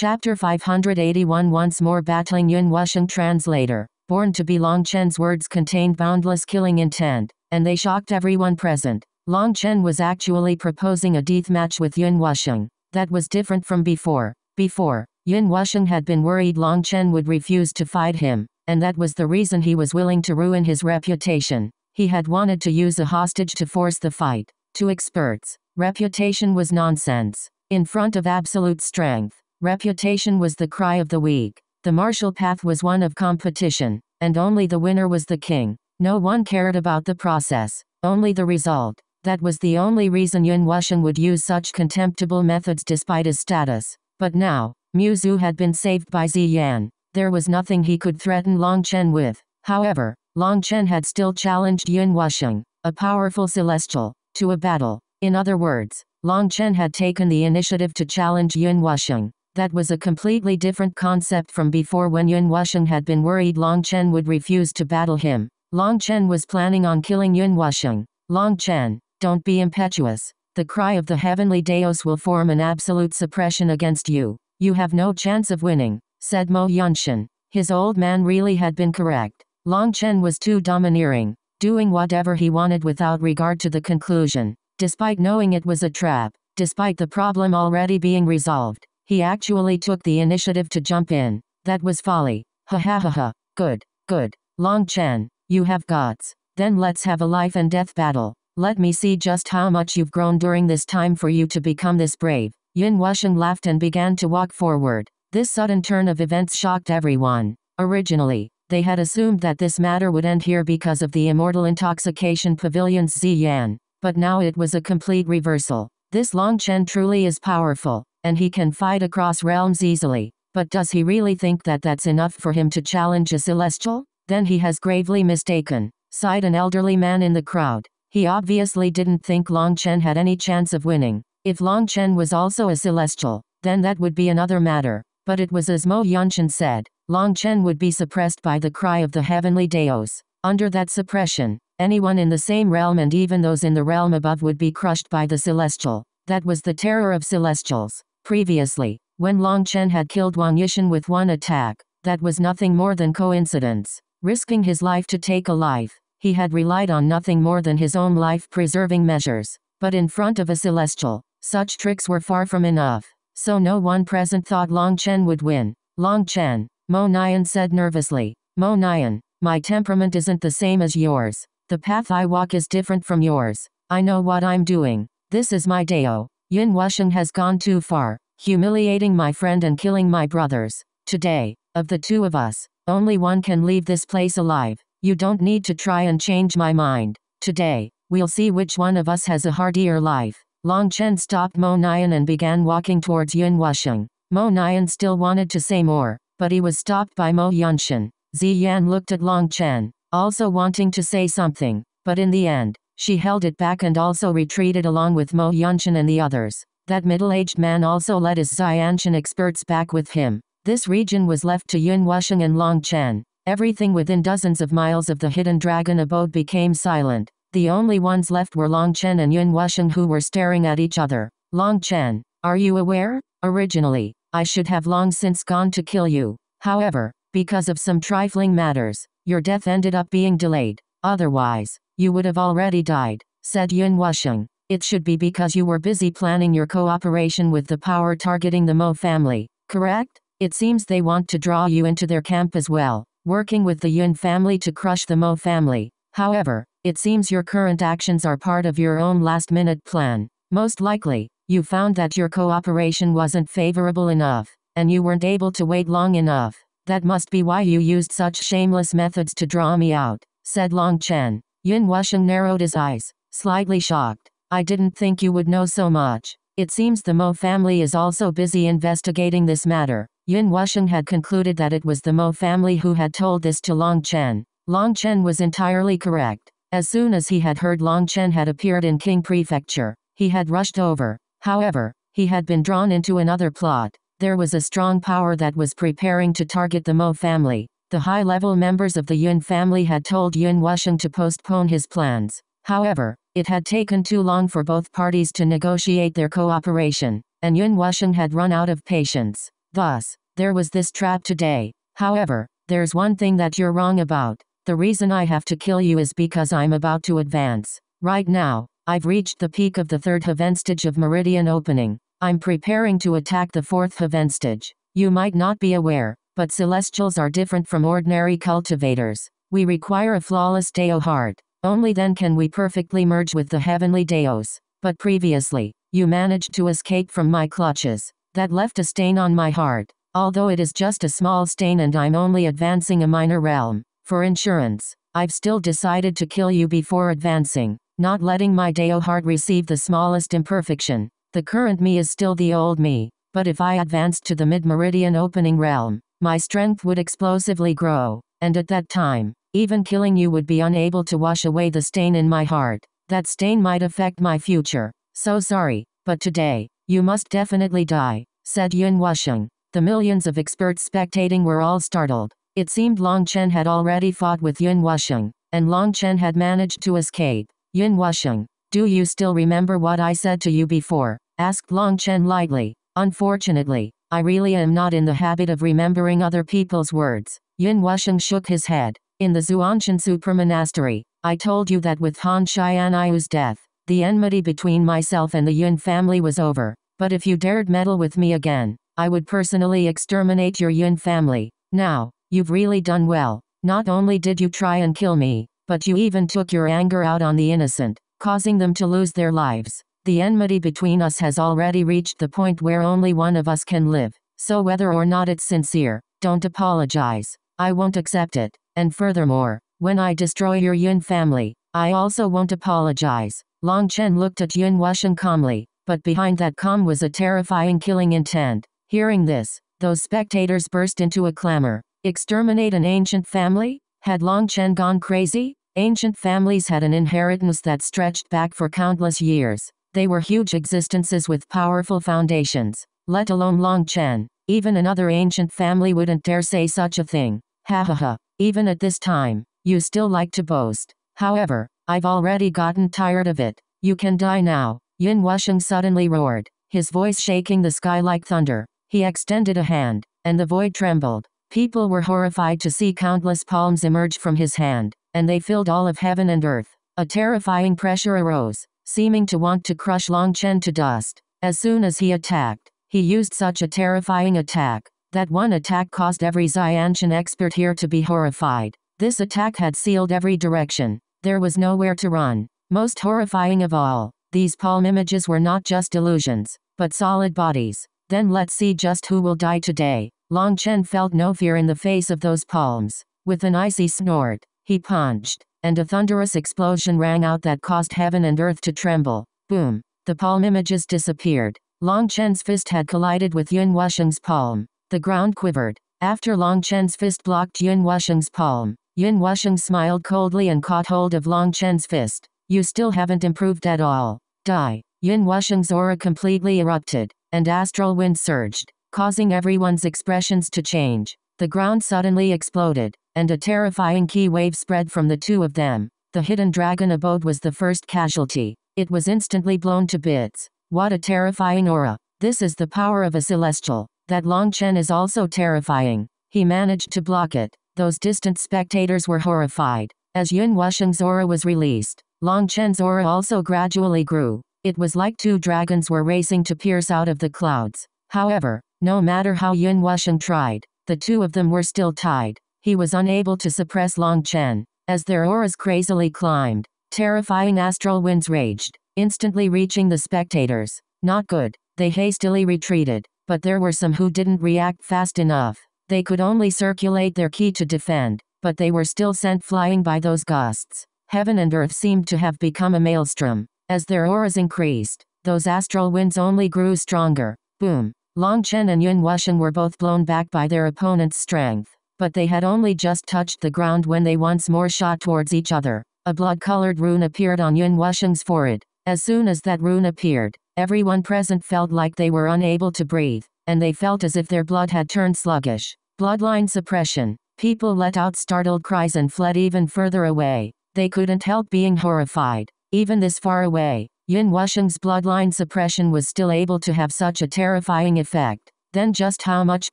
Chapter 581 Once more battling Yun Wusheng translator. Born to be Long Chen's words contained boundless killing intent, and they shocked everyone present. Long Chen was actually proposing a death match with Yun Wusheng. That was different from before. Before, Yun Wusheng had been worried Long Chen would refuse to fight him, and that was the reason he was willing to ruin his reputation. He had wanted to use a hostage to force the fight. To experts, reputation was nonsense. In front of absolute strength, reputation was the cry of the weak. The martial path was one of competition, and only the winner was the king. No one cared about the process, only the result. That was the only reason Yun Wusheng would use such contemptible methods despite his status. But now, Mu Zhu had been saved by Ziyan. There was nothing he could threaten Long Chen with. However, Long Chen had still challenged Yun Wusheng, a powerful celestial, to a battle. In other words, Long Chen had taken the initiative to challenge Yun Wusheng. That was a completely different concept from before when Yun Wusheng had been worried Long Chen would refuse to battle him. Long Chen was planning on killing Yun Wusheng. Long Chen, don't be impetuous. The cry of the heavenly Daos will form an absolute suppression against you. You have no chance of winning, said Mo Yunshan. His old man really had been correct. Long Chen was too domineering, doing whatever he wanted without regard to the conclusion. Despite knowing it was a trap, despite the problem already being resolved, he actually took the initiative to jump in. That was folly. Ha ha ha ha. Good, good. Long Chen, you have gods. Then let's have a life and death battle. Let me see just how much you've grown during this time for you to become this brave. Yun Wusheng laughed and began to walk forward. This sudden turn of events shocked everyone. Originally, they had assumed that this matter would end here because of the immortal intoxication pavilion's Ziyan. But now it was a complete reversal. This Long Chen truly is powerful, and he can fight across realms easily. But does he really think that that's enough for him to challenge a celestial? Then he has gravely mistaken, sighed an elderly man in the crowd. He obviously didn't think Long Chen had any chance of winning. If Long Chen was also a celestial, then that would be another matter. But it was as Mo Yunshan said, Long Chen would be suppressed by the cry of the heavenly Daos. Under that suppression, anyone in the same realm and even those in the realm above would be crushed by the celestial. That was the terror of celestials. Previously, when Long Chen had killed Wang Yishan with one attack, that was nothing more than coincidence. Risking his life to take a life, he had relied on nothing more than his own life-preserving measures. But in front of a celestial, such tricks were far from enough. So no one present thought Long Chen would win. Long Chen, Mo Nian said nervously. Mo Nian, my temperament isn't the same as yours. The path I walk is different from yours. I know what I'm doing. This is my Dao. Yun Wusheng has gone too far, humiliating my friend and killing my brothers. Today, of the two of us, only one can leave this place alive. You don't need to try and change my mind. Today, we'll see which one of us has a hardier life. Long Chen stopped Mo Nian and began walking towards Yun Wusheng. Mo Nian still wanted to say more, but he was stopped by Mo Yunshan. Ziyan looked at Long Chen, also wanting to say something, but in the end, she held it back and also retreated along with Mo Yunshan and the others. That middle-aged man also led his Xiantian experts back with him. This region was left to Yun Wusheng and Long Chen. Everything within dozens of miles of the hidden dragon abode became silent. The only ones left were Long Chen and Yun Wusheng who were staring at each other. Long Chen, are you aware? Originally, I should have long since gone to kill you. However, because of some trifling matters, your death ended up being delayed. Otherwise, you would have already died, said Yun Wusheng. It should be because you were busy planning your cooperation with the power targeting the Mo family, correct? It seems they want to draw you into their camp as well working with the Yun family to crush the Mo family. However, it seems your current actions are part of your own last minute plan. Most likely, you found that your cooperation wasn't favorable enough, and you weren't able to wait long enough. That must be why you used such shameless methods to draw me out, said Long Chen. Yun Wusheng narrowed his eyes, slightly shocked. I didn't think you would know so much. It seems the Mo family is also busy investigating this matter. Yun Wusheng had concluded that it was the Mo family who had told this to Long Chen. Long Chen was entirely correct. As soon as he had heard Long Chen had appeared in King Prefecture, he had rushed over. However, he had been drawn into another plot. There was a strong power that was preparing to target the Mo family. The high-level members of the Yun family had told Yun Wusheng to postpone his plans. However, it had taken too long for both parties to negotiate their cooperation, and Yun Wusheng had run out of patience. Thus, there was this trap today. However, there's one thing that you're wrong about. The reason I have to kill you is because I'm about to advance. Right now, I've reached the peak of the third Heavenstage of Meridian opening. I'm preparing to attack the fourth Heavenstage. You might not be aware, but celestials are different from ordinary cultivators. We require a flawless Dao heart. Only then can we perfectly merge with the heavenly Daos. But previously, you managed to escape from my clutches. That left a stain on my heart. Although it is just a small stain and I'm only advancing a minor realm. For insurance, I've still decided to kill you before advancing, not letting my Dao heart receive the smallest imperfection. The current me is still the old me, but if I advanced to the mid-meridian opening realm, my strength would explosively grow, and at that time, even killing you would be unable to wash away the stain in my heart. That stain might affect my future. So sorry, but today, you must definitely die, said Yun Wusheng. The millions of experts spectating were all startled. It seemed Long Chen had already fought with Yun Wusheng, and Long Chen had managed to escape. Yun Wusheng, do you still remember what I said to you before? asked Long Chen lightly. Unfortunately, I really am not in the habit of remembering other people's words. Yin Wusheng shook his head. In the Zhuangshan Super Monastery, I told you that with Han Xianyu's death, the enmity between myself and the Yun family was over. But if you dared meddle with me again, I would personally exterminate your Yun family. Now, you've really done well. Not only did you try and kill me, but you even took your anger out on the innocent, causing them to lose their lives. The enmity between us has already reached the point where only one of us can live. So whether or not it's sincere, don't apologize. I won't accept it. And furthermore, when I destroy your Yun family, I also won't apologize. Long Chen looked at Yun Wusheng calmly, but behind that calm was a terrifying killing intent. Hearing this, those spectators burst into a clamor. Exterminate an ancient family? Had Long Chen gone crazy? Ancient families had an inheritance that stretched back for countless years. They were huge existences with powerful foundations. Let alone Long Chen. Even another ancient family wouldn't dare say such a thing. Ha ha ha. Even at this time, you still like to boast. However, I've already gotten tired of it. You can die now. Yin Wusheng suddenly roared, his voice shaking the sky like thunder. He extended a hand, and the void trembled. People were horrified to see countless palms emerge from his hand, and they filled all of heaven and earth. A terrifying pressure arose, seeming to want to crush Long Chen to dust. As soon as he attacked, he used such a terrifying attack, that one attack caused every Xiantian expert here to be horrified. This attack had sealed every direction. There was nowhere to run. Most horrifying of all, these palm images were not just illusions, but solid bodies. Then let's see just who will die today. Long Chen felt no fear in the face of those palms. With an icy snort, he punched, and a thunderous explosion rang out that caused heaven and earth to tremble. Boom! The palm images disappeared. Long Chen's fist had collided with Yun Wusheng's palm. The ground quivered. After Long Chen's fist blocked Yun Wusheng's palm, Yun Wusheng smiled coldly and caught hold of Long Chen's fist. You still haven't improved at all. Die. Yun Wusheng's aura completely erupted and astral wind surged, causing everyone's expressions to change. The ground suddenly exploded, and a terrifying ki wave spread from the two of them. The hidden dragon abode was the first casualty. It was instantly blown to bits. What a terrifying aura. This is the power of a celestial. That Long Chen is also terrifying. He managed to block it. Those distant spectators were horrified. As Yun Wusheng's aura was released, Long Chen's aura also gradually grew. It was like two dragons were racing to pierce out of the clouds. However, no matter how Yun Wusheng tried, the two of them were still tied. He was unable to suppress Long Chen. As their auras crazily climbed, terrifying astral winds raged, instantly reaching the spectators. Not good. They hastily retreated, but there were some who didn't react fast enough. They could only circulate their ki to defend, but they were still sent flying by those gusts. Heaven and earth seemed to have become a maelstrom. As their auras increased, those astral winds only grew stronger. Boom. Long Chen and Yun Wusheng were both blown back by their opponent's strength. But they had only just touched the ground when they once more shot towards each other. A blood-colored rune appeared on Yun Wusheng's forehead. As soon as that rune appeared, everyone present felt like they were unable to breathe, and they felt as if their blood had turned sluggish. Bloodline suppression. People let out startled cries and fled even further away. They couldn't help being horrified. Even this far away, Yun Wusheng's bloodline suppression was still able to have such a terrifying effect. Then just how much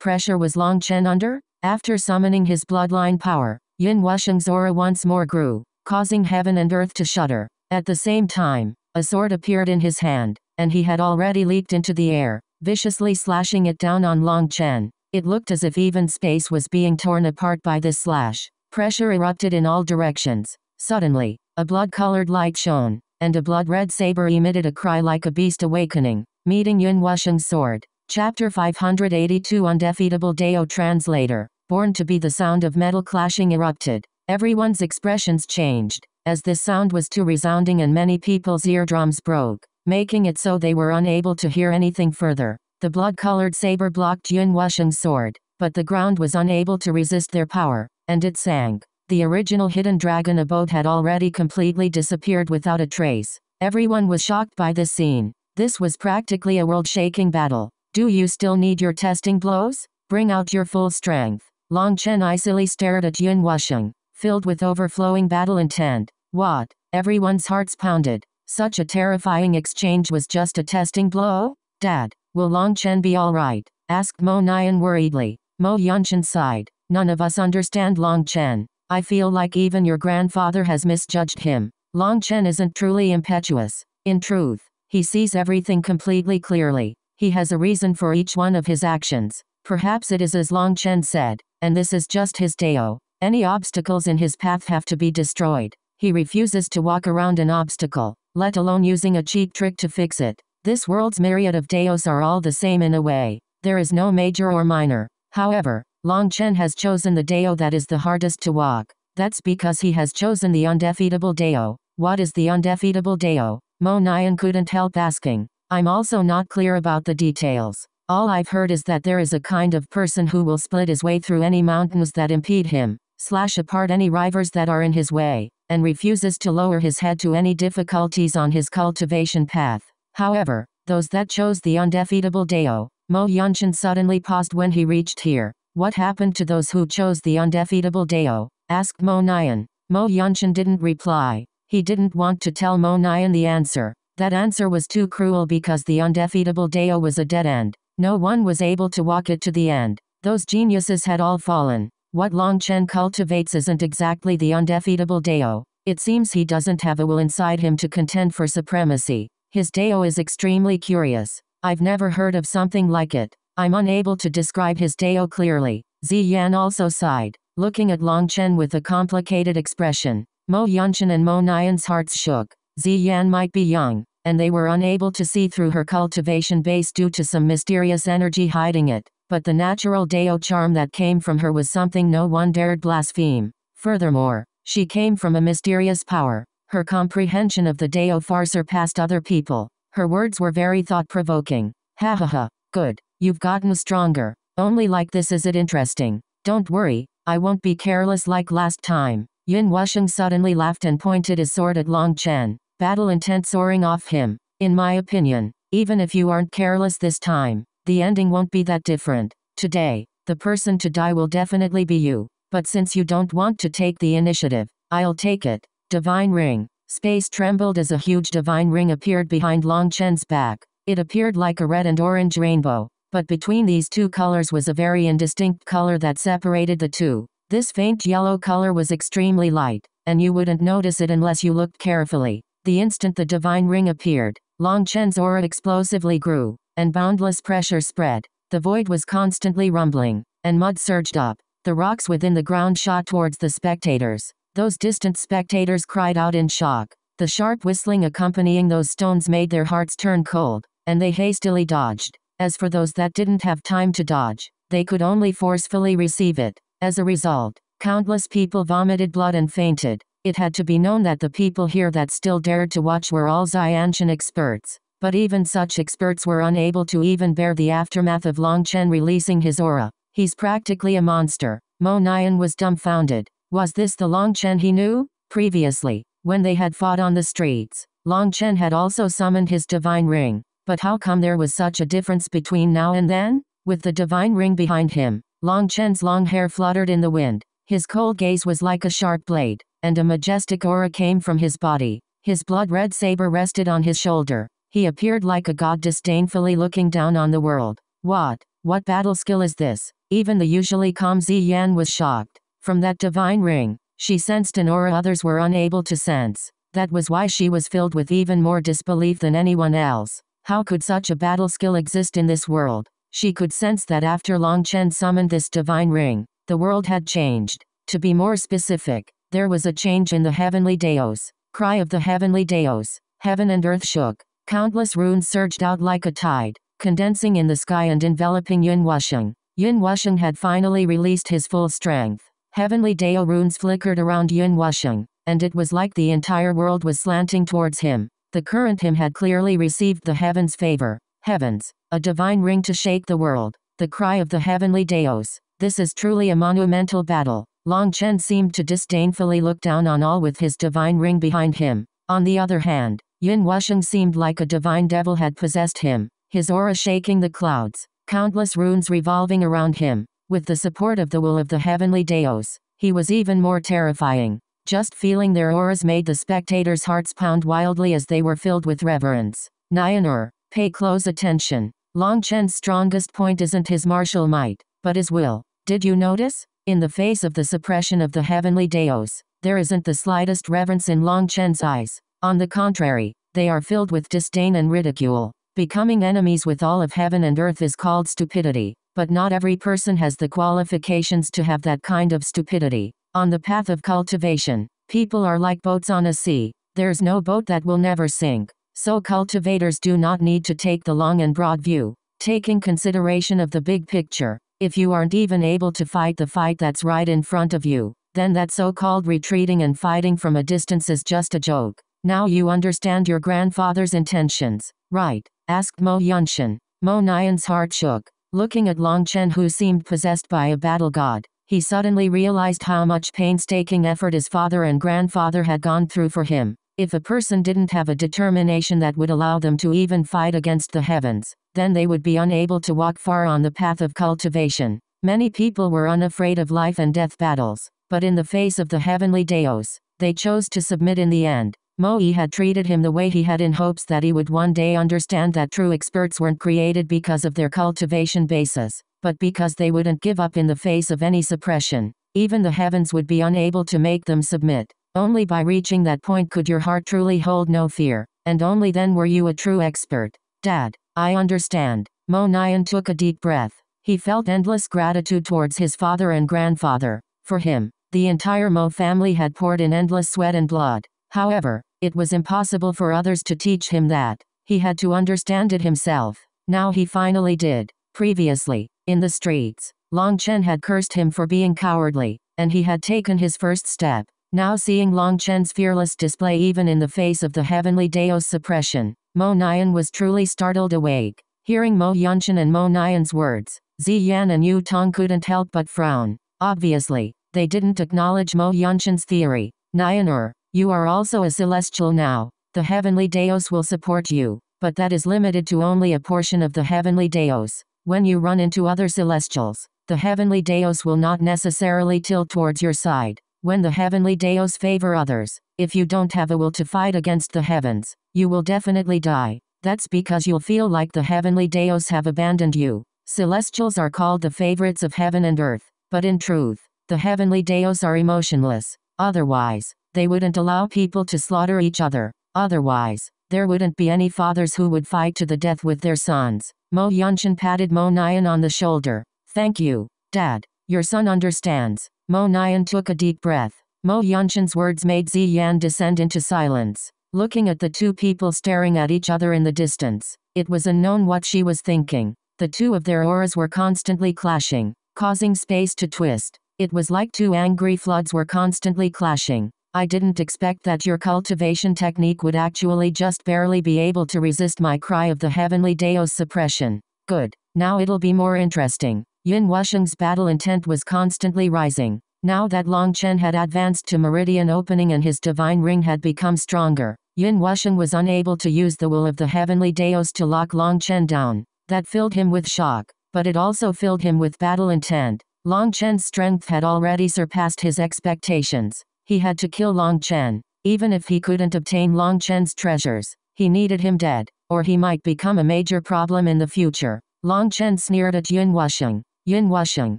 pressure was Long Chen under? After summoning his bloodline power, Yin Wusheng's aura once more grew, causing heaven and earth to shudder. At the same time, a sword appeared in his hand, and he had already leaped into the air, viciously slashing it down on Long Chen. It looked as if even space was being torn apart by this slash. Pressure erupted in all directions. Suddenly, a blood-colored light shone, and a blood-red saber emitted a cry like a beast awakening, meeting Yun Wusheng's sword. Chapter 582 Undefeatable Dao Translator Born to be the sound of metal clashing erupted. Everyone's expressions changed, as this sound was too resounding and many people's eardrums broke, making it so they were unable to hear anything further. The blood-colored saber blocked Yun Wusheng's sword, but the ground was unable to resist their power, and it sank. The original hidden dragon abode had already completely disappeared without a trace. Everyone was shocked by this scene. This was practically a world-shaking battle. Do you still need your testing blows? Bring out your full strength. Long Chen icily stared at Yun Wusheng, filled with overflowing battle intent. What? Everyone's hearts pounded. Such a terrifying exchange was just a testing blow? Dad, will Long Chen be alright? asked Mo Nian worriedly. Mo Yunshan sighed. None of us understand Long Chen. I feel like even your grandfather has misjudged him. Long Chen isn't truly impetuous. In truth, he sees everything completely clearly. He has a reason for each one of his actions. Perhaps it is as Long Chen said, and this is just his Dao. Any obstacles in his path have to be destroyed. He refuses to walk around an obstacle, let alone using a cheap trick to fix it. This world's myriad of Daos are all the same in a way. There is no major or minor. However, Long Chen has chosen the Dao that is the hardest to walk. That's because he has chosen the undefeatable Dao. What is the undefeatable Dao? Mo Nian couldn't help asking. I'm also not clear about the details. All I've heard is that there is a kind of person who will split his way through any mountains that impede him, slash apart any rivers that are in his way, and refuses to lower his head to any difficulties on his cultivation path. However, those that chose the undefeatable Dao, Mo Yunshan suddenly paused when he reached here. What happened to those who chose the undefeatable Dao? asked Mo Nian. Mo Yunshan didn't reply. He didn't want to tell Mo Nian the answer. That answer was too cruel because the undefeatable Dao was a dead end. No one was able to walk it to the end. Those geniuses had all fallen. What Long Chen cultivates isn't exactly the undefeatable Dao. It seems he doesn't have a will inside him to contend for supremacy. His Dao is extremely curious. I've never heard of something like it. I'm unable to describe his Dao clearly. Ziyan also sighed, looking at Long Chen with a complicated expression. Mo Yunshan and Mo Nian's hearts shook. Ziyan might be young, and they were unable to see through her cultivation base due to some mysterious energy hiding it, but the natural Dao charm that came from her was something no one dared blaspheme. Furthermore, she came from a mysterious power. Her comprehension of the Dao far surpassed other people. Her words were very thought-provoking. Ha ha ha, good, you've gotten stronger. Only like this is it interesting. Don't worry, I won't be careless like last time. Yun Wusheng suddenly laughed and pointed his sword at Long Chen battle intent soaring off him. In my opinion, even if you aren't careless this time, the ending won't be that different. Today, the person to die will definitely be you. But since you don't want to take the initiative, I'll take it. Divine Ring. Space trembled as a huge divine ring appeared behind Long Chen's back. It appeared like a red and orange rainbow, but between these two colors was a very indistinct color that separated the two. This faint yellow color was extremely light, and you wouldn't notice it unless you looked carefully. The instant the divine ring appeared, Long Chen's aura explosively grew, and boundless pressure spread. The void was constantly rumbling, and mud surged up. The rocks within the ground shot towards the spectators. Those distant spectators cried out in shock. The sharp whistling accompanying those stones made their hearts turn cold, and they hastily dodged. As for those that didn't have time to dodge, they could only forcefully receive it. As a result, countless people vomited blood and fainted. It had to be known that the people here that still dared to watch were all Xiantian experts. But even such experts were unable to even bear the aftermath of Long Chen releasing his aura. He's practically a monster. Mo Nian was dumbfounded. Was this the Long Chen he knew? Previously, when they had fought on the streets, Long Chen had also summoned his divine ring. But how come there was such a difference between now and then? With the divine ring behind him, Long Chen's long hair fluttered in the wind. His cold gaze was like a sharp blade and a majestic aura came from his body. His blood-red saber rested on his shoulder. He appeared like a god disdainfully looking down on the world. What? What battle skill is this? Even the usually calm Ziyan was shocked. From that divine ring, she sensed an aura others were unable to sense. That was why she was filled with even more disbelief than anyone else. How could such a battle skill exist in this world? She could sense that after Long Chen summoned this divine ring, the world had changed. To be more specific, there was a change in the heavenly Daos. Cry of the heavenly Daos. Heaven and earth shook. Countless runes surged out like a tide, condensing in the sky and enveloping Yun Wusheng. Yun Wusheng had finally released his full strength. Heavenly Dao runes flickered around Yun Wusheng, and it was like the entire world was slanting towards him. The current him had clearly received the heavens' favor. Heavens, a divine ring to shake the world. The cry of the heavenly Deos. This is truly a monumental battle. Long Chen seemed to disdainfully look down on all with his divine ring behind him. On the other hand, Yun Wusheng seemed like a divine devil had possessed him, his aura shaking the clouds, countless runes revolving around him. With the support of the will of the heavenly Daos, he was even more terrifying. Just feeling their auras made the spectators' hearts pound wildly as they were filled with reverence. Nian'er, pay close attention. Long Chen's strongest point isn't his martial might, but his will. Did you notice? In the face of the suppression of the heavenly Daos, there isn't the slightest reverence in Long Chen's eyes. On the contrary, they are filled with disdain and ridicule. Becoming enemies with all of heaven and earth is called stupidity, but not every person has the qualifications to have that kind of stupidity. On the path of cultivation, people are like boats on a sea. There's no boat that will never sink. So cultivators do not need to take the long and broad view, taking consideration of the big picture. If you aren't even able to fight the fight that's right in front of you, then that so-called retreating and fighting from a distance is just a joke. Now you understand your grandfather's intentions, right? asked Mo Yunshan. Mo Nian's heart shook. Looking at Long Chen who seemed possessed by a battle god, he suddenly realized how much painstaking effort his father and grandfather had gone through for him. If a person didn't have a determination that would allow them to even fight against the heavens, then they would be unable to walk far on the path of cultivation. Many people were unafraid of life and death battles, but in the face of the heavenly Daos, they chose to submit in the end. Moe had treated him the way he had in hopes that he would one day understand that true experts weren't created because of their cultivation basis, but because they wouldn't give up in the face of any suppression. Even the heavens would be unable to make them submit. Only by reaching that point could your heart truly hold no fear, and only then were you a true expert. Dad, I understand. Mo took a deep breath. He felt endless gratitude towards his father and grandfather. For him, the entire Mo family had poured in endless sweat and blood. However, it was impossible for others to teach him that. He had to understand it himself. Now he finally did. Previously, in the streets, Long Chen had cursed him for being cowardly, and he had taken his first step. Now seeing Long Chen's fearless display even in the face of the heavenly Dao's suppression, Mo Nian was truly startled awake. Hearing Mo Yunshan and Mo Nian's words, Ziyan and Yu Tong couldn't help but frown. Obviously, they didn't acknowledge Mo Yunshan's theory. Nian'er, you are also a celestial now. The heavenly Daos will support you, but that is limited to only a portion of the heavenly Daos. When you run into other celestials, the heavenly Daos will not necessarily tilt towards your side. When the heavenly Daos favor others, if you don't have a will to fight against the heavens, you will definitely die. That's because you'll feel like the heavenly Daos have abandoned you. Celestials are called the favorites of heaven and earth, but in truth, the heavenly Daos are emotionless. Otherwise, they wouldn't allow people to slaughter each other. Otherwise, there wouldn't be any fathers who would fight to the death with their sons. Mo Yunshan patted Mo Nian on the shoulder. Thank you, Dad. Your son understands. Mo Nian took a deep breath. Mo Yunshan's words made Ziyan descend into silence. Looking at the two people staring at each other in the distance, it was unknown what she was thinking. The two of their auras were constantly clashing, causing space to twist. It was like two angry floods were constantly clashing. I didn't expect that your cultivation technique would actually just barely be able to resist my cry of the heavenly Daos suppression. Good. Now it'll be more interesting. Yun Wusheng's battle intent was constantly rising. Now that Long Chen had advanced to meridian opening and his divine ring had become stronger, Yun Wusheng was unable to use the will of the heavenly Daos to lock Long Chen down. That filled him with shock, but it also filled him with battle intent. Long Chen's strength had already surpassed his expectations. He had to kill Long Chen. Even if he couldn't obtain Long Chen's treasures, he needed him dead, or he might become a major problem in the future. Long Chen sneered at Yun Wusheng. Yun Wusheng,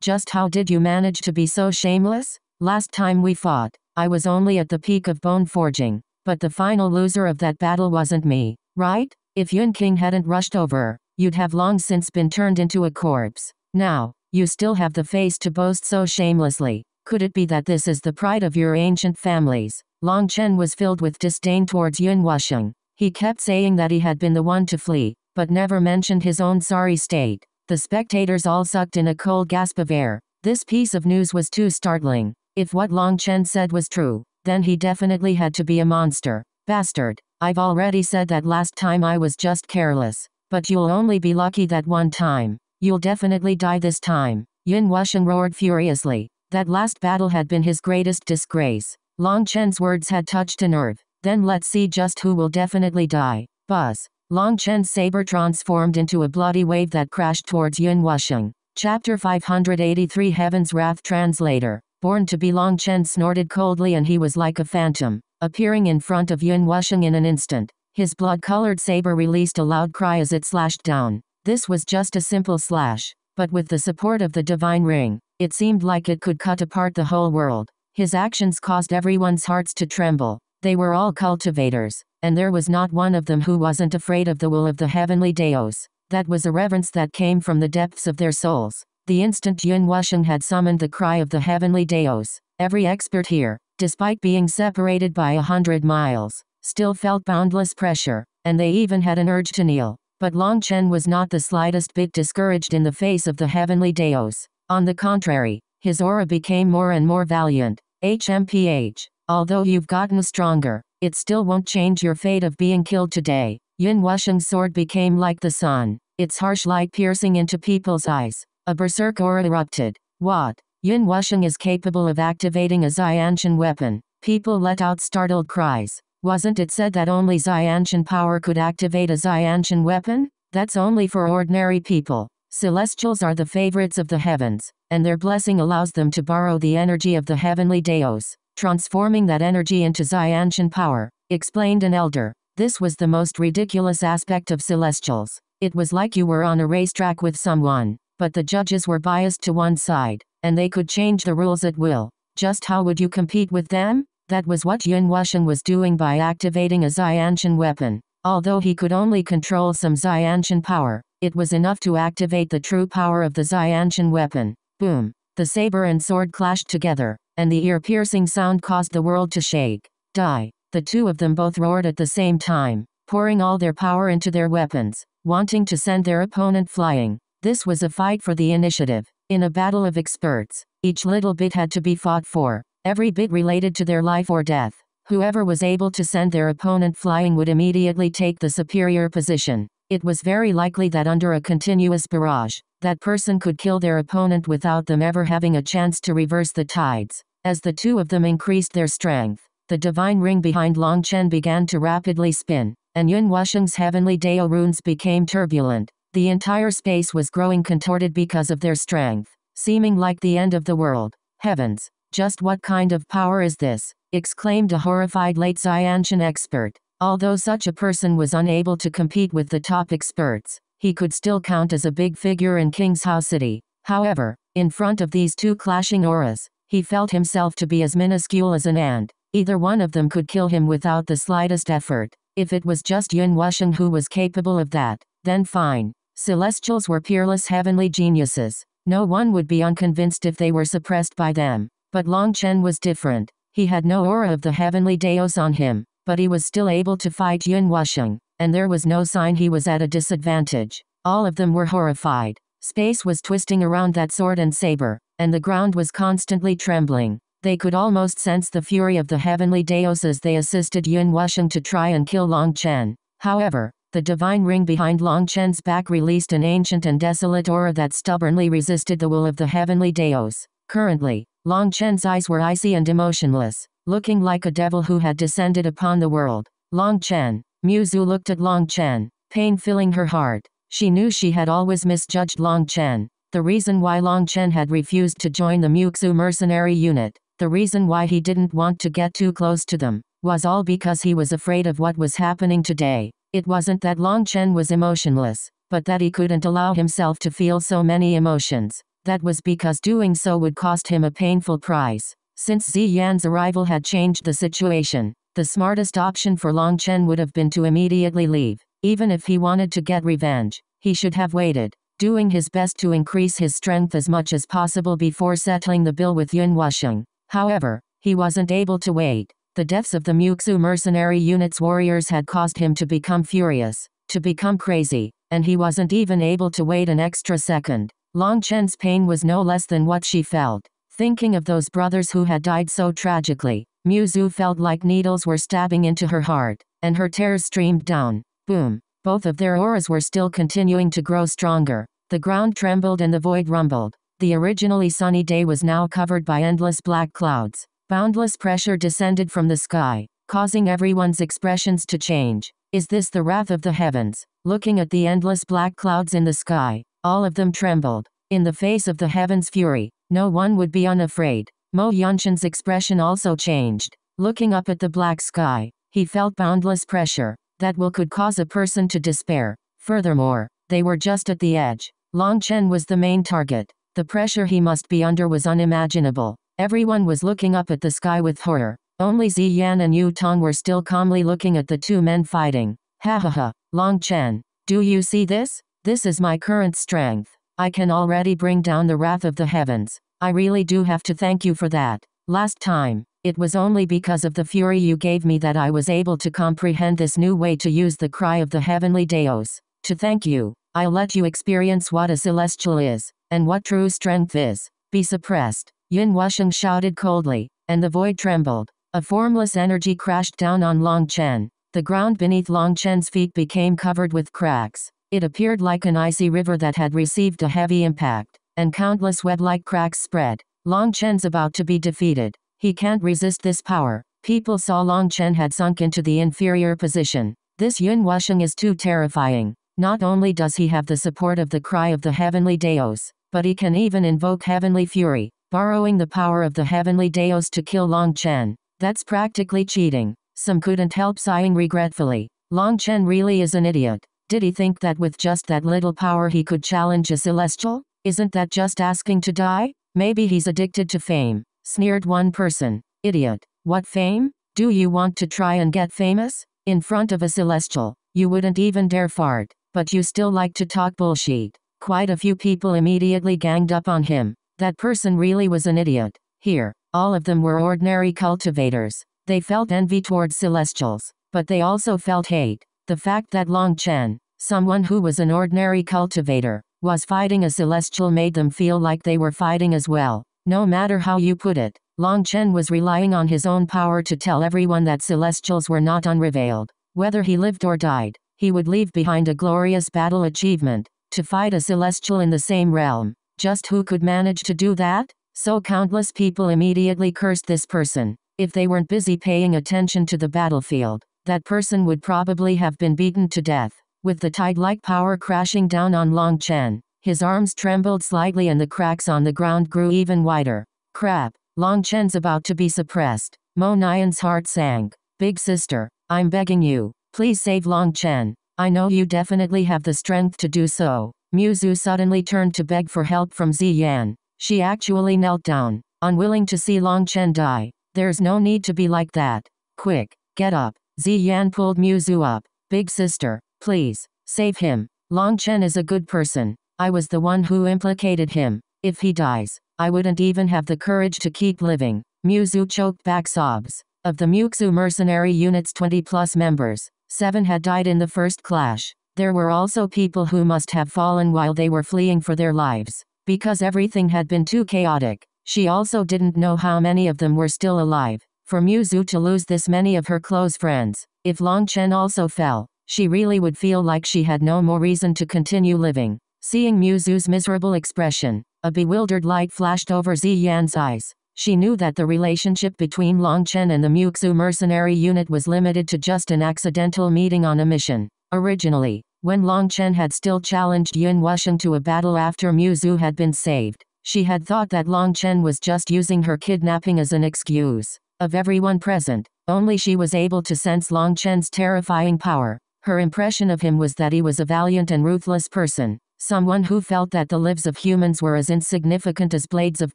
just how did you manage to be so shameless? Last time we fought, I was only at the peak of bone forging, but the final loser of that battle wasn't me, right? If Yun King hadn't rushed over, you'd have long since been turned into a corpse. Now, you still have the face to boast so shamelessly. Could it be that this is the pride of your ancient families? Long Chen was filled with disdain towards Yun Wusheng. He kept saying that he had been the one to flee, but never mentioned his own sorry state. The spectators all sucked in a cold gasp of air. This piece of news was too startling. If what Long Chen said was true, then he definitely had to be a monster. Bastard. I've already said that last time I was just careless. But you'll only be lucky that one time. You'll definitely die this time. Yun Wusheng roared furiously. That last battle had been his greatest disgrace. Long Chen's words had touched a nerve. Then let's see just who will definitely die. Buzz. Long Chen's saber transformed into a bloody wave that crashed towards Yun Wusheng. Chapter 583 Heaven's Wrath Translator. Born to be Long Chen snorted coldly and he was like a phantom, appearing in front of Yun Wusheng in an instant. His blood-colored saber released a loud cry as it slashed down. This was just a simple slash, but with the support of the divine ring, it seemed like it could cut apart the whole world. His actions caused everyone's hearts to tremble. They were all cultivators, and there was not one of them who wasn't afraid of the will of the heavenly Daos. That was a reverence that came from the depths of their souls. The instant Yun Wusheng had summoned the cry of the heavenly Daos, every expert here, despite being separated by a hundred miles, still felt boundless pressure, and they even had an urge to kneel. But Long Chen was not the slightest bit discouraged in the face of the heavenly Daos. On the contrary, his aura became more and more valiant. HMPH. Although you've gotten stronger, it still won't change your fate of being killed today. Yin Wusheng's sword became like the sun, its harsh light piercing into people's eyes. A berserk aura erupted. What? Yin Wusheng is capable of activating a Xiantian weapon. People let out startled cries. Wasn't it said that only Xiantian power could activate a Xiantian weapon? That's only for ordinary people. Celestials are the favorites of the heavens, and their blessing allows them to borrow the energy of the heavenly Daos, transforming that energy into Xiantian power, explained an elder. This was the most ridiculous aspect of Celestials. It was like you were on a racetrack with someone, but the judges were biased to one side, and they could change the rules at will. Just how would you compete with them? That was what Yun Wusheng was doing by activating a Xiantian weapon. Although he could only control some Xiantian power, it was enough to activate the true power of the Xiantian weapon. Boom. The saber and sword clashed together, and the ear-piercing sound caused the world to shake. Die. The two of them both roared at the same time, pouring all their power into their weapons, wanting to send their opponent flying. This was a fight for the initiative. In a battle of experts, each little bit had to be fought for, every bit related to their life or death. Whoever was able to send their opponent flying would immediately take the superior position. It was very likely that under a continuous barrage, that person could kill their opponent without them ever having a chance to reverse the tides. As the two of them increased their strength, the divine ring behind Long Chen began to rapidly spin, and Yun Wusheng's heavenly Dao runes became turbulent. The entire space was growing contorted because of their strength, seeming like the end of the world. Heavens! Just what kind of power is this? exclaimed a horrified late Xiantian expert. Although such a person was unable to compete with the top experts, he could still count as a big figure in King's House City. However, in front of these two clashing auras, he felt himself to be as minuscule as an ant. Either one of them could kill him without the slightest effort. If it was just Yun Wusheng who was capable of that, then fine. Celestials were peerless heavenly geniuses. No one would be unconvinced if they were suppressed by them. But Long Chen was different. He had no aura of the heavenly Daos on him but he was still able to fight Yun Wusheng, and there was no sign he was at a disadvantage. All of them were horrified. Space was twisting around that sword and saber, and the ground was constantly trembling. They could almost sense the fury of the heavenly Daos as they assisted Yun Wusheng to try and kill Long Chen. However, the divine ring behind Long Chen's back released an ancient and desolate aura that stubbornly resisted the will of the heavenly Daos. Currently, Long Chen's eyes were icy and emotionless looking like a devil who had descended upon the world. Long Chen. Muzu looked at Long Chen, pain filling her heart. She knew she had always misjudged Long Chen. The reason why Long Chen had refused to join the Muxu mercenary unit, the reason why he didn't want to get too close to them, was all because he was afraid of what was happening today. It wasn't that Long Chen was emotionless, but that he couldn't allow himself to feel so many emotions. That was because doing so would cost him a painful price. Since Ziyan's arrival had changed the situation, the smartest option for Long Chen would have been to immediately leave. Even if he wanted to get revenge, he should have waited, doing his best to increase his strength as much as possible before settling the bill with Yun Wusheng. However, he wasn't able to wait. The deaths of the Muxu mercenary unit's warriors had caused him to become furious, to become crazy, and he wasn't even able to wait an extra second. Long Chen's pain was no less than what she felt. Thinking of those brothers who had died so tragically, Muzu felt like needles were stabbing into her heart, and her tears streamed down. Boom. Both of their auras were still continuing to grow stronger. The ground trembled and the void rumbled. The originally sunny day was now covered by endless black clouds. Boundless pressure descended from the sky, causing everyone's expressions to change. Is this the wrath of the heavens? Looking at the endless black clouds in the sky, all of them trembled. In the face of the heavens' fury, no one would be unafraid. Mo Yunshan's expression also changed. Looking up at the black sky, he felt boundless pressure that will could cause a person to despair. Furthermore, they were just at the edge. Long Chen was the main target. The pressure he must be under was unimaginable. Everyone was looking up at the sky with horror. Only Zi Yan and Yu Tong were still calmly looking at the two men fighting. Ha ha ha, Long Chen, do you see this? This is my current strength. I can already bring down the wrath of the heavens. I really do have to thank you for that. Last time, it was only because of the fury you gave me that I was able to comprehend this new way to use the cry of the heavenly Daos. To thank you, I'll let you experience what a celestial is, and what true strength is. Be suppressed. Yin Wusheng shouted coldly, and the void trembled. A formless energy crashed down on Long Chen. The ground beneath Long Chen's feet became covered with cracks. It appeared like an icy river that had received a heavy impact, and countless web-like cracks spread. Long Chen's about to be defeated. He can't resist this power. People saw Long Chen had sunk into the inferior position. This Yun Wusheng is too terrifying. Not only does he have the support of the cry of the heavenly Daos, but he can even invoke heavenly fury borrowing the power of the heavenly Daos to kill Long Chen. That's practically cheating. Some couldn't help sighing regretfully. Long Chen really is an idiot. Did he think that with just that little power he could challenge a celestial? Isn't that just asking to die? Maybe he's addicted to fame. Sneered one person. Idiot. What fame? Do you want to try and get famous? In front of a celestial, you wouldn't even dare fart, but you still like to talk bullshit. Quite a few people immediately ganged up on him. That person really was an idiot. Here, all of them were ordinary cultivators. They felt envy towards celestials, but they also felt hate. The fact that Long Chen, someone who was an ordinary cultivator, was fighting a celestial made them feel like they were fighting as well. No matter how you put it, Long Chen was relying on his own power to tell everyone that celestials were not unrevealed. Whether he lived or died, he would leave behind a glorious battle achievement, to fight a celestial in the same realm. Just who could manage to do that? So countless people immediately cursed this person. If they weren't busy paying attention to the battlefield, that person would probably have been beaten to death. With the tide-like power crashing down on Long Chen, his arms trembled slightly and the cracks on the ground grew even wider. Crap, Long Chen's about to be suppressed. Mo Nian's heart sank. Big sister, I'm begging you, please save Long Chen. I know you definitely have the strength to do so. Muzu suddenly turned to beg for help from Ziyan. She actually knelt down, unwilling to see Long Chen die. There's no need to be like that. Quick, get up. Ziyan pulled Muzu up. Big sister, please, save him. Long Chen is a good person. I was the one who implicated him. If he dies, I wouldn't even have the courage to keep living. Muzu choked back sobs. Of the Muxu mercenary unit's 20 plus members, seven had died in the first clash. There were also people who must have fallen while they were fleeing for their lives. Because everything had been too chaotic, she also didn't know how many of them were still alive. For Muzu to lose this many of her close friends, if Long Chen also fell, she really would feel like she had no more reason to continue living. Seeing Muzu's miserable expression, a bewildered light flashed over Ziyan's eyes. She knew that the relationship between Long Chen and the Muxu mercenary unit was limited to just an accidental meeting on a mission. Originally, when Long Chen had still challenged Yun Wusheng to a battle after Muzu had been saved, she had thought that Long Chen was just using her kidnapping as an excuse. Of everyone present, only she was able to sense Long Chen's terrifying power. Her impression of him was that he was a valiant and ruthless person, someone who felt that the lives of humans were as insignificant as blades of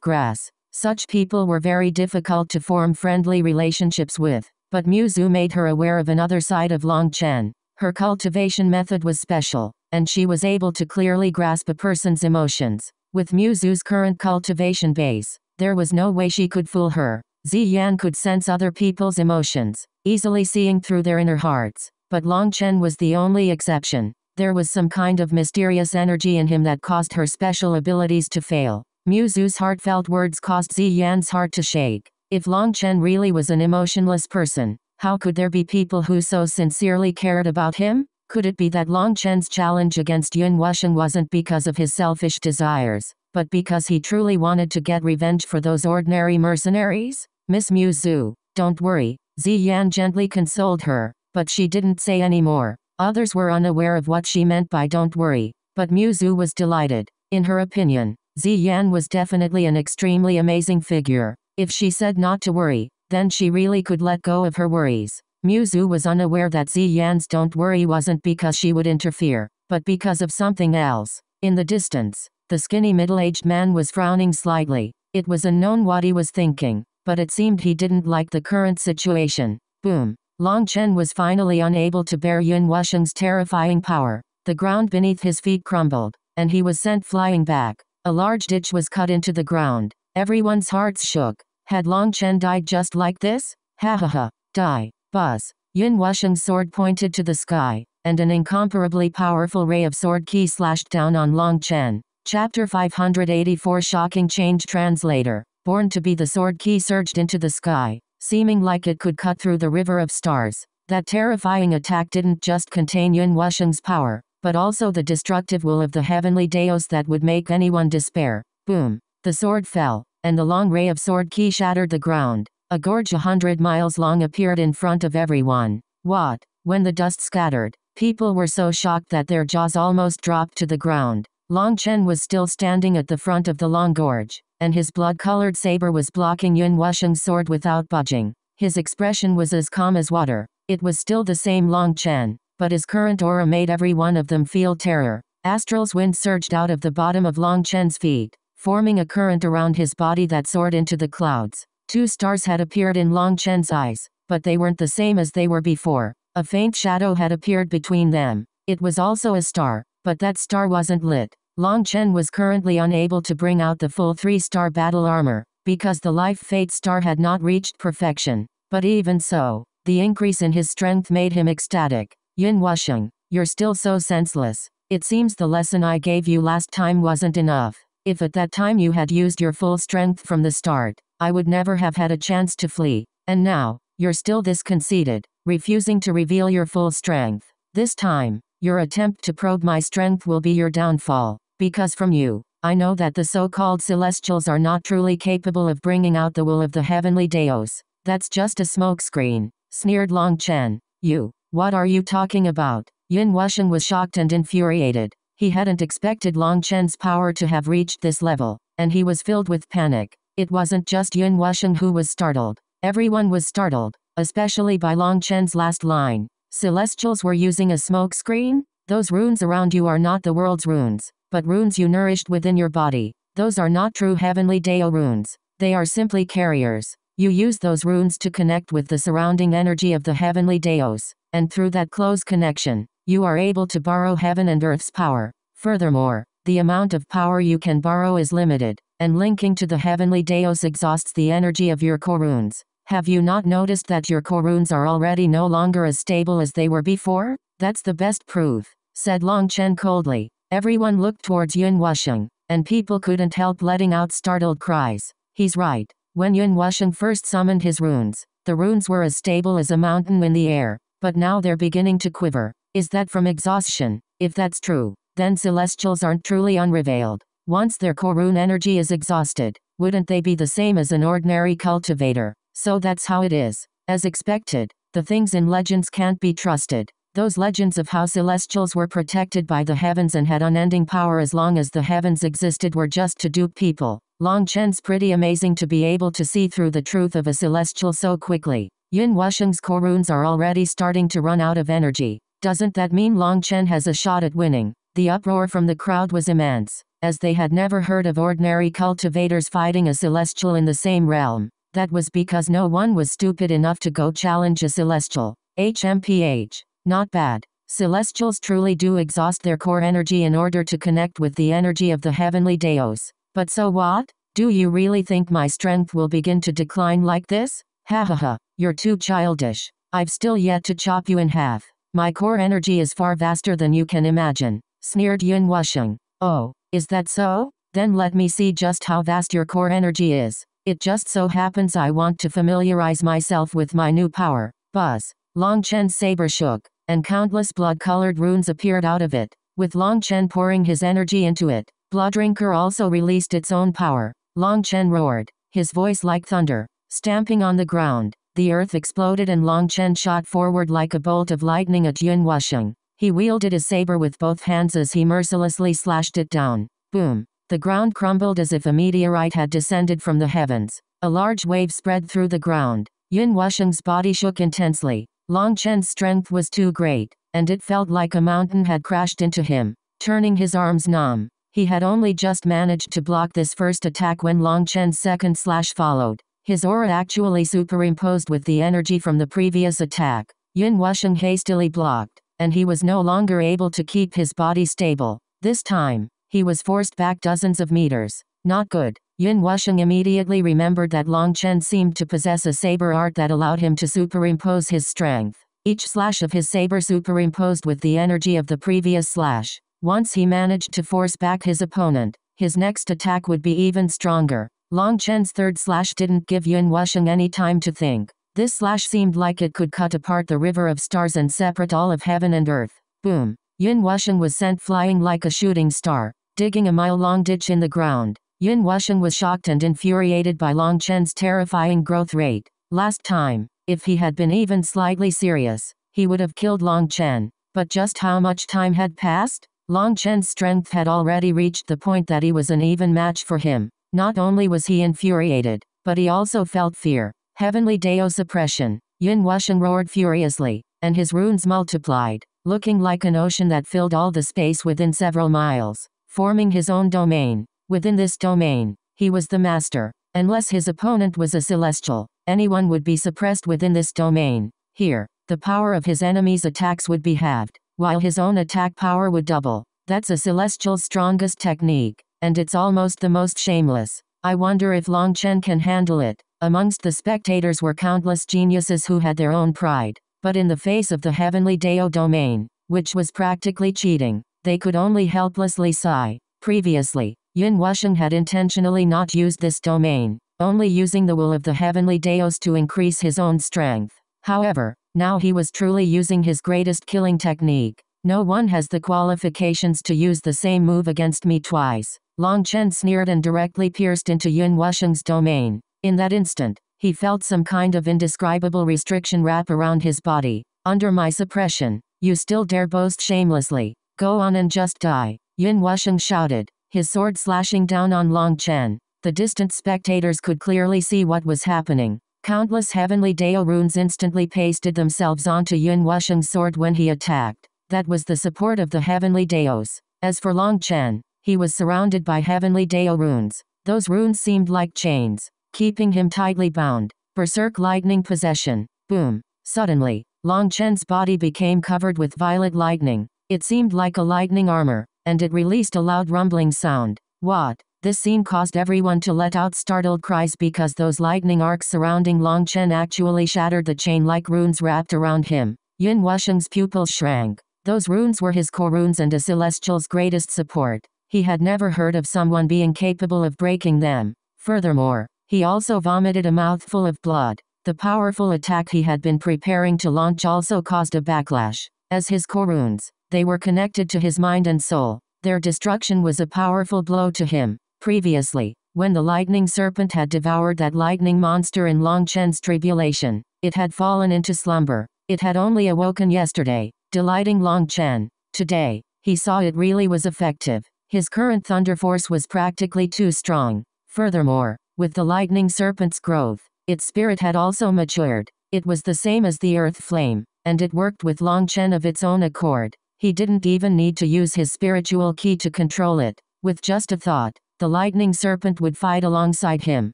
grass. Such people were very difficult to form friendly relationships with, but Muzu made her aware of another side of Long Chen. Her cultivation method was special, and she was able to clearly grasp a person's emotions. With Muzu's current cultivation base, there was no way she could fool her. Ziyan could sense other people's emotions, easily seeing through their inner hearts. But Long Chen was the only exception. There was some kind of mysterious energy in him that caused her special abilities to fail. Muzu's heartfelt words caused Ziyan's heart to shake. If Long Chen really was an emotionless person, how could there be people who so sincerely cared about him? Could it be that Long Chen's challenge against Yun Wusheng wasn't because of his selfish desires, but because he truly wanted to get revenge for those ordinary mercenaries? Miss Muzu, don't worry, Ziyan gently consoled her, but she didn't say any more. Others were unaware of what she meant by don't worry, but Muzu was delighted. In her opinion, Ziyan was definitely an extremely amazing figure. If she said not to worry, then she really could let go of her worries. Muzu was unaware that Ziyan's don't worry wasn't because she would interfere, but because of something else. In the distance, the skinny middle-aged man was frowning slightly. It was unknown what he was thinking, but it seemed he didn't like the current situation. Boom. Long Chen was finally unable to bear Yun Wusheng's terrifying power. The ground beneath his feet crumbled, and he was sent flying back. A large ditch was cut into the ground. Everyone's hearts shook. Had Long Chen died just like this? Ha ha ha. Die. Buzz. Yun Wusheng's sword pointed to the sky, and an incomparably powerful ray of sword ki slashed down on Long Chen. Chapter 584 Shocking Change Translator. Born to be the sword ki surged into the sky, seeming like it could cut through the river of stars. That terrifying attack didn't just contain Yun Wusheng's power, but also the destructive will of the heavenly Daos that would make anyone despair. Boom. The sword fell, and the long ray of sword ki shattered the ground. A gorge a hundred miles long appeared in front of everyone. What? When the dust scattered, people were so shocked that their jaws almost dropped to the ground. Long Chen was still standing at the front of the long gorge, and his blood-colored saber was blocking Yun Wusheng's sword without budging. His expression was as calm as water. It was still the same Long Chen, but his current aura made every one of them feel terror. Astral's wind surged out of the bottom of Long Chen's feet, forming a current around his body that soared into the clouds. Two stars had appeared in Long Chen's eyes, but they weren't the same as they were before. A faint shadow had appeared between them. It was also a star, but that star wasn't lit. Long Chen was currently unable to bring out the full three-star battle armor, because the Life Fate star had not reached perfection. But even so, the increase in his strength made him ecstatic. Yun Wusheng, you're still so senseless. It seems the lesson I gave you last time wasn't enough. If at that time you had used your full strength from the start, I would never have had a chance to flee. And now, you're still this conceited, refusing to reveal your full strength. This time, your attempt to probe my strength will be your downfall. Because from you, I know that the so-called celestials are not truly capable of bringing out the will of the heavenly Daos. That's just a smokescreen, sneered Long Chen. You, what are you talking about? Yun Wusheng was shocked and infuriated. He hadn't expected Long Chen's power to have reached this level, and he was filled with panic. It wasn't just Yun Wusheng who was startled. Everyone was startled, especially by Long Chen's last line. Celestials were using a smokescreen? Those runes around you are not the world's runes but runes you nourished within your body. Those are not true heavenly Dao runes. They are simply carriers. You use those runes to connect with the surrounding energy of the heavenly Daos, and through that close connection, you are able to borrow heaven and earth's power. Furthermore, the amount of power you can borrow is limited, and linking to the heavenly Daos exhausts the energy of your core runes. Have you not noticed that your core runes are already no longer as stable as they were before? That's the best proof, said Long Chen coldly. Everyone looked towards Yun Wusheng, and people couldn't help letting out startled cries. He's right. When Yun Wusheng first summoned his runes, the runes were as stable as a mountain in the air, but now they're beginning to quiver. Is that from exhaustion? If that's true, then celestials aren't truly unrevealed. Once their core rune energy is exhausted, wouldn't they be the same as an ordinary cultivator? So that's how it is. As expected, the things in legends can't be trusted. Those legends of how celestials were protected by the heavens and had unending power as long as the heavens existed were just to dupe people. Long Chen's pretty amazing to be able to see through the truth of a celestial so quickly. Yun Wusheng's core runes are already starting to run out of energy. Doesn't that mean Long Chen has a shot at winning? The uproar from the crowd was immense, as they had never heard of ordinary cultivators fighting a celestial in the same realm. That was because no one was stupid enough to go challenge a celestial. HMPH. Not bad. Celestials truly do exhaust their core energy in order to connect with the energy of the heavenly Daos. But so what? Do you really think my strength will begin to decline like this? Ha ha ha, you're too childish. I've still yet to chop you in half. My core energy is far vaster than you can imagine, sneered Yun Wusheng. Oh, is that so? Then let me see just how vast your core energy is. It just so happens I want to familiarize myself with my new power. Buzz. Long Chen's saber shook, and countless blood-colored runes appeared out of it, with Long Chen pouring his energy into it. Bloodrinker also released its own power. Long Chen roared, his voice like thunder, stamping on the ground. The earth exploded and Long Chen shot forward like a bolt of lightning at Yun Wusheng. He wielded his saber with both hands as he mercilessly slashed it down. Boom. The ground crumbled as if a meteorite had descended from the heavens. A large wave spread through the ground. Yun Wusheng's body shook intensely. Long Chen's strength was too great, and it felt like a mountain had crashed into him, turning his arms numb. He had only just managed to block this first attack when Long Chen's second slash followed. His aura actually superimposed with the energy from the previous attack. Yin Wusheng hastily blocked, and he was no longer able to keep his body stable. This time, he was forced back dozens of meters. Not good. Yun Wusheng immediately remembered that Long Chen seemed to possess a saber art that allowed him to superimpose his strength. Each slash of his saber superimposed with the energy of the previous slash. Once he managed to force back his opponent, his next attack would be even stronger. Long Chen's third slash didn't give Yun Wusheng any time to think. This slash seemed like it could cut apart the river of stars and separate all of heaven and earth. Boom. Yun Wusheng was sent flying like a shooting star, digging a mile-long ditch in the ground. Yun Wusheng was shocked and infuriated by Long Chen's terrifying growth rate. Last time, if he had been even slightly serious, he would have killed Long Chen. But just how much time had passed? Long Chen's strength had already reached the point that he was an even match for him. Not only was he infuriated, but he also felt fear. Heavenly Dao suppression. Yun Wusheng roared furiously, and his runes multiplied, looking like an ocean that filled all the space within several miles, forming his own domain. Within this domain, he was the master. Unless his opponent was a celestial, anyone would be suppressed within this domain. Here, the power of his enemy's attacks would be halved, while his own attack power would double. That's a celestial's strongest technique and it's almost the most shameless. I wonder if Long Chen can handle it. Amongst the spectators were countless geniuses who had their own pride, but in the face of the heavenly Dao domain, which was practically cheating, they could only helplessly sigh. Previously, Yun Wusheng had intentionally not used this domain, only using the will of the heavenly Daos to increase his own strength. However, now he was truly using his greatest killing technique. No one has the qualifications to use the same move against me twice. Long Chen sneered and directly pierced into Yun Wusheng's domain. In that instant, he felt some kind of indescribable restriction wrap around his body. Under my suppression, you still dare boast shamelessly. Go on and just die. Yun Wusheng shouted, his sword slashing down on Long Chen. The distant spectators could clearly see what was happening. Countless heavenly Dao runes instantly pasted themselves onto Yun Wusheng's sword when he attacked. That was the support of the heavenly Daos. As for Long Chen, he was surrounded by heavenly Dao runes. Those runes seemed like chains, keeping him tightly bound. Berserk lightning possession. Boom. Suddenly, Long Chen's body became covered with violet lightning. It seemed like a lightning armor, and it released a loud rumbling sound. What? This scene caused everyone to let out startled cries because those lightning arcs surrounding Long Chen actually shattered the chain-like runes wrapped around him. Yin Wusheng's pupils shrank. Those runes were his core runes and a celestial's greatest support. He had never heard of someone being capable of breaking them. Furthermore, he also vomited a mouthful of blood. The powerful attack he had been preparing to launch also caused a backlash. As his core runes, they were connected to his mind and soul. Their destruction was a powerful blow to him. Previously, when the lightning serpent had devoured that lightning monster in Long Chen's tribulation, it had fallen into slumber. It had only awoken yesterday, delighting Long Chen. Today, he saw it really was effective. His current thunder force was practically too strong. Furthermore, with the lightning serpent's growth, its spirit had also matured. It was the same as the earth flame. and it worked with Long Chen of its own accord. He didn't even need to use his spiritual key to control it. With just a thought, the lightning serpent would fight alongside him.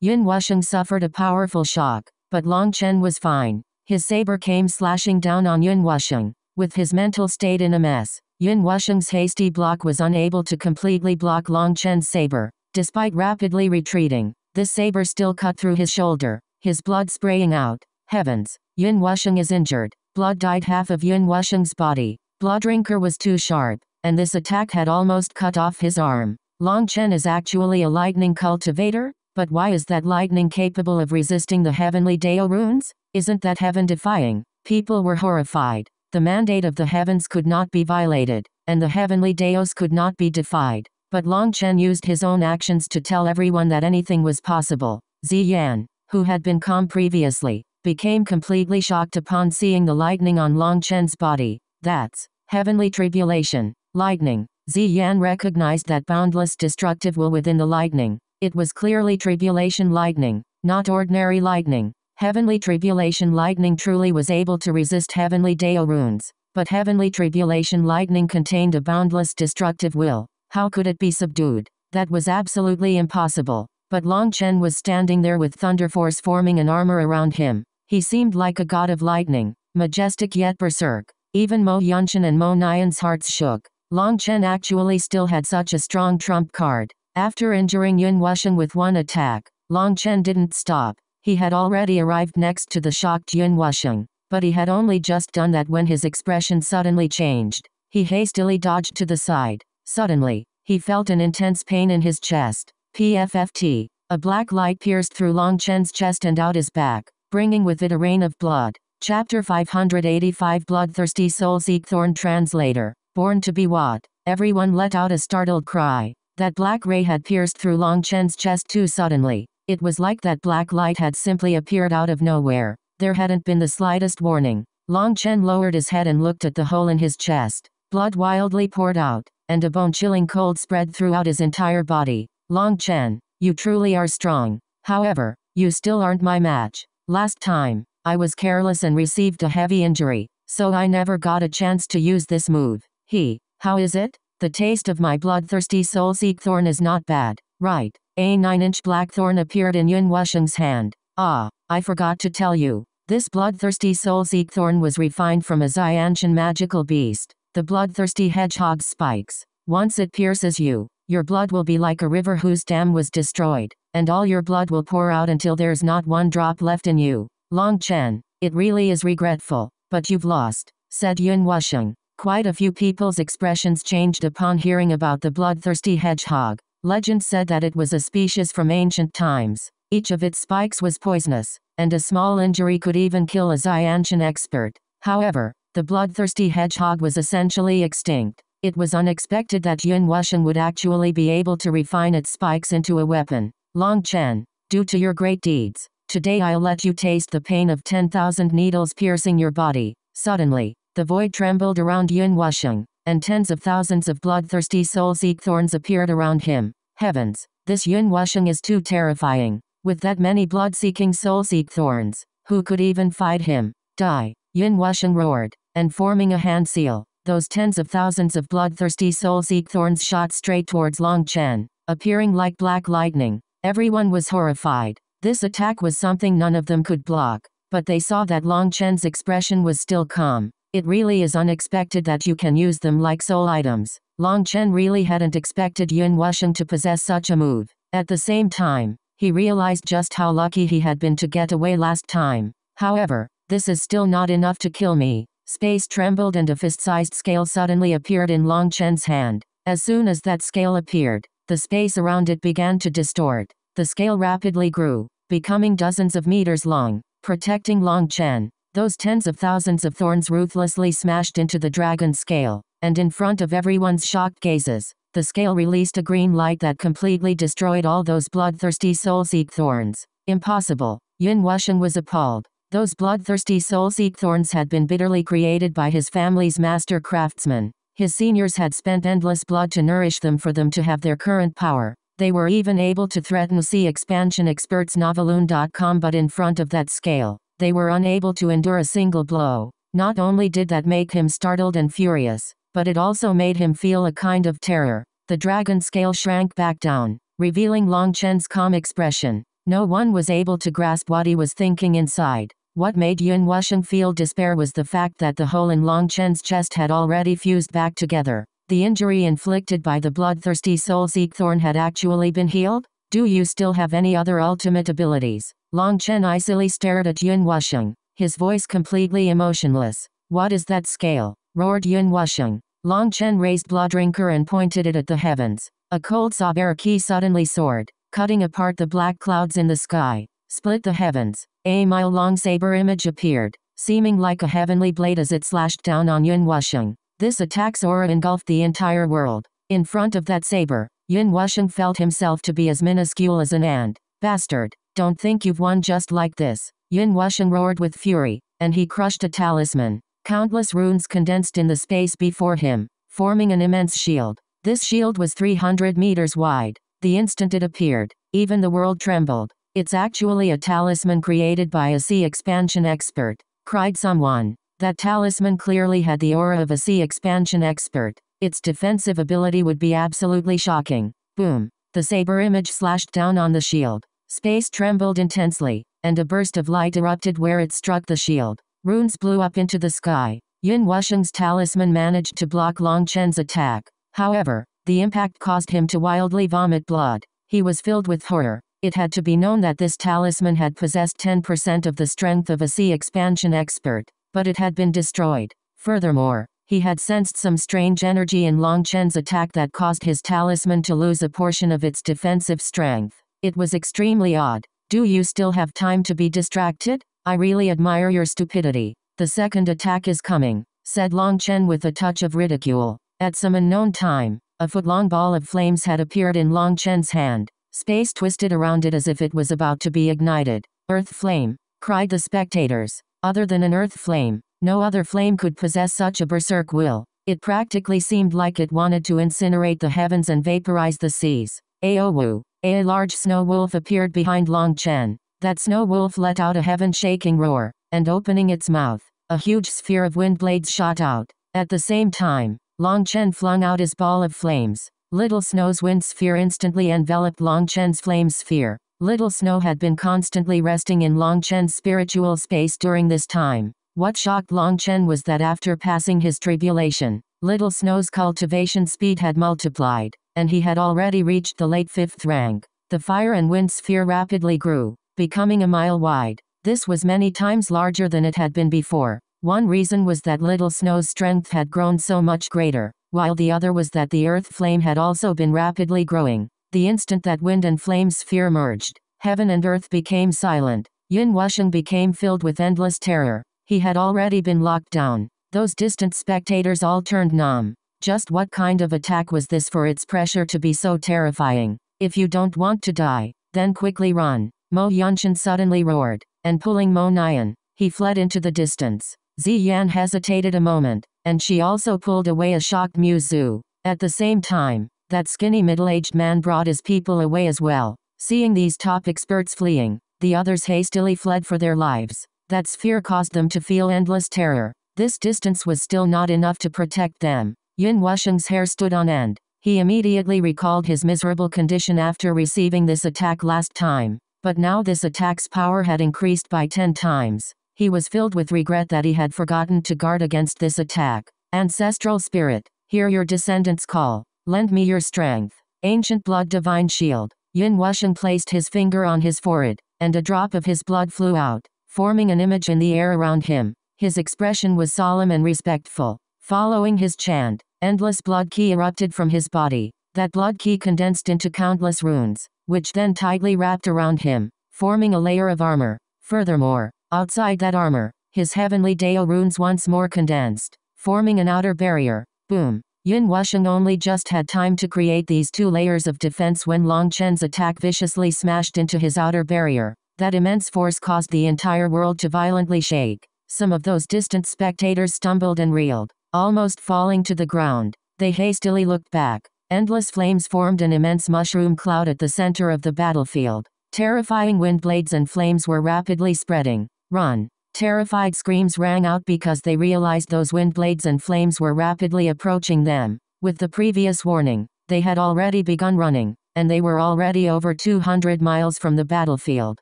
Yun Wusheng suffered a powerful shock, but Long Chen was fine. His saber came slashing down on Yun Wusheng. With his mental state in a mess, Yun Wusheng's hasty block was unable to completely block Long Chen's saber. Despite rapidly retreating, this saber still cut through his shoulder, his blood spraying out. Heavens! Yun Wusheng is injured. Blood dyed half of Yun Wusheng's body. Bloodrinker was too sharp, and this attack had almost cut off his arm. Long Chen is actually a lightning cultivator? But why is that lightning capable of resisting the heavenly Dao runes? Isn't that heaven defying? People were horrified. The mandate of the heavens could not be violated, and the heavenly Daos could not be defied. But Long Chen used his own actions to tell everyone that anything was possible. Ziyan, who had been calm previously, became completely shocked upon seeing the lightning on Long Chen's body. That's heavenly tribulation. Lightning. Ziyan recognized that boundless destructive will within the lightning. It was clearly tribulation lightning, not ordinary lightning. Heavenly tribulation lightning truly was able to resist heavenly Dao runes, but heavenly tribulation lightning contained a boundless destructive will. How could it be subdued? That was absolutely impossible. But Long Chen was standing there with thunder force forming an armor around him. He seemed like a god of lightning, majestic yet berserk. Even Mo Yunshan and Mo Nian's hearts shook. Long Chen actually still had such a strong trump card. After injuring Yun Wusheng with one attack, Long Chen didn't stop. He had already arrived next to the shocked Yun Wusheng, but he had only just done that when his expression suddenly changed. He hastily dodged to the side. Suddenly, he felt an intense pain in his chest. PFFT. A black light pierced through Long Chen's chest and out his back, bringing with it a rain of blood. Chapter 585 Bloodthirsty Soul Seek Thorn Translator. Born to be what? Everyone let out a startled cry. That black ray had pierced through Long Chen's chest too suddenly. It was like that black light had simply appeared out of nowhere. There hadn't been the slightest warning. Long Chen lowered his head and looked at the hole in his chest. Blood wildly poured out, and a bone-chilling cold spread throughout his entire body. Long Chen, you truly are strong. However, you still aren't my match. Last time, I was careless and received a heavy injury, so I never got a chance to use this move. He, how is it? The taste of my bloodthirsty soul seek thorn is not bad, right? A 9-inch blackthorn appeared in Yun Wusheng's hand. Ah, I forgot to tell you. This bloodthirsty soul-seek thorn was refined from a Xiantian magical beast, the bloodthirsty hedgehog's spikes. Once it pierces you, your blood will be like a river whose dam was destroyed, and all your blood will pour out until there's not one drop left in you. Long Chen, it really is regretful, but you've lost, said Yun Wusheng. Quite a few people's expressions changed upon hearing about the bloodthirsty hedgehog. Legend said that it was a species from ancient times. Each of its spikes was poisonous, and a small injury could even kill a Xiantian expert. However, the bloodthirsty hedgehog was essentially extinct. It was unexpected that Yun Wusheng would actually be able to refine its spikes into a weapon. Long Chen, due to your great deeds, today I'll let you taste the pain of 10,000 needles piercing your body. Suddenly, the void trembled around Yun Wusheng, and tens of thousands of bloodthirsty soul-seek thorns appeared around him. Heavens, this Yun Wusheng is too terrifying. With that many blood-seeking soul-seek thorns, who could even fight him? Die. Yun Wusheng roared, and forming a hand seal, those tens of thousands of bloodthirsty soul-seek thorns shot straight towards Long Chen, appearing like black lightning. Everyone was horrified. This attack was something none of them could block, but they saw that Long Chen's expression was still calm. It really is unexpected that you can use them like soul items. Long Chen really hadn't expected Yun Wusheng to possess such a move. At the same time, he realized just how lucky he had been to get away last time. However, this is still not enough to kill me. Space trembled and a fist-sized scale suddenly appeared in Long Chen's hand. As soon as that scale appeared, the space around it began to distort. The scale rapidly grew, becoming dozens of meters long, protecting Long Chen. Those tens of thousands of thorns ruthlessly smashed into the dragon scale and in front of everyone's shocked gazes, the scale released a green light that completely destroyed all those bloodthirsty soul-seek thorns. Impossible. Yun Wusheng was appalled. Those bloodthirsty soul-seek thorns had been bitterly created by his family's master craftsman. His seniors had spent endless blood to nourish them for them to have their current power. They were even able to threaten sea expansion experts Noveloon.com but in front of that scale, they were unable to endure a single blow. Not only did that make him startled and furious, but it also made him feel a kind of terror. The dragon scale shrank back down, revealing Long Chen's calm expression. No one was able to grasp what he was thinking inside. What made Yun Wusheng feel despair was the fact that the hole in Long Chen's chest had already fused back together. The injury inflicted by the bloodthirsty soul Seek Thorn had actually been healed? Do you still have any other ultimate abilities? Long Chen icily stared at Yun Wusheng, his voice completely emotionless. What is that scale? roared Yun Wusheng. Long Chen raised Bloodrinker and pointed it at the heavens. A cold Saber key suddenly soared cutting apart the black clouds in the sky, split the heavens. A mile-long saber image appeared, seeming like a heavenly blade as it slashed down on Yun Wusheng. This attack's aura engulfed the entire world. In front of that saber, Yin Wusheng felt himself to be as minuscule as an ant. Bastard, don't think you've won just like this. Yin Wusheng roared with fury, and he crushed a talisman. Countless runes condensed in the space before him, forming an immense shield. This shield was 300 meters wide, the instant it appeared, even the world trembled. It's actually a talisman created by a sea expansion expert, cried someone. That talisman clearly had the aura of a sea expansion expert. Its defensive ability would be absolutely shocking. Boom. The saber image slashed down on the shield. Space trembled intensely, and a burst of light erupted where it struck the shield. Runes blew up into the sky. Yun Wusheng's talisman managed to block Long Chen's attack. However, the impact caused him to wildly vomit blood. He was filled with horror. It had to be known that this talisman had possessed 10% of the strength of a sea expansion expert, but it had been destroyed. Furthermore, he had sensed some strange energy in Long Chen's attack that caused his talisman to lose a portion of its defensive strength. It was extremely odd. Do you still have time to be distracted? I really admire your stupidity. The second attack is coming, said Long Chen with a touch of ridicule. At some unknown time, a foot-long ball of flames had appeared in Long Chen's hand. Space twisted around it as if it was about to be ignited. Earth flame, cried the spectators. Other than an earth flame, no other flame could possess such a berserk will. It practically seemed like it wanted to incinerate the heavens and vaporize the seas. Aowu, a large snow wolf appeared behind Long Chen. That snow wolf let out a heaven-shaking roar, and opening its mouth, a huge sphere of wind blades shot out. At the same time, Long Chen flung out his ball of flames. Little Snow's wind sphere instantly enveloped Long Chen's flame sphere. Little Snow had been constantly resting in Long Chen's spiritual space during this time. What shocked Long Chen was that after passing his tribulation, Little Snow's cultivation speed had multiplied, and he had already reached the late fifth rank. The fire and wind sphere rapidly grew, becoming a mile wide. This was many times larger than it had been before. One reason was that Little Snow's strength had grown so much greater, while the other was that the earth flame had also been rapidly growing. The instant that wind and flame sphere merged, heaven and earth became silent. Yun Wusheng became filled with endless terror. He had already been locked down. Those distant spectators all turned numb. Just what kind of attack was this for its pressure to be so terrifying? If you don't want to die, then quickly run. Mo Yunshan suddenly roared, and pulling Mo Nian, he fled into the distance. Ziyan hesitated a moment, and she also pulled away a shocked Mu Zu. At the same time, that skinny middle-aged man brought his people away as well. Seeing these top experts fleeing, the others hastily fled for their lives. That fear caused them to feel endless terror. This distance was still not enough to protect them. Yun Wusheng's hair stood on end. He immediately recalled his miserable condition after receiving this attack last time. But now this attack's power had increased by 10 times. He was filled with regret that he had forgotten to guard against this attack. Ancestral spirit, hear your descendants call. Lend me your strength. Ancient blood divine shield. Yin Wusheng placed his finger on his forehead, and a drop of his blood flew out, forming an image in the air around him. His expression was solemn and respectful. Following his chant, endless blood ki erupted from his body. That blood ki condensed into countless runes, which then tightly wrapped around him, forming a layer of armor. Furthermore, Outside that armor, his heavenly Dao runes once more condensed, forming an outer barrier. Boom. Yun Wusheng only just had time to create these two layers of defense when Long Chen's attack viciously smashed into his outer barrier. That immense force caused the entire world to violently shake. Some of those distant spectators stumbled and reeled, almost falling to the ground. They hastily looked back. Endless flames formed an immense mushroom cloud at the center of the battlefield. Terrifying wind blades and flames were rapidly spreading. Run. Terrified screams rang out because they realized those wind blades and flames were rapidly approaching them. With the previous warning, they had already begun running, and they were already over 200 miles from the battlefield.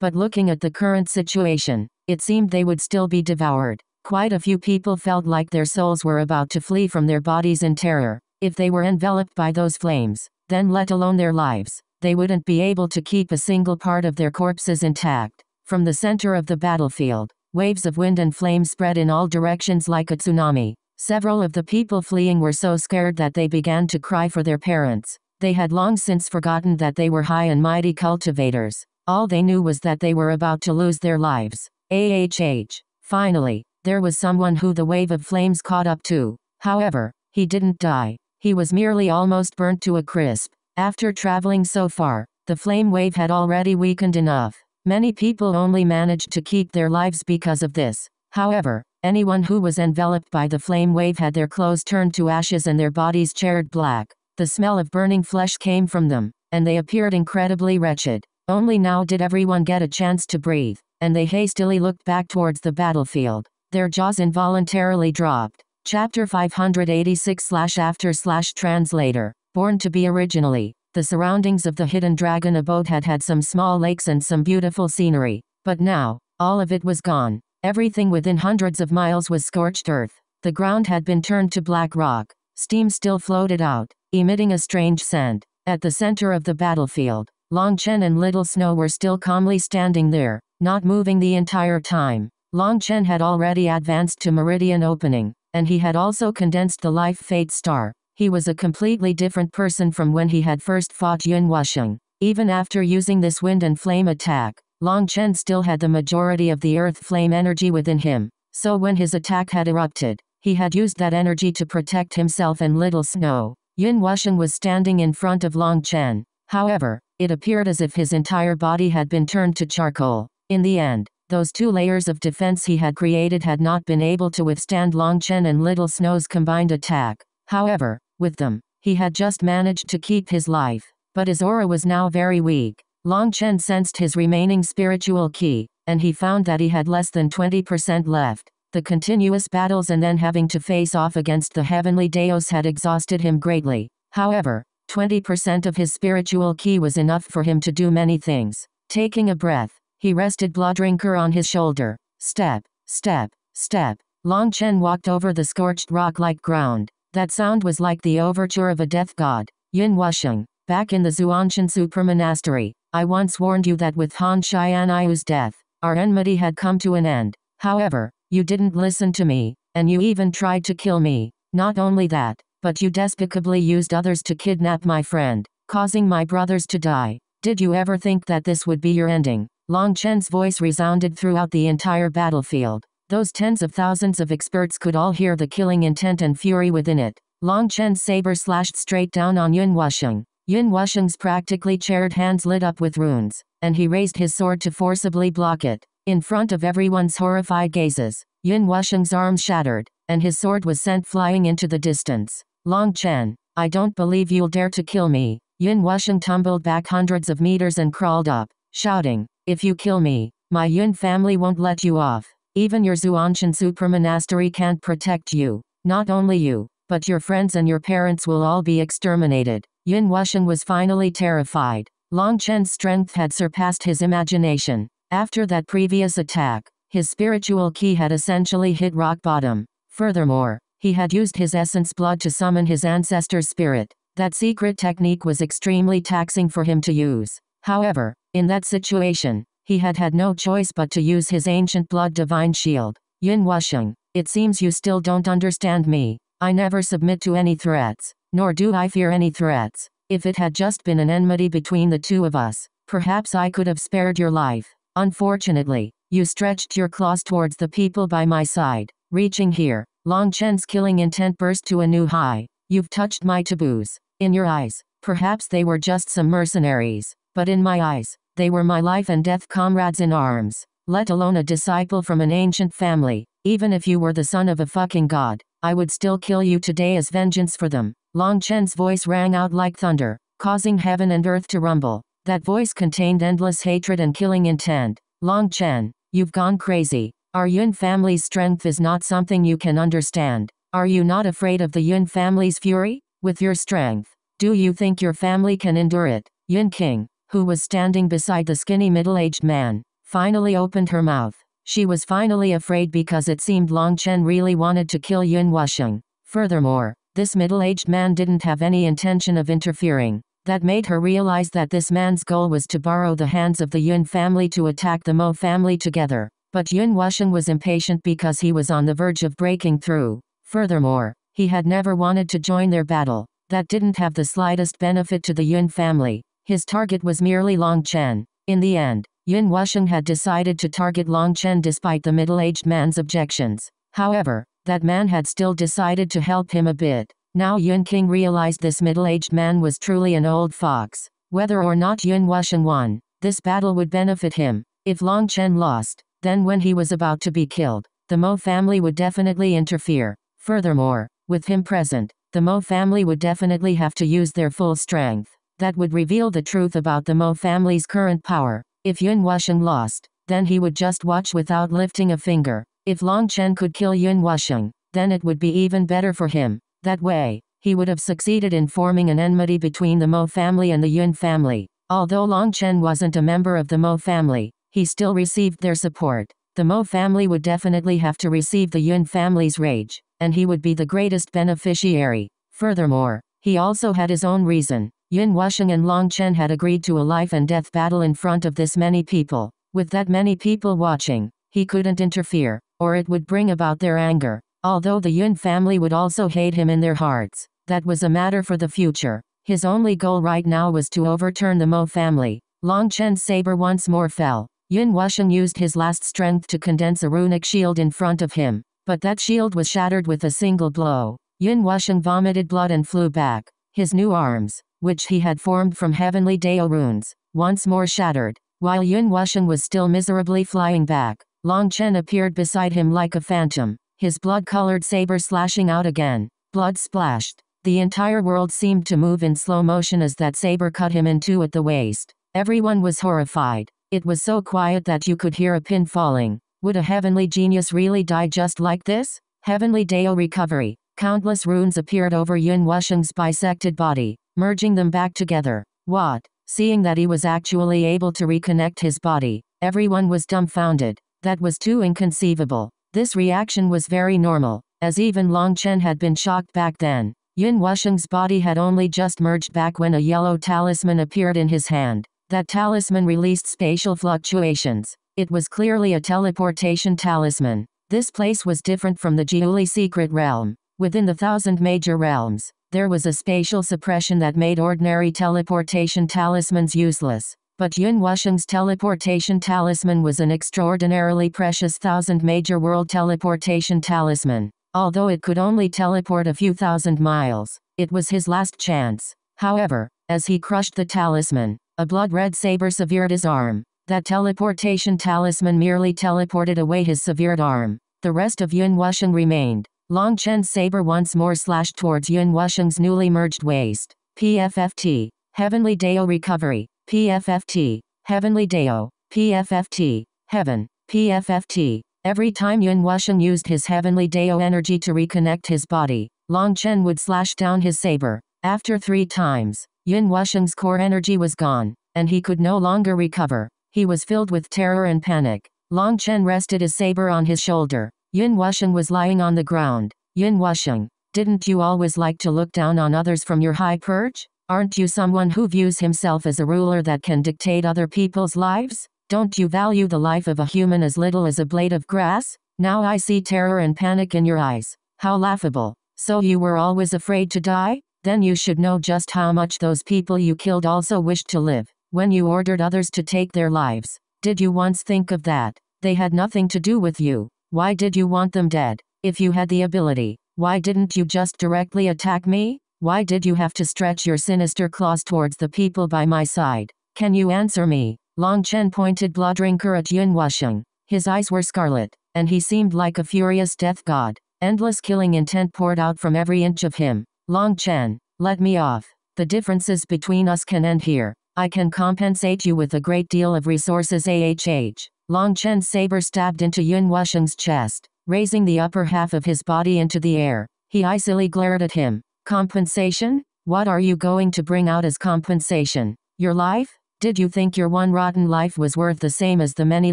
But looking at the current situation, it seemed they would still be devoured. Quite a few people felt like their souls were about to flee from their bodies in terror. If they were enveloped by those flames, then let alone their lives, they wouldn't be able to keep a single part of their corpses intact. From the center of the battlefield, waves of wind and flame spread in all directions like a tsunami. Several of the people fleeing were so scared that they began to cry for their parents. They had long since forgotten that they were high and mighty cultivators. All they knew was that they were about to lose their lives. AHH. Finally, there was someone who the wave of flames caught up to. However, he didn't die. He was merely almost burnt to a crisp. After traveling so far, the flame wave had already weakened enough. Many people only managed to keep their lives because of this. However, anyone who was enveloped by the flame wave had their clothes turned to ashes and their bodies charred black. The smell of burning flesh came from them, and they appeared incredibly wretched. Only now did everyone get a chance to breathe, and they hastily looked back towards the battlefield. Their jaws involuntarily dropped. Chapter 586 slash after slash translator. Born to be originally, the surroundings of the hidden dragon abode had had some small lakes and some beautiful scenery. But now, all of it was gone. Everything within hundreds of miles was scorched earth. The ground had been turned to black rock. Steam still floated out, emitting a strange scent. At the center of the battlefield, Long Chen and Little Snow were still calmly standing there, not moving the entire time. Long Chen had already advanced to meridian opening, and he had also condensed the life fate star. He was a completely different person from when he had first fought Yun Wusheng. Even after using this wind and flame attack, Long Chen still had the majority of the earth flame energy within him. So when his attack had erupted, he had used that energy to protect himself and Little Snow. Yun Wusheng was standing in front of Long Chen. However, it appeared as if his entire body had been turned to charcoal. In the end, those two layers of defense he had created had not been able to withstand Long Chen and Little Snow's combined attack. However, with them, he had just managed to keep his life. But his aura was now very weak. Long Chen sensed his remaining spiritual ki, and he found that he had less than 20% left. The continuous battles and then having to face off against the heavenly Daos had exhausted him greatly. However, 20% of his spiritual ki was enough for him to do many things. Taking a breath, he rested Bloodrinker on his shoulder. Step, step, step. Long Chen walked over the scorched rock-like ground. That sound was like the overture of a death god. Yin Wusheng, back in the Zuanshan Supermonastery, I once warned you that with Han Xianyu's death, our enmity had come to an end. However, you didn't listen to me, and you even tried to kill me. Not only that, but you despicably used others to kidnap my friend, causing my brothers to die. Did you ever think that this would be your ending? Long Chen's voice resounded throughout the entire battlefield. Those tens of thousands of experts could all hear the killing intent and fury within it. Long Chen's saber slashed straight down on Yun Wusheng. Yun Wusheng's practically charred hands lit up with runes, and he raised his sword to forcibly block it. In front of everyone's horrified gazes, Yun Wusheng's arm shattered, and his sword was sent flying into the distance. Long Chen, I don't believe you'll dare to kill me. Yun Wusheng tumbled back hundreds of meters and crawled up, shouting, If you kill me, my Yun family won't let you off. Even your Zuanshan Super Monastery can't protect you. Not only you, but your friends and your parents will all be exterminated. Yun Wusheng was finally terrified. Long Chen's strength had surpassed his imagination. After that previous attack, his spiritual ki had essentially hit rock bottom. Furthermore, he had used his essence blood to summon his ancestor's spirit. That secret technique was extremely taxing for him to use. However, in that situation, he had had no choice but to use his ancient blood divine shield. Yin Wusheng, it seems you still don't understand me. I never submit to any threats, nor do I fear any threats. If it had just been an enmity between the two of us, perhaps I could have spared your life. Unfortunately, you stretched your claws towards the people by my side. Reaching here, Long Chen's killing intent burst to a new high. You've touched my taboos. In your eyes, perhaps they were just some mercenaries, but in my eyes, they were my life and death comrades in arms, let alone a disciple from an ancient family. Even if you were the son of a fucking god, I would still kill you today as vengeance for them. Long Chen's voice rang out like thunder, causing heaven and earth to rumble. That voice contained endless hatred and killing intent. Long Chen, you've gone crazy. Our Yun family's strength is not something you can understand. Are you not afraid of the Yun family's fury? With your strength, do you think your family can endure it? Yun King, who was standing beside the skinny middle-aged man, finally opened her mouth. She was finally afraid because it seemed Long Chen really wanted to kill Yun Wusheng. Furthermore, this middle-aged man didn't have any intention of interfering. That made her realize that this man's goal was to borrow the hands of the Yun family to attack the Mo family together. But Yun Wusheng was impatient because he was on the verge of breaking through. Furthermore, he had never wanted to join their battle. That didn't have the slightest benefit to the Yun family. His target was merely Long Chen. In the end, Yun Wusheng had decided to target Long Chen despite the middle-aged man's objections. However, that man had still decided to help him a bit. Now Yun King realized this middle-aged man was truly an old fox. Whether or not Yun Wusheng won, this battle would benefit him. If Long Chen lost, then when he was about to be killed, the Mo family would definitely interfere. Furthermore, with him present, the Mo family would definitely have to use their full strength. That would reveal the truth about the Mo family's current power. If Yun Wusheng lost, then he would just watch without lifting a finger. If Long Chen could kill Yun Wusheng, then it would be even better for him. That way, he would have succeeded in forming an enmity between the Mo family and the Yun family. Although Long Chen wasn't a member of the Mo family, he still received their support. The Mo family would definitely have to receive the Yun family's rage, and he would be the greatest beneficiary. Furthermore, he also had his own reason. Yun Wusheng and Long Chen had agreed to a life and death battle in front of this many people. With that many people watching, he couldn't interfere, or it would bring about their anger. Although the Yun family would also hate him in their hearts, that was a matter for the future. His only goal right now was to overturn the Mo family. Long Chen's saber once more fell. Yun Wusheng used his last strength to condense a runic shield in front of him, but that shield was shattered with a single blow. Yun Wusheng vomited blood and flew back. His new arms, which he had formed from heavenly Dao runes, once more shattered. While Yun Wusheng was still miserably flying back, Long Chen appeared beside him like a phantom, his blood-colored saber slashing out again. Blood splashed. The entire world seemed to move in slow motion as that saber cut him in two at the waist. Everyone was horrified. It was so quiet that you could hear a pin falling. Would a heavenly genius really die just like this? Heavenly Dao recovery. Countless runes appeared over Yun Wusheng's bisected body merging them back together. What? Seeing that he was actually able to reconnect his body, everyone was dumbfounded. That was too inconceivable. This reaction was very normal, as even Long Chen had been shocked back then. Yun Wusheng's body had only just merged back when a yellow talisman appeared in his hand. That talisman released spatial fluctuations. It was clearly a teleportation talisman. This place was different from the Jiuli secret realm. Within the thousand major realms, there was a spatial suppression that made ordinary teleportation talismans useless. But Yun Wusheng's teleportation talisman was an extraordinarily precious thousand major world teleportation talisman. Although it could only teleport a few thousand miles, it was his last chance. However, as he crushed the talisman, a blood-red saber severed his arm. That teleportation talisman merely teleported away his severed arm. The rest of Yun Wusheng remained. Long Chen's saber once more slashed towards Yun Wusheng's newly merged waist. PFFT. Heavenly Dao Recovery. PFFT. Heavenly Dao. PFFT. Heaven. PFFT. Every time Yun Wusheng used his Heavenly Dao energy to reconnect his body, Long Chen would slash down his saber. After three times, Yun Wusheng's core energy was gone, and he could no longer recover. He was filled with terror and panic. Long Chen rested his saber on his shoulder, Yun Wusheng was lying on the ground. Yun Wusheng, didn't you always like to look down on others from your high perch? Aren't you someone who views himself as a ruler that can dictate other people's lives? Don't you value the life of a human as little as a blade of grass? Now I see terror and panic in your eyes. How laughable. So you were always afraid to die? Then you should know just how much those people you killed also wished to live. When you ordered others to take their lives, did you once think of that? They had nothing to do with you. Why did you want them dead? If you had the ability, why didn't you just directly attack me? Why did you have to stretch your sinister claws towards the people by my side? Can you answer me? Long Chen pointed Bloodrinker at Yun Wusheng. His eyes were scarlet, and he seemed like a furious death god. Endless killing intent poured out from every inch of him. Long Chen, let me off. The differences between us can end here. I can compensate you with a great deal of resources AHH. Long Chen's saber stabbed into Yun Wusheng's chest, raising the upper half of his body into the air. He icily glared at him. Compensation? What are you going to bring out as compensation? Your life? Did you think your one rotten life was worth the same as the many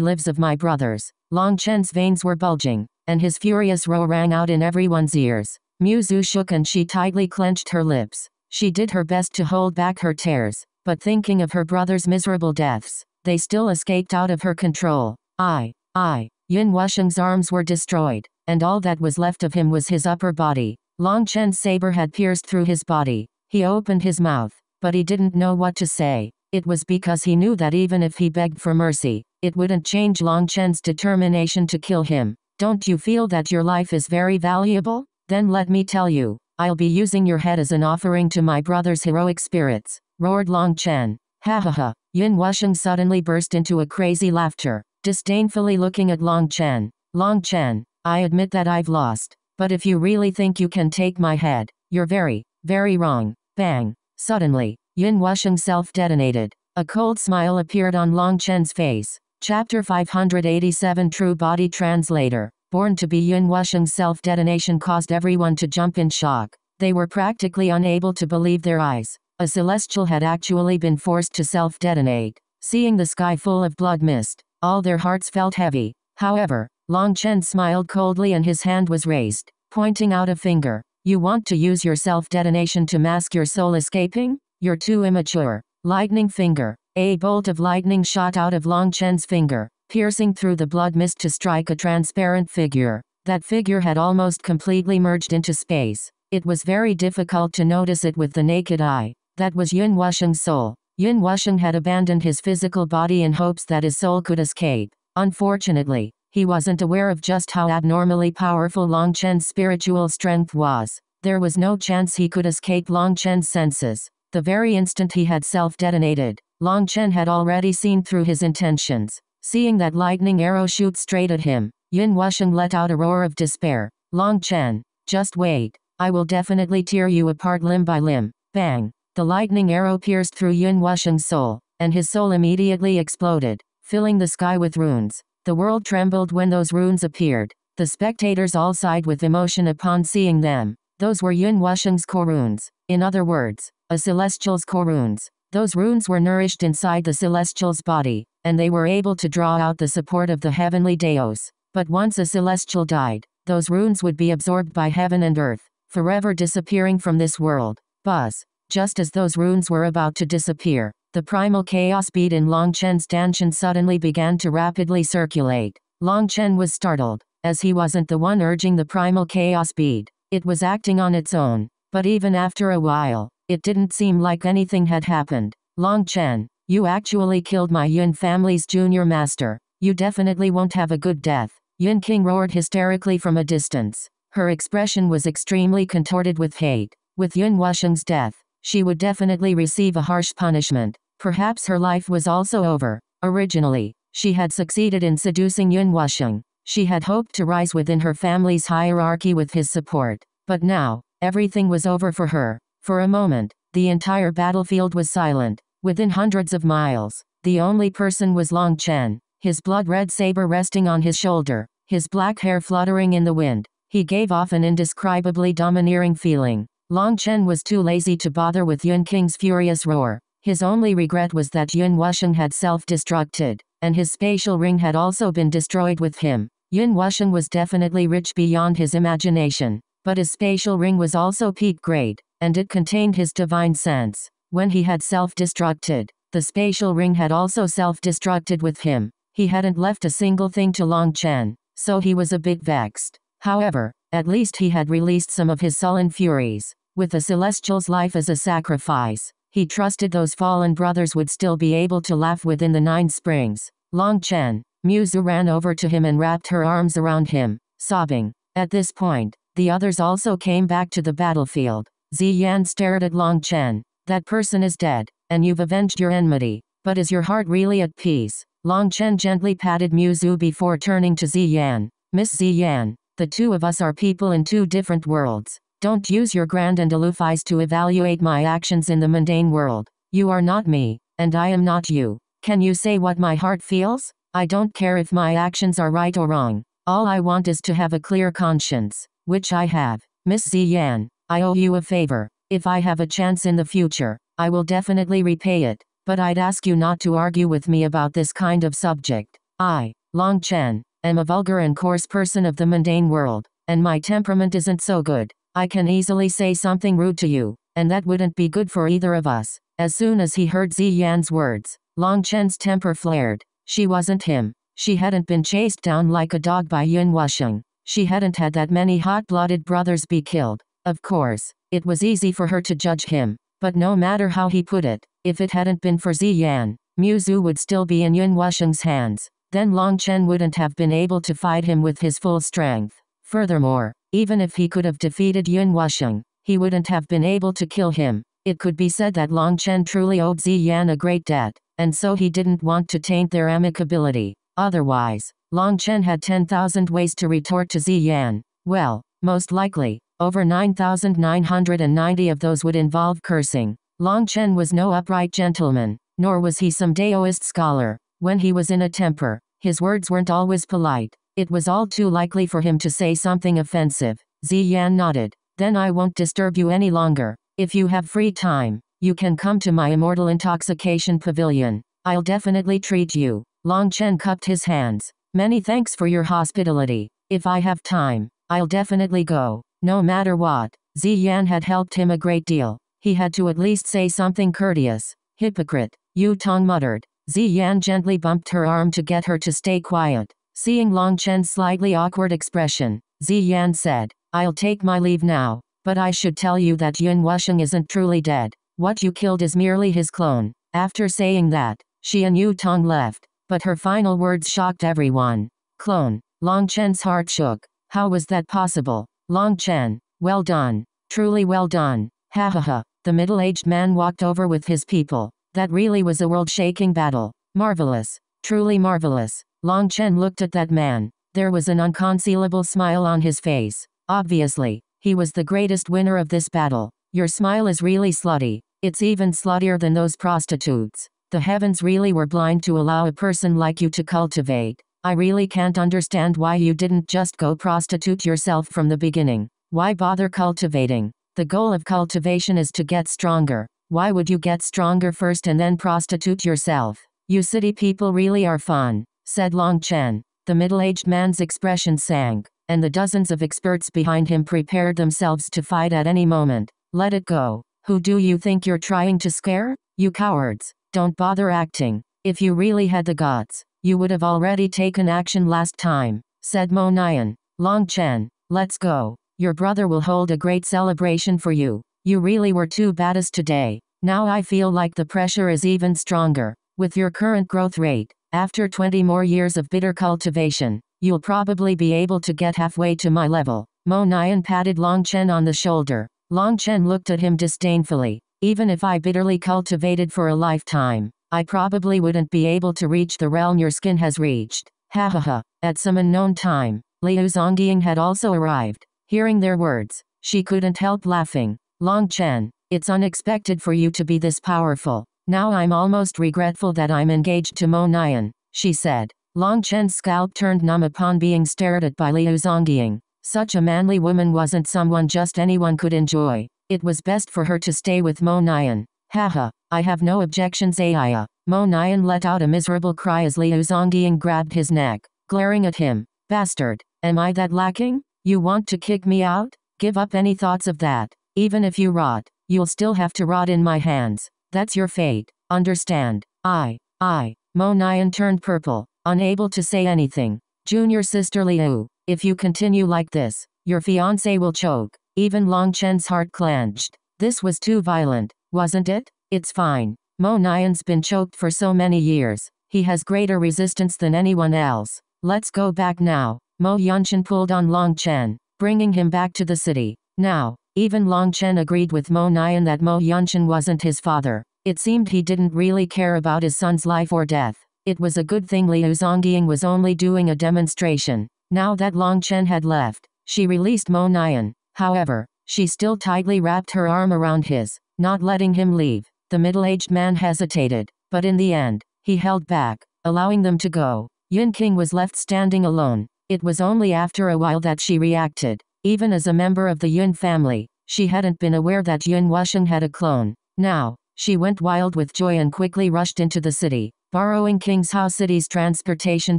lives of my brothers? Long Chen's veins were bulging, and his furious roar rang out in everyone's ears. Mu Muzu shook and she tightly clenched her lips. She did her best to hold back her tears, but thinking of her brother's miserable deaths, they still escaped out of her control. I, I, Yun Wusheng's arms were destroyed, and all that was left of him was his upper body. Long Chen's saber had pierced through his body. He opened his mouth, but he didn't know what to say. It was because he knew that even if he begged for mercy, it wouldn't change Long Chen's determination to kill him. Don't you feel that your life is very valuable? Then let me tell you, I'll be using your head as an offering to my brother's heroic spirits, roared Long Chen. Ha ha ha. Yun Wusheng suddenly burst into a crazy laughter, disdainfully looking at Long Chen. Long Chen, I admit that I've lost. But if you really think you can take my head, you're very, very wrong. Bang. Suddenly, Yun Wusheng self-detonated. A cold smile appeared on Long Chen's face. Chapter 587 True Body Translator. Born to be Yun Wusheng's self-detonation caused everyone to jump in shock. They were practically unable to believe their eyes. A celestial had actually been forced to self-detonate. Seeing the sky full of blood mist, all their hearts felt heavy. However, Long Chen smiled coldly and his hand was raised, pointing out a finger. You want to use your self-detonation to mask your soul escaping? You're too immature. Lightning finger. A bolt of lightning shot out of Long Chen's finger, piercing through the blood mist to strike a transparent figure. That figure had almost completely merged into space. It was very difficult to notice it with the naked eye. That was Yun Wusheng's soul. Yun Wusheng had abandoned his physical body in hopes that his soul could escape. Unfortunately, he wasn't aware of just how abnormally powerful Long Chen's spiritual strength was. There was no chance he could escape Long Chen's senses. The very instant he had self-detonated, Long Chen had already seen through his intentions. Seeing that lightning arrow shoot straight at him, Yun Wusheng let out a roar of despair. Long Chen, just wait. I will definitely tear you apart limb by limb. Bang. The lightning arrow pierced through Yun Wusheng's soul, and his soul immediately exploded, filling the sky with runes. The world trembled when those runes appeared. The spectators all sighed with emotion upon seeing them. Those were Yun Wusheng's core runes. In other words, a celestial's core runes. Those runes were nourished inside the celestial's body, and they were able to draw out the support of the heavenly Daos. But once a celestial died, those runes would be absorbed by heaven and earth, forever disappearing from this world. Buzz. Just as those runes were about to disappear, the primal chaos bead in Long Chen's Dantian suddenly began to rapidly circulate. Long Chen was startled, as he wasn't the one urging the primal chaos bead. It was acting on its own. But even after a while, it didn't seem like anything had happened. Long Chen, you actually killed my Yun family's junior master. You definitely won't have a good death. Yun King roared hysterically from a distance. Her expression was extremely contorted with hate. With Yun Wusheng's death, she would definitely receive a harsh punishment. Perhaps her life was also over. Originally, she had succeeded in seducing Yun Wusheng. She had hoped to rise within her family's hierarchy with his support. But now, everything was over for her. For a moment, the entire battlefield was silent. Within hundreds of miles, the only person was Long Chen, his blood-red saber resting on his shoulder, his black hair fluttering in the wind. He gave off an indescribably domineering feeling. Long Chen was too lazy to bother with Yun King's furious roar. His only regret was that Yun Wusheng had self-destructed, and his spatial ring had also been destroyed with him. Yun Wusheng was definitely rich beyond his imagination, but his spatial ring was also peak grade, and it contained his divine sense. When he had self-destructed, the spatial ring had also self-destructed with him. He hadn't left a single thing to Long Chen, so he was a bit vexed. However, at least he had released some of his sullen furies. With the Celestial's life as a sacrifice, he trusted those fallen brothers would still be able to laugh within the Nine Springs. Long Chen, Mu Zhu ran over to him and wrapped her arms around him, sobbing. At this point, the others also came back to the battlefield. Ziyan stared at Long Chen. That person is dead, and you've avenged your enmity. But is your heart really at peace? Long Chen gently patted Mu Zhu before turning to Ziyan. Miss Ziyan, the two of us are people in two different worlds. Don't use your grand and aloof eyes to evaluate my actions in the mundane world. You are not me, and I am not you. Can you say what my heart feels? I don't care if my actions are right or wrong. All I want is to have a clear conscience, which I have. Miss Ziyan, I owe you a favor. If I have a chance in the future, I will definitely repay it, but I'd ask you not to argue with me about this kind of subject. I, Long Chen, am a vulgar and coarse person of the mundane world, and my temperament isn't so good. I can easily say something rude to you, and that wouldn't be good for either of us. As soon as he heard Ziyan's words, Long Chen's temper flared. She wasn't him. She hadn't been chased down like a dog by Yun Wusheng. She hadn't had that many hot-blooded brothers be killed. Of course, it was easy for her to judge him, but no matter how he put it, if it hadn't been for Ziyan, Mu Zhu would still be in Yun Wusheng's hands. Then Long Chen wouldn't have been able to fight him with his full strength. Furthermore, even if he could have defeated Yun Wusheng, he wouldn't have been able to kill him. It could be said that Long Chen truly owed Ziyan a great debt, and so he didn't want to taint their amicability. Otherwise, Long Chen had 10,000 ways to retort to Ziyan. Well, most likely, over 9,990 of those would involve cursing. Long Chen was no upright gentleman, nor was he some Daoist scholar. When he was in a temper, his words weren't always polite. It was all too likely for him to say something offensive. Ziyan nodded. Then I won't disturb you any longer. If you have free time, you can come to my immortal intoxication pavilion. I'll definitely treat you. Long Chen cupped his hands. Many thanks for your hospitality. If I have time, I'll definitely go. No matter what, Ziyan had helped him a great deal. He had to at least say something courteous. Hypocrite, Yu Tong muttered. Ziyan gently bumped her arm to get her to stay quiet. Seeing Long Chen's slightly awkward expression, Ziyan said, I'll take my leave now, but I should tell you that Yun Wusheng isn't truly dead. What you killed is merely his clone. After saying that, she and Yu Tong left, but her final words shocked everyone. Clone. Long Chen's heart shook. How was that possible? Long Chen, well done. Truly well done. Ha ha ha. The middle-aged man walked over with his people. That really was a world-shaking battle. Marvelous. Truly marvelous. Long Chen looked at that man. There was an unconcealable smile on his face. Obviously, he was the greatest winner of this battle. Your smile is really slutty. It's even sluttier than those prostitutes. The heavens really were blind to allow a person like you to cultivate. I really can't understand why you didn't just go prostitute yourself from the beginning. Why bother cultivating? The goal of cultivation is to get stronger. Why would you get stronger first and then prostitute yourself? You city people really are fun, said Long Chen. The middle-aged man's expression sank, and the dozens of experts behind him prepared themselves to fight at any moment. Let it go. Who do you think you're trying to scare? You cowards. Don't bother acting. If you really had the guts, you would have already taken action last time, said Mo Nian. Long Chen, let's go. Your brother will hold a great celebration for you. You really were too baddest today. Now I feel like the pressure is even stronger. With your current growth rate, after 20 more years of bitter cultivation, you'll probably be able to get halfway to my level. Mo Nian patted Long Chen on the shoulder. Long Chen looked at him disdainfully. Even if I bitterly cultivated for a lifetime, I probably wouldn't be able to reach the realm your skin has reached. Ha ha ha. At some unknown time, Liu Zongying had also arrived. Hearing their words, she couldn't help laughing. Long Chen, it's unexpected for you to be this powerful. Now I'm almost regretful that I'm engaged to Mo Nian, she said. Long Chen's scalp turned numb upon being stared at by Liu Zongying. Such a manly woman wasn't someone just anyone could enjoy. It was best for her to stay with Mo Nian. Haha, I have no objections Aya. Mo Nian let out a miserable cry as Liu Zongying grabbed his neck, glaring at him. Bastard, am I that lacking? You want to kick me out? Give up any thoughts of that. Even if you rot, you'll still have to rot in my hands. That's your fate. Understand? I, I. Mo Nian turned purple, unable to say anything. Junior sister Liu, if you continue like this, your fiance will choke. Even Long Chen's heart clenched. This was too violent. Wasn't it? It's fine. Mo Nian's been choked for so many years. He has greater resistance than anyone else. Let's go back now. Mo Yunshan pulled on Long Chen, bringing him back to the city. Now, even Long Chen agreed with Mo Nian that Mo Yunshan wasn't his father. It seemed he didn't really care about his son's life or death. It was a good thing Liu Zongying was only doing a demonstration. Now that Long Chen had left, she released Mo Nian. However, she still tightly wrapped her arm around his not letting him leave. The middle-aged man hesitated, but in the end, he held back, allowing them to go. Yun King was left standing alone. It was only after a while that she reacted. Even as a member of the Yun family, she hadn't been aware that Yun Wusheng had a clone. Now, she went wild with joy and quickly rushed into the city, borrowing King's Hao City's transportation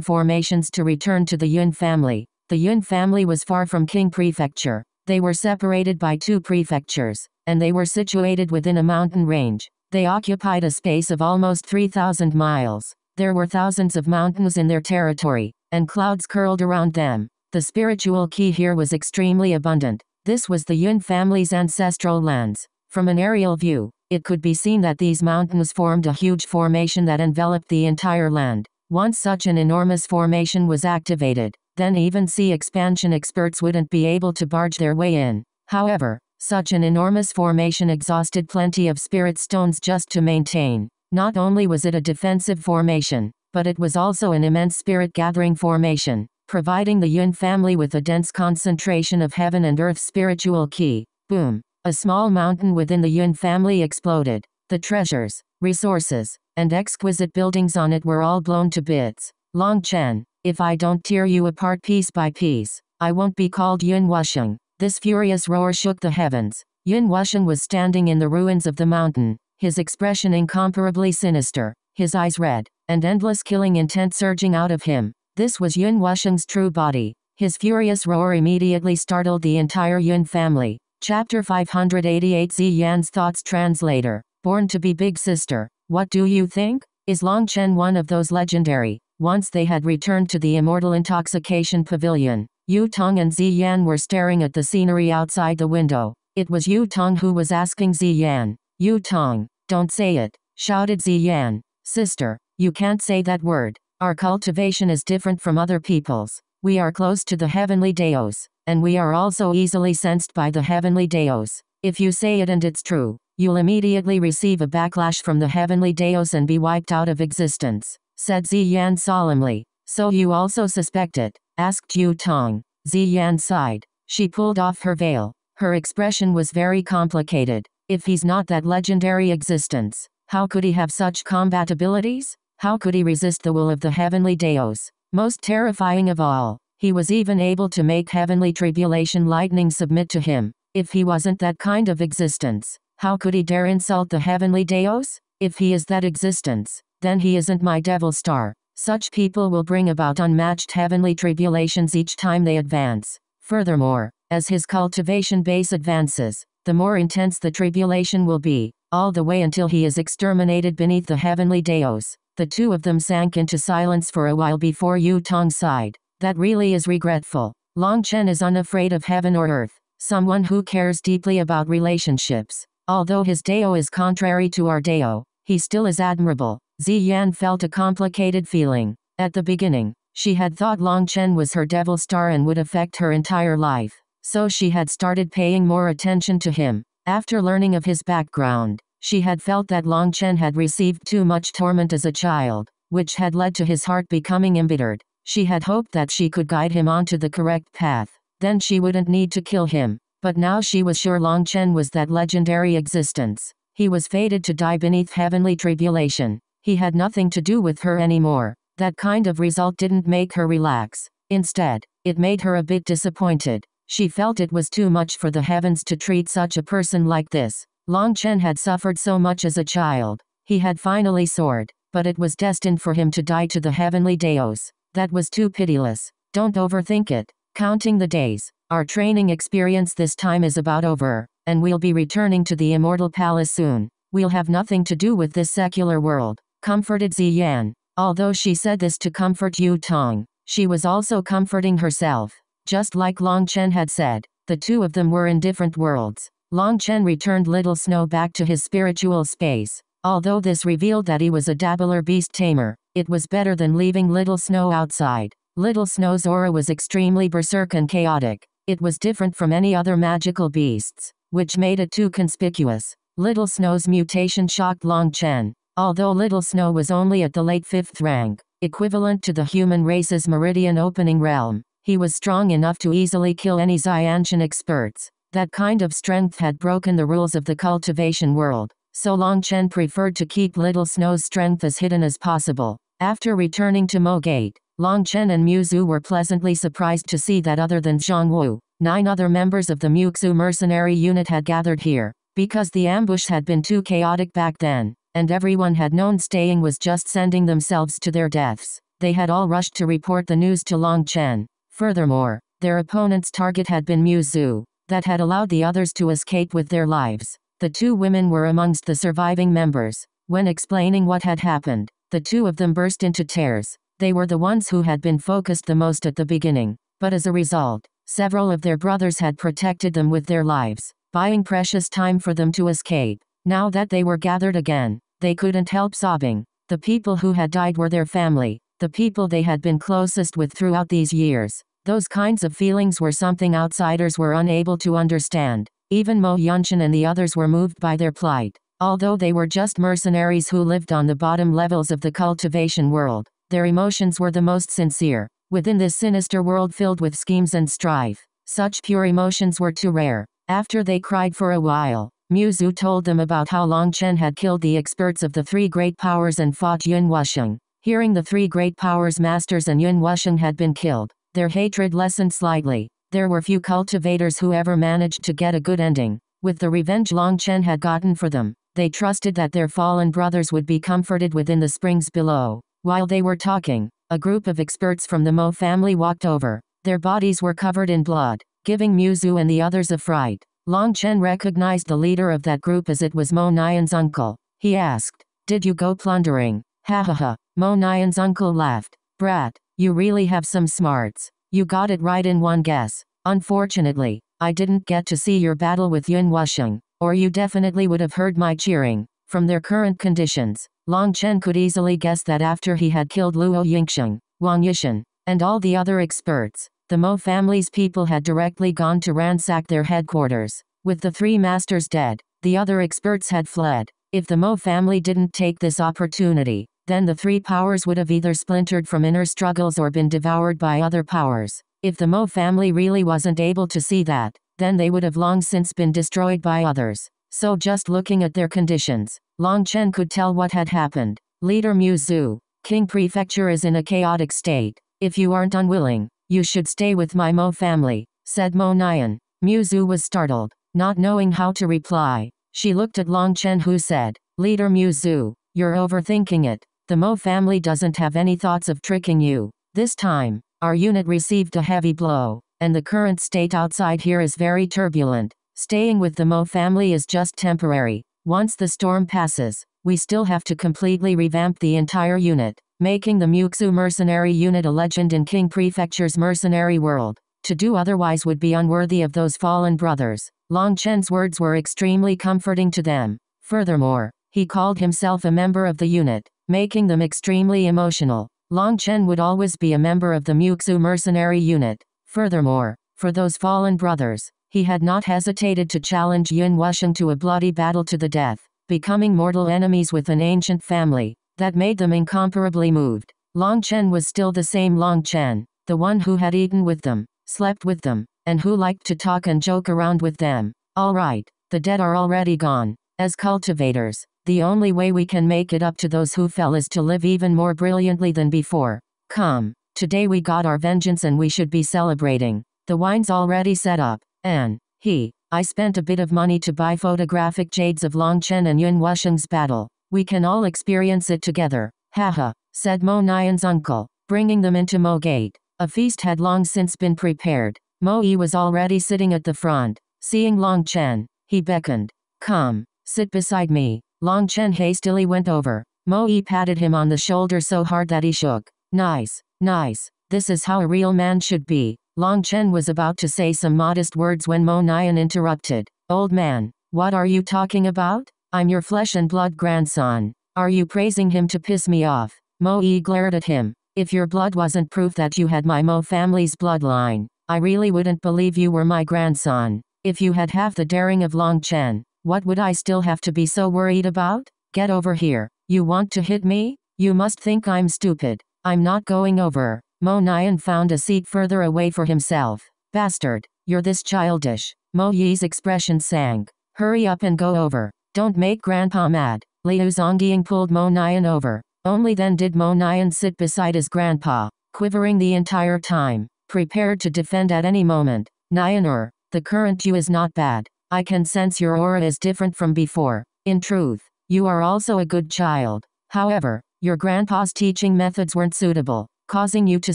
formations to return to the Yun family. The Yun family was far from King Prefecture. They were separated by two prefectures, and they were situated within a mountain range. They occupied a space of almost 3,000 miles. There were thousands of mountains in their territory, and clouds curled around them. The spiritual key here was extremely abundant. This was the Yun family's ancestral lands. From an aerial view, it could be seen that these mountains formed a huge formation that enveloped the entire land. Once such an enormous formation was activated, then even sea expansion experts wouldn't be able to barge their way in. However, such an enormous formation exhausted plenty of spirit stones just to maintain. Not only was it a defensive formation, but it was also an immense spirit gathering formation, providing the Yun family with a dense concentration of heaven and earth spiritual qi. Boom. A small mountain within the Yun family exploded. The treasures, resources, and exquisite buildings on it were all blown to bits. Long Chen, if I don't tear you apart piece by piece, I won't be called Yun Wusheng. This furious roar shook the heavens. Yun Wusheng was standing in the ruins of the mountain, his expression incomparably sinister, his eyes red, and endless killing intent surging out of him. This was Yun Wusheng's true body. His furious roar immediately startled the entire Yun family. Chapter 588 Ziyan's Thoughts Translator. Born to be Big Sister. What do you think? Is Long Chen one of those legendary? Once they had returned to the Immortal Intoxication Pavilion, Yu Tong and Ziyan were staring at the scenery outside the window. It was Yu Tong who was asking Ziyan. Yu Tong, don't say it, shouted Ziyan. Sister, you can't say that word. Our cultivation is different from other people's. We are close to the heavenly Daos, and we are also easily sensed by the heavenly Daos. If you say it and it's true, you'll immediately receive a backlash from the heavenly Daos and be wiped out of existence, said Ziyan solemnly. So you also suspect it asked Yu Tong. Ziyan sighed. She pulled off her veil. Her expression was very complicated. If he's not that legendary existence, how could he have such compatibilities? How could he resist the will of the heavenly Daos? Most terrifying of all, he was even able to make heavenly tribulation lightning submit to him. If he wasn't that kind of existence, how could he dare insult the heavenly Daos? If he is that existence, then he isn't my devil star. Such people will bring about unmatched heavenly tribulations each time they advance. Furthermore, as his cultivation base advances, the more intense the tribulation will be, all the way until he is exterminated beneath the heavenly Daos. The two of them sank into silence for a while before Yu Tong sighed. That really is regretful. Long Chen is unafraid of heaven or earth, someone who cares deeply about relationships. Although his Dao is contrary to our Dao, he still is admirable. Ziyan felt a complicated feeling. At the beginning, she had thought Long Chen was her devil star and would affect her entire life, so she had started paying more attention to him. After learning of his background, she had felt that Long Chen had received too much torment as a child, which had led to his heart becoming embittered. She had hoped that she could guide him onto the correct path, then she wouldn't need to kill him. But now she was sure Long Chen was that legendary existence. He was fated to die beneath heavenly tribulation. He had nothing to do with her anymore. That kind of result didn't make her relax. Instead, it made her a bit disappointed. She felt it was too much for the heavens to treat such a person like this. Long Chen had suffered so much as a child. He had finally soared, but it was destined for him to die to the heavenly Daos. That was too pitiless. Don't overthink it. Counting the days. Our training experience this time is about over, and we'll be returning to the Immortal Palace soon. We'll have nothing to do with this secular world comforted Ziyan. Although she said this to comfort Yu Tong, she was also comforting herself. Just like Long Chen had said, the two of them were in different worlds. Long Chen returned Little Snow back to his spiritual space. Although this revealed that he was a dabbler beast tamer, it was better than leaving Little Snow outside. Little Snow's aura was extremely berserk and chaotic. It was different from any other magical beasts, which made it too conspicuous. Little Snow's mutation shocked Long Chen. Although Little Snow was only at the late fifth rank, equivalent to the human race's meridian opening realm, he was strong enough to easily kill any Xiantian experts. That kind of strength had broken the rules of the cultivation world, so Long Chen preferred to keep Little Snow's strength as hidden as possible. After returning to Mo Gate, Long Chen and Mu Zhu were pleasantly surprised to see that other than Zhang Wu, nine other members of the Muxu mercenary unit had gathered here, because the ambush had been too chaotic back then, and everyone had known staying was just sending themselves to their deaths. They had all rushed to report the news to Long Chen. Furthermore, their opponent's target had been Mu Zhu, that had allowed the others to escape with their lives. The two women were amongst the surviving members. When explaining what had happened, the two of them burst into tears. They were the ones who had been focused the most at the beginning, but as a result, several of their brothers had protected them with their lives, buying precious time for them to escape. Now that they were gathered again, they couldn't help sobbing. The people who had died were their family, the people they had been closest with throughout these years. Those kinds of feelings were something outsiders were unable to understand. Even Mo Yunshan and the others were moved by their plight. Although they were just mercenaries who lived on the bottom levels of the cultivation world, their emotions were the most sincere. Within this sinister world filled with schemes and strife, such pure emotions were too rare. After they cried for a while, Mu Zhu told them about how Long Chen had killed the experts of the three great powers and fought Yun Wusheng. Hearing the three great powers masters and Yun Wusheng had been killed, their hatred lessened slightly. There were few cultivators who ever managed to get a good ending. With the revenge Long Chen had gotten for them, they trusted that their fallen brothers would be comforted within the springs below. While they were talking, a group of experts from the Mo family walked over. Their bodies were covered in blood, giving Mu Zhu and the others a fright. Long Chen recognized the leader of that group as it was Mo Nian's uncle. He asked, Did you go plundering? Ha ha ha. Mo Nian's uncle laughed. Brat, you really have some smarts. You got it right in one guess. Unfortunately, I didn't get to see your battle with Yun Wusheng or you definitely would have heard my cheering. From their current conditions, Long Chen could easily guess that after he had killed Luo Yingsheng, Wang Yishan, and all the other experts, the Mo family's people had directly gone to ransack their headquarters. With the three masters dead, the other experts had fled. If the Mo family didn't take this opportunity, then the three powers would have either splintered from inner struggles or been devoured by other powers. If the Mo family really wasn't able to see that, then they would have long since been destroyed by others. So just looking at their conditions, Long Chen could tell what had happened. Leader Mu Zhu, King Prefecture is in a chaotic state. If you aren't unwilling, you should stay with my Mo family, said Mo Nian. Mu Zhu was startled, not knowing how to reply. She looked at Long Chen who said, Leader Mu Zhu, you're overthinking it. The Mo family doesn't have any thoughts of tricking you. This time, our unit received a heavy blow and the current state outside here is very turbulent. Staying with the Mo family is just temporary. Once the storm passes, we still have to completely revamp the entire unit, making the Muxu mercenary unit a legend in King Prefecture's mercenary world. To do otherwise would be unworthy of those fallen brothers. Long Chen's words were extremely comforting to them. Furthermore, he called himself a member of the unit, making them extremely emotional. Long Chen would always be a member of the Muxu mercenary unit. Furthermore, for those fallen brothers, he had not hesitated to challenge Yun Wusheng to a bloody battle to the death, becoming mortal enemies with an ancient family, that made them incomparably moved. Long Chen was still the same Long Chen, the one who had eaten with them, slept with them, and who liked to talk and joke around with them. Alright, the dead are already gone. As cultivators, the only way we can make it up to those who fell is to live even more brilliantly than before. Come. Today we got our vengeance and we should be celebrating. The wine's already set up. And, he, I spent a bit of money to buy photographic jades of Long Chen and Yun Wusheng's battle. We can all experience it together. Haha, said Mo Nian's uncle, bringing them into Mo Gate. A feast had long since been prepared. Mo Yi was already sitting at the front. Seeing Long Chen, he beckoned. Come, sit beside me. Long Chen hastily went over. Mo Yi patted him on the shoulder so hard that he shook. Nice. Nice. This is how a real man should be. Long Chen was about to say some modest words when Mo Nian interrupted. Old man, what are you talking about? I'm your flesh and blood grandson. Are you praising him to piss me off? Mo Yi glared at him. If your blood wasn't proof that you had my Mo family's bloodline, I really wouldn't believe you were my grandson. If you had half the daring of Long Chen, what would I still have to be so worried about? Get over here. You want to hit me? You must think I'm stupid. I'm not going over. Mo Nian found a seat further away for himself. Bastard, you're this childish. Mo Yi's expression sank. Hurry up and go over. Don't make grandpa mad. Liu Zongying pulled Mo Nian over. Only then did Mo Nian sit beside his grandpa. quivering the entire time, prepared to defend at any moment. Nian'er, the current you is not bad. I can sense your aura is different from before. In truth, you are also a good child. However, your grandpa's teaching methods weren't suitable, causing you to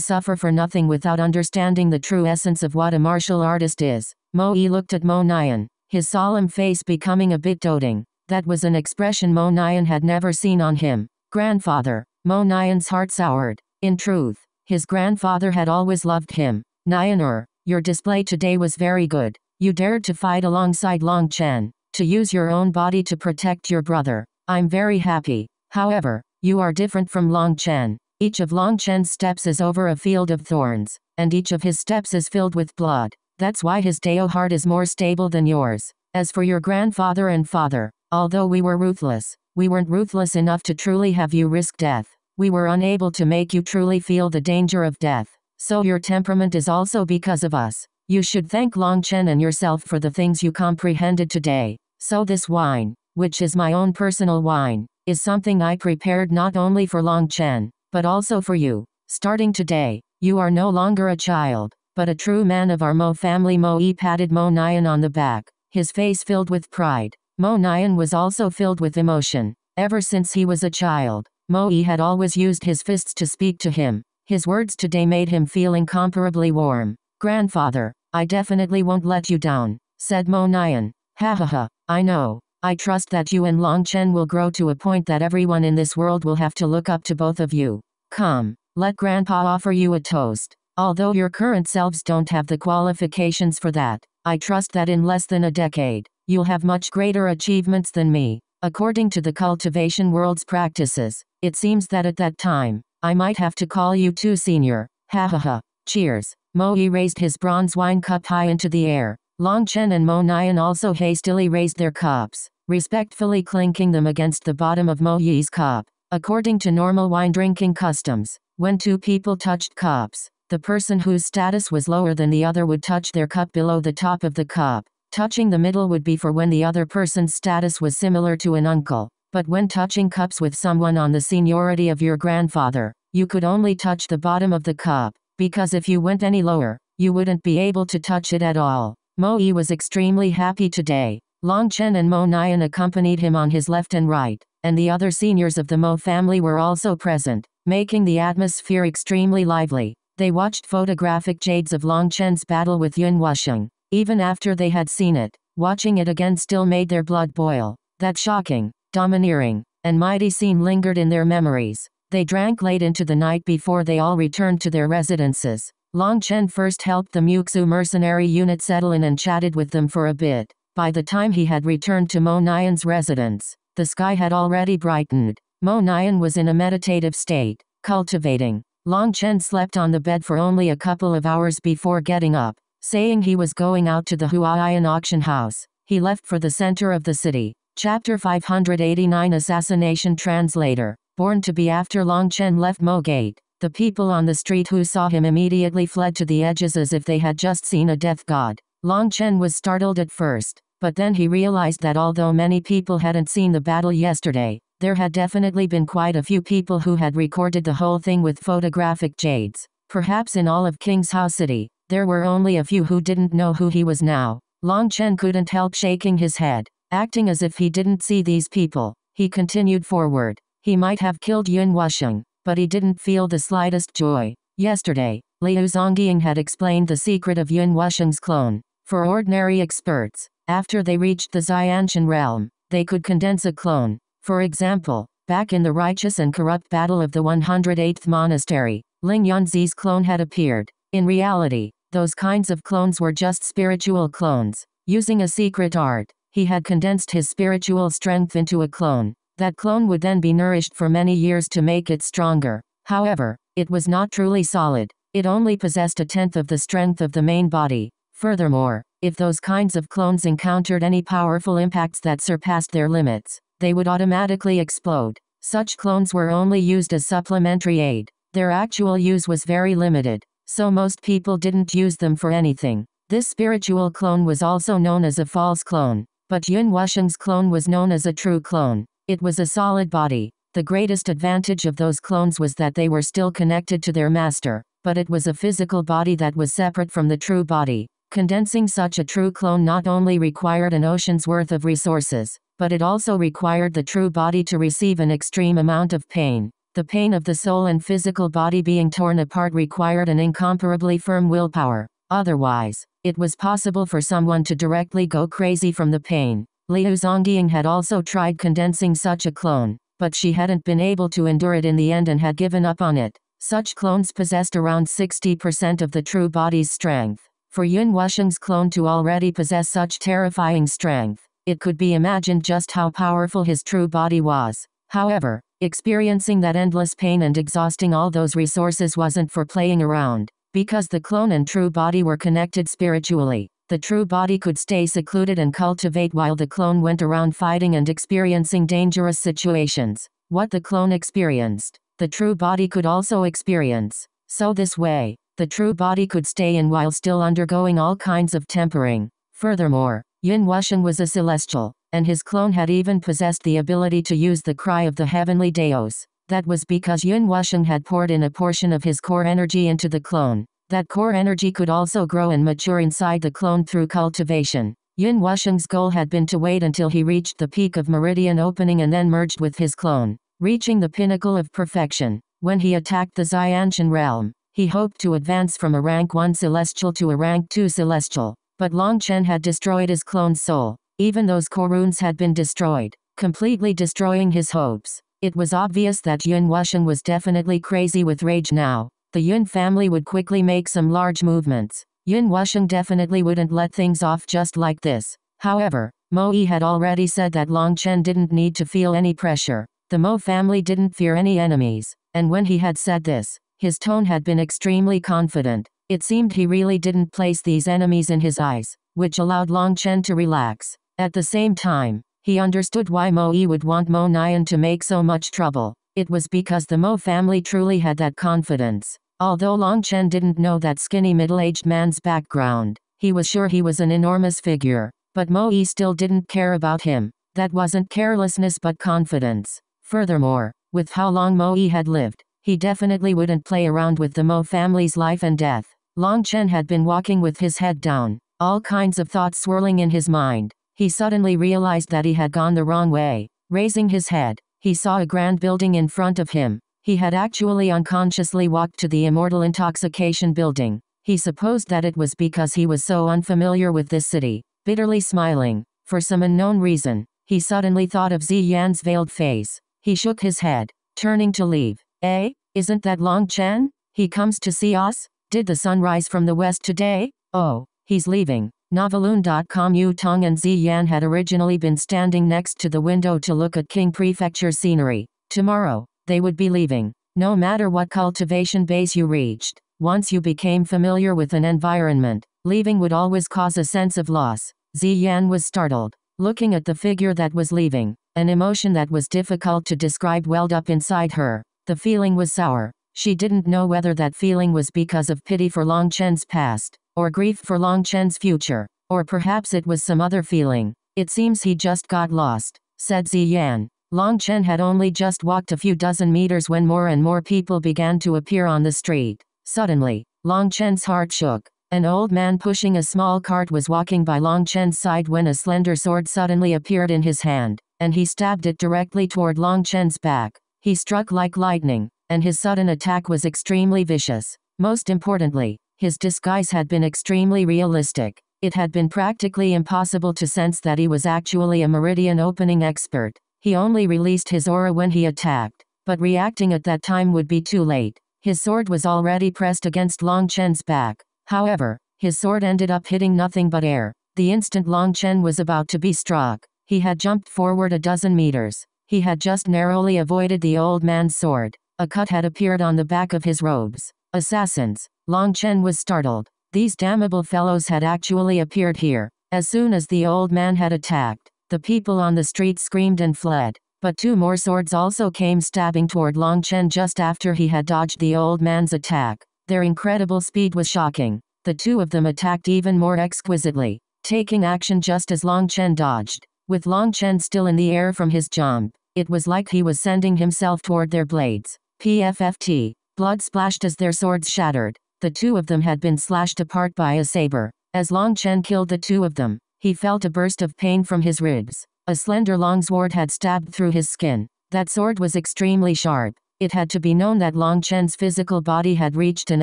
suffer for nothing without understanding the true essence of what a martial artist is. Mo Yi looked at Mo Nian, his solemn face becoming a bit doting. That was an expression Mo Nian had never seen on him. Grandfather, Mo Nian's heart soured. In truth, his grandfather had always loved him. Nian'er, your display today was very good. You dared to fight alongside Long Chen, to use your own body to protect your brother. I'm very happy. However, you are different from Long Chen. Each of Long Chen's steps is over a field of thorns, and each of his steps is filled with blood. That's why his Dao heart is more stable than yours. As for your grandfather and father, although we were ruthless, we weren't ruthless enough to truly have you risk death. We were unable to make you truly feel the danger of death. So your temperament is also because of us. You should thank Long Chen and yourself for the things you comprehended today. So this wine, which is my own personal wine, is something I prepared not only for Long Chen, but also for you. Starting today, you are no longer a child, but a true man of our Mo family. Mo Yi patted Mo Nian on the back, his face filled with pride. Mo Nian was also filled with emotion. Ever since he was a child, Mo Yi had always used his fists to speak to him. His words today made him feel incomparably warm. Grandfather, I definitely won't let you down, said Mo. Ha ha ha, I know. I trust that you and Long Chen will grow to a point that everyone in this world will have to look up to both of you. Come, let Grandpa offer you a toast. Although your current selves don't have the qualifications for that, I trust that in less than a decade, you'll have much greater achievements than me. According to the cultivation world's practices, it seems that at that time, I might have to call you too senior. Ha ha ha. Cheers. Mo Yi raised his bronze wine cup high into the air, Long Chen and Mo Nian also hastily raised their cups, respectfully clinking them against the bottom of Mo Yi's cup. According to normal wine drinking customs, when two people touched cups, the person whose status was lower than the other would touch their cup below the top of the cup. Touching the middle would be for when the other person's status was similar to an uncle. But when touching cups with someone on the seniority of your grandfather, you could only touch the bottom of the cup, because if you went any lower, you wouldn't be able to touch it at all. Mo Yi was extremely happy today. Long Chen and Mo Nian accompanied him on his left and right, and the other seniors of the Mo family were also present, making the atmosphere extremely lively. They watched photographic jades of Long Chen's battle with Yun Wusheng. Even after they had seen it, watching it again still made their blood boil. That shocking, domineering, and mighty scene lingered in their memories. They drank late into the night before they all returned to their residences. Long Chen first helped the Muxu mercenary unit settle in and chatted with them for a bit. By the time he had returned to Mo Nian's residence, the sky had already brightened. Mo Nian was in a meditative state, cultivating. Long Chen slept on the bed for only a couple of hours before getting up, saying he was going out to the Huaiyan auction house. He left for the center of the city. Chapter 589 Assassination Translator Born to be after Long Chen left Mo Gate, the people on the street who saw him immediately fled to the edges as if they had just seen a death god. Long Chen was startled at first, but then he realized that although many people hadn't seen the battle yesterday, there had definitely been quite a few people who had recorded the whole thing with photographic jades. Perhaps in all of King's House City, there were only a few who didn't know who he was now. Long Chen couldn't help shaking his head, acting as if he didn't see these people. He continued forward. He might have killed Yun Wusheng, but he didn't feel the slightest joy. Yesterday, Liu Zongying had explained the secret of Yun Wusheng's clone. For ordinary experts, after they reached the Xiantian realm, they could condense a clone. For example, back in the righteous and corrupt battle of the 108th monastery, Ling Yunzi's clone had appeared. In reality, those kinds of clones were just spiritual clones. Using a secret art, he had condensed his spiritual strength into a clone. That clone would then be nourished for many years to make it stronger. However, it was not truly solid. It only possessed a tenth of the strength of the main body. Furthermore, if those kinds of clones encountered any powerful impacts that surpassed their limits, they would automatically explode. Such clones were only used as supplementary aid. Their actual use was very limited, so most people didn't use them for anything. This spiritual clone was also known as a false clone, but Yun Wusheng's clone was known as a true clone. It was a solid body. The greatest advantage of those clones was that they were still connected to their master. but it was a physical body that was separate from the true body. Condensing such a true clone not only required an ocean's worth of resources, but it also required the true body to receive an extreme amount of pain. The pain of the soul and physical body being torn apart required an incomparably firm willpower. Otherwise, it was possible for someone to directly go crazy from the pain. Liu Zongying had also tried condensing such a clone, but she hadn't been able to endure it in the end and had given up on it. Such clones possessed around 60% of the true body's strength. For Yun Wusheng's clone to already possess such terrifying strength, it could be imagined just how powerful his true body was. However, experiencing that endless pain and exhausting all those resources wasn't for playing around. Because the clone and true body were connected spiritually, the true body could stay secluded and cultivate while the clone went around fighting and experiencing dangerous situations. What the clone experienced, the true body could also experience. So this way, the true body could stay in while still undergoing all kinds of tempering. Furthermore, Yun Wusheng was a celestial, and his clone had even possessed the ability to use the cry of the heavenly Daos. That was because Yun Wusheng had poured in a portion of his core energy into the clone. That core energy could also grow and mature inside the clone through cultivation. Yun Wusheng's goal had been to wait until he reached the peak of meridian opening and then merged with his clone, reaching the pinnacle of perfection. When he attacked the Xiantian realm, he hoped to advance from a rank 1 celestial to a rank 2 celestial. But Long Chen had destroyed his clone's soul. Even those core runes had been destroyed, completely destroying his hopes. It was obvious that Yun Wusheng was definitely crazy with rage now. The Yun family would quickly make some large movements. Yun Wusheng definitely wouldn't let things off just like this. However, Mo Yi had already said that Long Chen didn't need to feel any pressure. The Mo family didn't fear any enemies, and when he had said this, his tone had been extremely confident. It seemed he really didn't place these enemies in his eyes, which allowed Long Chen to relax. At the same time, he understood why Mo Yi would want Mo Nian to make so much trouble. It was because the Mo family truly had that confidence. Although Long Chen didn't know that skinny middle-aged man's background, he was sure he was an enormous figure. But Mo Yi still didn't care about him. That wasn't carelessness but confidence. Furthermore, with how long Mo Yi had lived, he definitely wouldn't play around with the Mo family's life and death. Long Chen had been walking with his head down, all kinds of thoughts swirling in his mind. He suddenly realized that he had gone the wrong way. Raising his head, he saw a grand building in front of him. He had actually unconsciously walked to the Immortal Intoxication building. He supposed that it was because he was so unfamiliar with this city. Bitterly smiling, for some unknown reason, he suddenly thought of Ziyan's veiled face. He shook his head, turning to leave. Eh? Isn't that Long Chen? He comes to see us? Did the sun rise from the west today? Oh, he's leaving. Noveloon.com Yu Tong and Ziyan had originally been standing next to the window to look at King Prefecture scenery. Tomorrow, they would be leaving. No matter what cultivation base you reached, once you became familiar with an environment, leaving would always cause a sense of loss. Ziyan was startled, looking at the figure that was leaving. An emotion that was difficult to describe welled up inside her. The feeling was sour. She didn't know whether that feeling was because of pity for Long Chen's past, or grief for Long Chen's future, or perhaps it was some other feeling. It seems he just got lost, said Ziyan. Long Chen had only just walked a few dozen meters when more and more people began to appear on the street. Suddenly, Long Chen's heart shook. An old man pushing a small cart was walking by Long Chen's side when a slender sword suddenly appeared in his hand, and he stabbed it directly toward Long Chen's back. He struck like lightning, and his sudden attack was extremely vicious. Most importantly, his disguise had been extremely realistic. It had been practically impossible to sense that he was actually a meridian opening expert. He only released his aura when he attacked, but reacting at that time would be too late. His sword was already pressed against Long Chen's back. However, his sword ended up hitting nothing but air. The instant Long Chen was about to be struck, he had jumped forward a dozen meters. He had just narrowly avoided the old man's sword. A cut had appeared on the back of his robes. Assassins. Long Chen was startled. These damnable fellows had actually appeared here. As soon as the old man had attacked, the people on the street screamed and fled. But two more swords also came stabbing toward Long Chen just after he had dodged the old man's attack. Their incredible speed was shocking. The two of them attacked even more exquisitely, taking action just as Long Chen dodged. With Long Chen still in the air from his jump, it was like he was sending himself toward their blades. PFFT. Blood splashed as their swords shattered. The two of them had been slashed apart by a saber. As Long Chen killed the two of them, he felt a burst of pain from his ribs. A slender long sword had stabbed through his skin. That sword was extremely sharp. It had to be known that Long Chen's physical body had reached an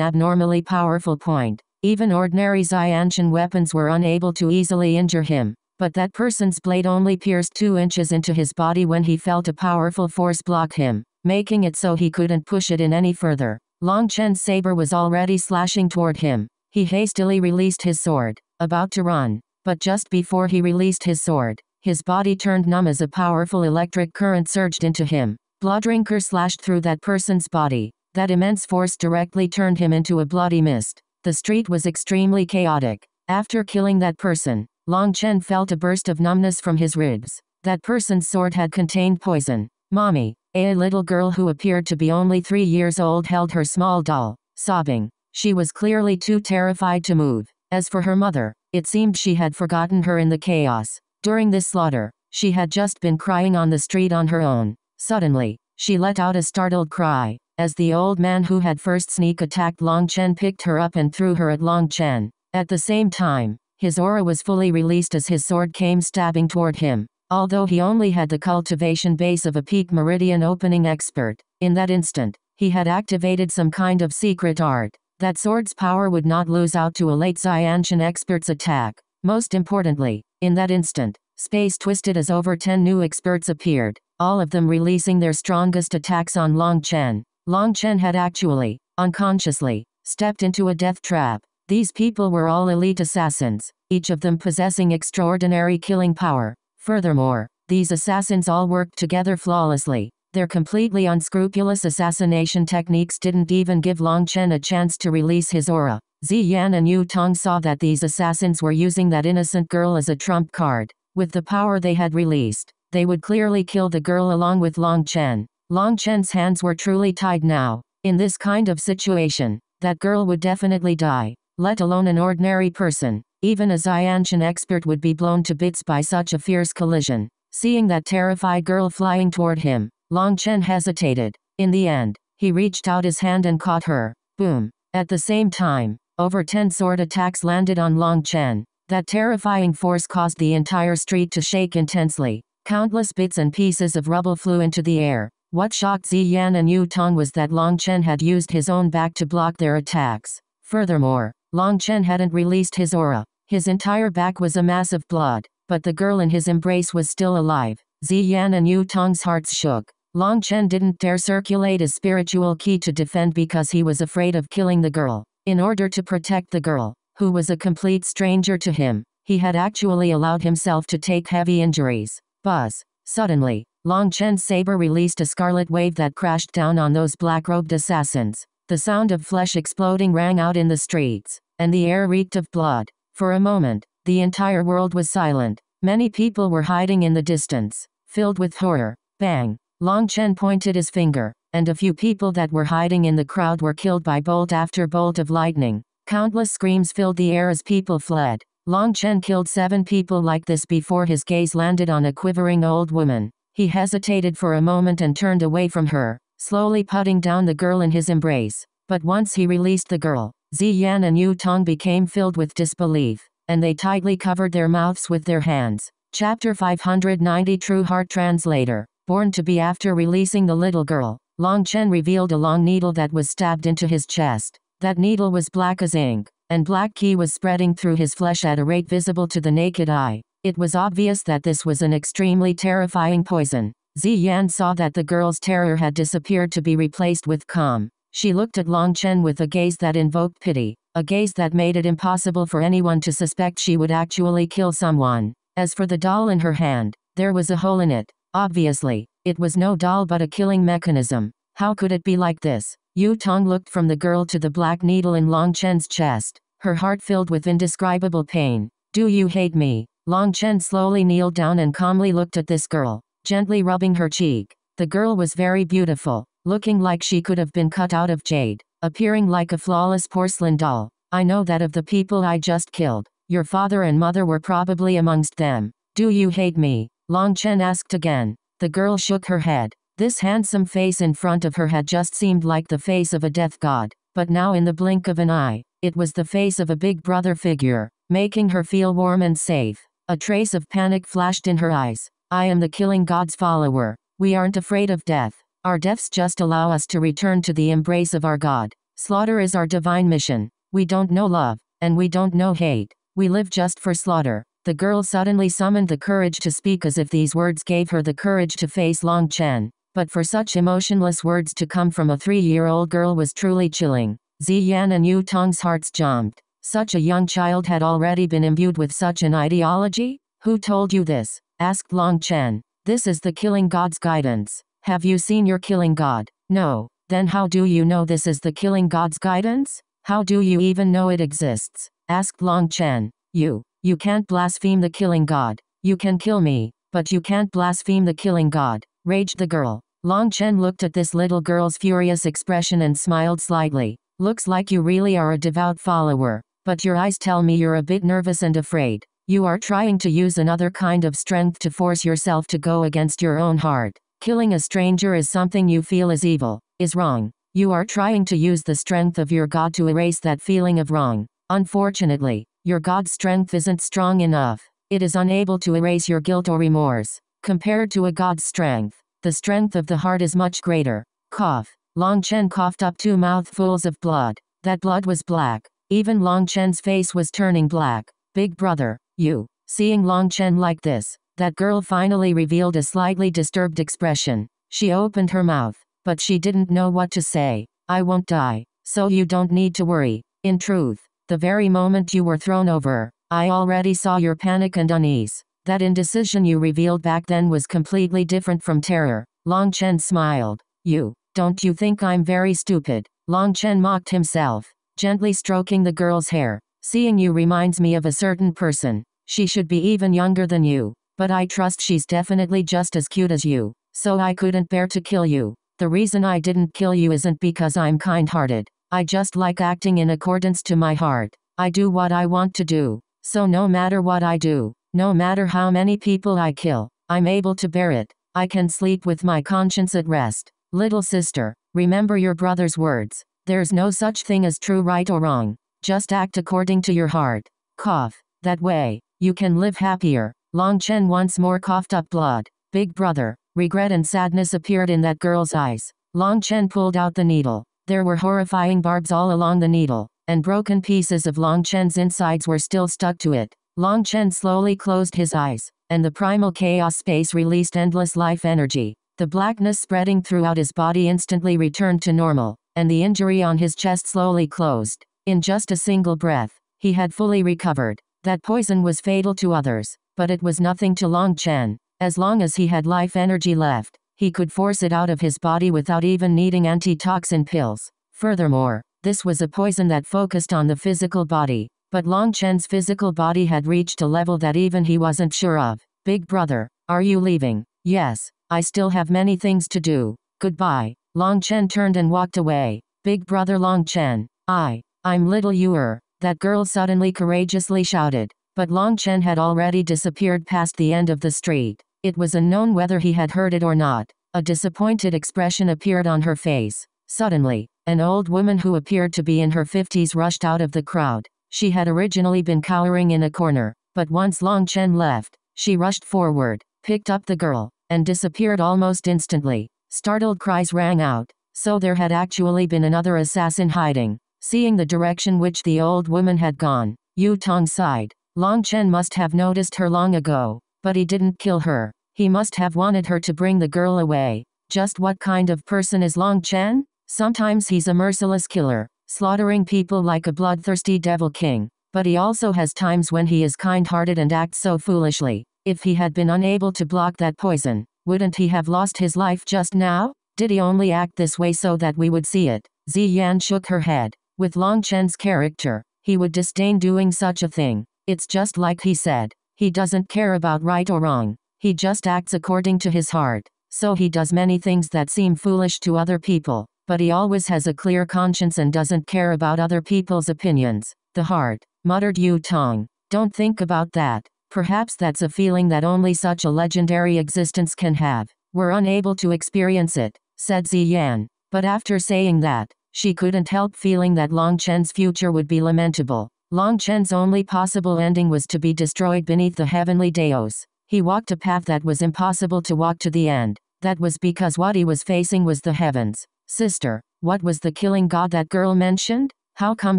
abnormally powerful point. Even ordinary Xiantian weapons were unable to easily injure him. But that person's blade only pierced two inches into his body when he felt a powerful force block him, making it so he couldn't push it in any further. Long Chen's saber was already slashing toward him. He hastily released his sword, about to run. But just before he released his sword, his body turned numb as a powerful electric current surged into him. Bloodrinker slashed through that person's body. That immense force directly turned him into a bloody mist. The street was extremely chaotic. After killing that person, Long Chen felt a burst of numbness from his ribs. That person's sword had contained poison. Mommy, a little girl who appeared to be only three years old held her small doll, sobbing. She was clearly too terrified to move. As for her mother, it seemed she had forgotten her in the chaos. During this slaughter, she had just been crying on the street on her own. Suddenly, she let out a startled cry, as the old man who had first sneak attacked Long Chen picked her up and threw her at Long Chen. At the same time, his aura was fully released as his sword came stabbing toward him. Although he only had the cultivation base of a peak meridian opening expert, in that instant, he had activated some kind of secret art. That sword's power would not lose out to a late Xiantian expert's attack. Most importantly, in that instant, space twisted as over 10 new experts appeared, all of them releasing their strongest attacks on Long Chen. Long Chen had actually, unconsciously, stepped into a death trap. These people were all elite assassins, each of them possessing extraordinary killing power. Furthermore, these assassins all worked together flawlessly. Their completely unscrupulous assassination techniques didn't even give Long Chen a chance to release his aura. Ziyan and Yu Tong saw that these assassins were using that innocent girl as a trump card. With the power they had released, they would clearly kill the girl along with Long Chen. Long Chen's hands were truly tied now. In this kind of situation, that girl would definitely die, let alone an ordinary person. Even a Xiantian expert would be blown to bits by such a fierce collision. Seeing that terrified girl flying toward him, Long Chen hesitated. In the end, he reached out his hand and caught her. Boom. At the same time, over 10 sword attacks landed on Long Chen. That terrifying force caused the entire street to shake intensely. Countless bits and pieces of rubble flew into the air. What shocked Ziyan and Yu Tong was that Long Chen had used his own back to block their attacks. Furthermore, Long Chen hadn't released his aura. His entire back was a mass of blood, but the girl in his embrace was still alive. Ziyan and Yu Tong's hearts shook. Long Chen didn't dare circulate his spiritual qi to defend because he was afraid of killing the girl. In order to protect the girl, who was a complete stranger to him, he had actually allowed himself to take heavy injuries. Buzz. Suddenly, Long Chen's saber released a scarlet wave that crashed down on those black-robed assassins. The sound of flesh exploding rang out in the streets, and the air reeked of blood. For a moment, the entire world was silent. Many people were hiding in the distance, filled with horror. Bang! Long Chen pointed his finger, and a few people that were hiding in the crowd were killed by bolt after bolt of lightning. Countless screams filled the air as people fled. Long Chen killed seven people like this before his gaze landed on a quivering old woman. He hesitated for a moment and turned away from her, slowly putting down the girl in his embrace. But once he released the girl, Ziyan and Yu Tong became filled with disbelief, and they tightly covered their mouths with their hands. Chapter 590 True Heart Translator BornToBe after releasing the little girl, Long Chen revealed a long needle that was stabbed into his chest. That needle was black as ink, and black qi was spreading through his flesh at a rate visible to the naked eye. It was obvious that this was an extremely terrifying poison. Ziyan saw that the girl's terror had disappeared to be replaced with calm. She looked at Long Chen with a gaze that invoked pity, a gaze that made it impossible for anyone to suspect she would actually kill someone. As for the doll in her hand, there was a hole in it. Obviously, it was no doll but a killing mechanism. How could it be like this? Yu Tong looked from the girl to the black needle in Long Chen's chest, her heart filled with indescribable pain. Do you hate me? Long Chen slowly kneeled down and calmly looked at this girl, gently rubbing her cheek. The girl was very beautiful, looking like she could have been cut out of jade, appearing like a flawless porcelain doll. I know that of the people I just killed, your father and mother were probably amongst them. Do you hate me? Long Chen asked again. The girl shook her head. This handsome face in front of her had just seemed like the face of a death god, but now in the blink of an eye, it was the face of a big brother figure, making her feel warm and safe. A trace of panic flashed in her eyes. I am the killing god's follower. We aren't afraid of death. Our deaths just allow us to return to the embrace of our God. Slaughter is our divine mission. We don't know love, and we don't know hate. We live just for slaughter. The girl suddenly summoned the courage to speak as if these words gave her the courage to face Long Chen. But for such emotionless words to come from a three-year-old girl was truly chilling. Ziyan and Yu Tong's hearts jumped. Such a young child had already been imbued with such an ideology? Who told you this? asked Long Chen. This is the killing god's guidance. Have you seen your killing god? No. Then how do you know this is the killing god's guidance? How do you even know it exists? asked Long Chen. You. You can't blaspheme the killing god. You can kill me, but you can't blaspheme the killing god, raged the girl. Long Chen looked at this little girl's furious expression and smiled slightly. Looks like you really are a devout follower, but your eyes tell me you're a bit nervous and afraid. You are trying to use another kind of strength to force yourself to go against your own heart. Killing a stranger is something you feel is evil, is wrong. You are trying to use the strength of your God to erase that feeling of wrong. Unfortunately, your God's strength isn't strong enough. It is unable to erase your guilt or remorse. Compared to a God's strength, the strength of the heart is much greater. Cough. Long Chen coughed up two mouthfuls of blood. That blood was black. Even Long Chen's face was turning black. Big brother, you. Seeing Long Chen like this, that girl finally revealed a slightly disturbed expression. She opened her mouth, but she didn't know what to say. I won't die, so you don't need to worry. In truth, the very moment you were thrown over, I already saw your panic and unease. That indecision you revealed back then was completely different from terror. Long Chen smiled. You, don't you think I'm very stupid? Long Chen mocked himself, gently stroking the girl's hair. Seeing you reminds me of a certain person. She should be even younger than you, but I trust she's definitely just as cute as you, so I couldn't bear to kill you. The reason I didn't kill you isn't because I'm kind-hearted. I just like acting in accordance to my heart. I do what I want to do. So no matter what I do, no matter how many people I kill, I'm able to bear it. I can sleep with my conscience at rest. Little sister, remember your brother's words. There's no such thing as true right or wrong. Just act according to your heart. Cough. That way, you can live happier. Long Chen once more coughed up blood. Big brother, regret and sadness appeared in that girl's eyes. Long Chen pulled out the needle. There were horrifying barbs all along the needle, and broken pieces of Long Chen's insides were still stuck to it. Long Chen slowly closed his eyes, and the primal chaos space released endless life energy. The blackness spreading throughout his body instantly returned to normal, and the injury on his chest slowly closed. In just a single breath, he had fully recovered. That poison was fatal to others, but it was nothing to Long Chen. As long as he had life energy left, he could force it out of his body without even needing antitoxin pills. Furthermore, this was a poison that focused on the physical body, but Long Chen's physical body had reached a level that even he wasn't sure of. Big brother, are you leaving? Yes, I still have many things to do. Goodbye. Long Chen turned and walked away. Big brother Long Chen, I, I'm little Yuer. That girl suddenly courageously shouted. But Long Chen had already disappeared past the end of the street. It was unknown whether he had heard it or not. A disappointed expression appeared on her face. Suddenly, an old woman who appeared to be in her 50s rushed out of the crowd. She had originally been cowering in a corner, but once Long Chen left, she rushed forward, picked up the girl, and disappeared almost instantly. Startled cries rang out, so there had actually been another assassin hiding. Seeing the direction which the old woman had gone, Yu Tong sighed. Long Chen must have noticed her long ago, but he didn't kill her. He must have wanted her to bring the girl away. Just what kind of person is Long Chen? Sometimes he's a merciless killer, slaughtering people like a bloodthirsty devil king, but he also has times when he is kind-hearted and acts so foolishly. If he had been unable to block that poison, wouldn't he have lost his life just now? Did he only act this way so that we would see it? Ziyan shook her head. With Long Chen's character, he would disdain doing such a thing. It's just like he said. He doesn't care about right or wrong. He just acts according to his heart. So he does many things that seem foolish to other people but he always has a clear conscience and doesn't care about other people's opinions. The heart, muttered Yu Tong. Don't think about that. Perhaps that's a feeling that only such a legendary existence can have. We're unable to experience it, said Ziyan. But after saying that, she couldn't help feeling that Long Chen's future would be lamentable. Long Chen's only possible ending was to be destroyed beneath the heavenly Daos. He walked a path that was impossible to walk to the end. That was because what he was facing was the heavens. Sister, what was the killing god that girl mentioned? How come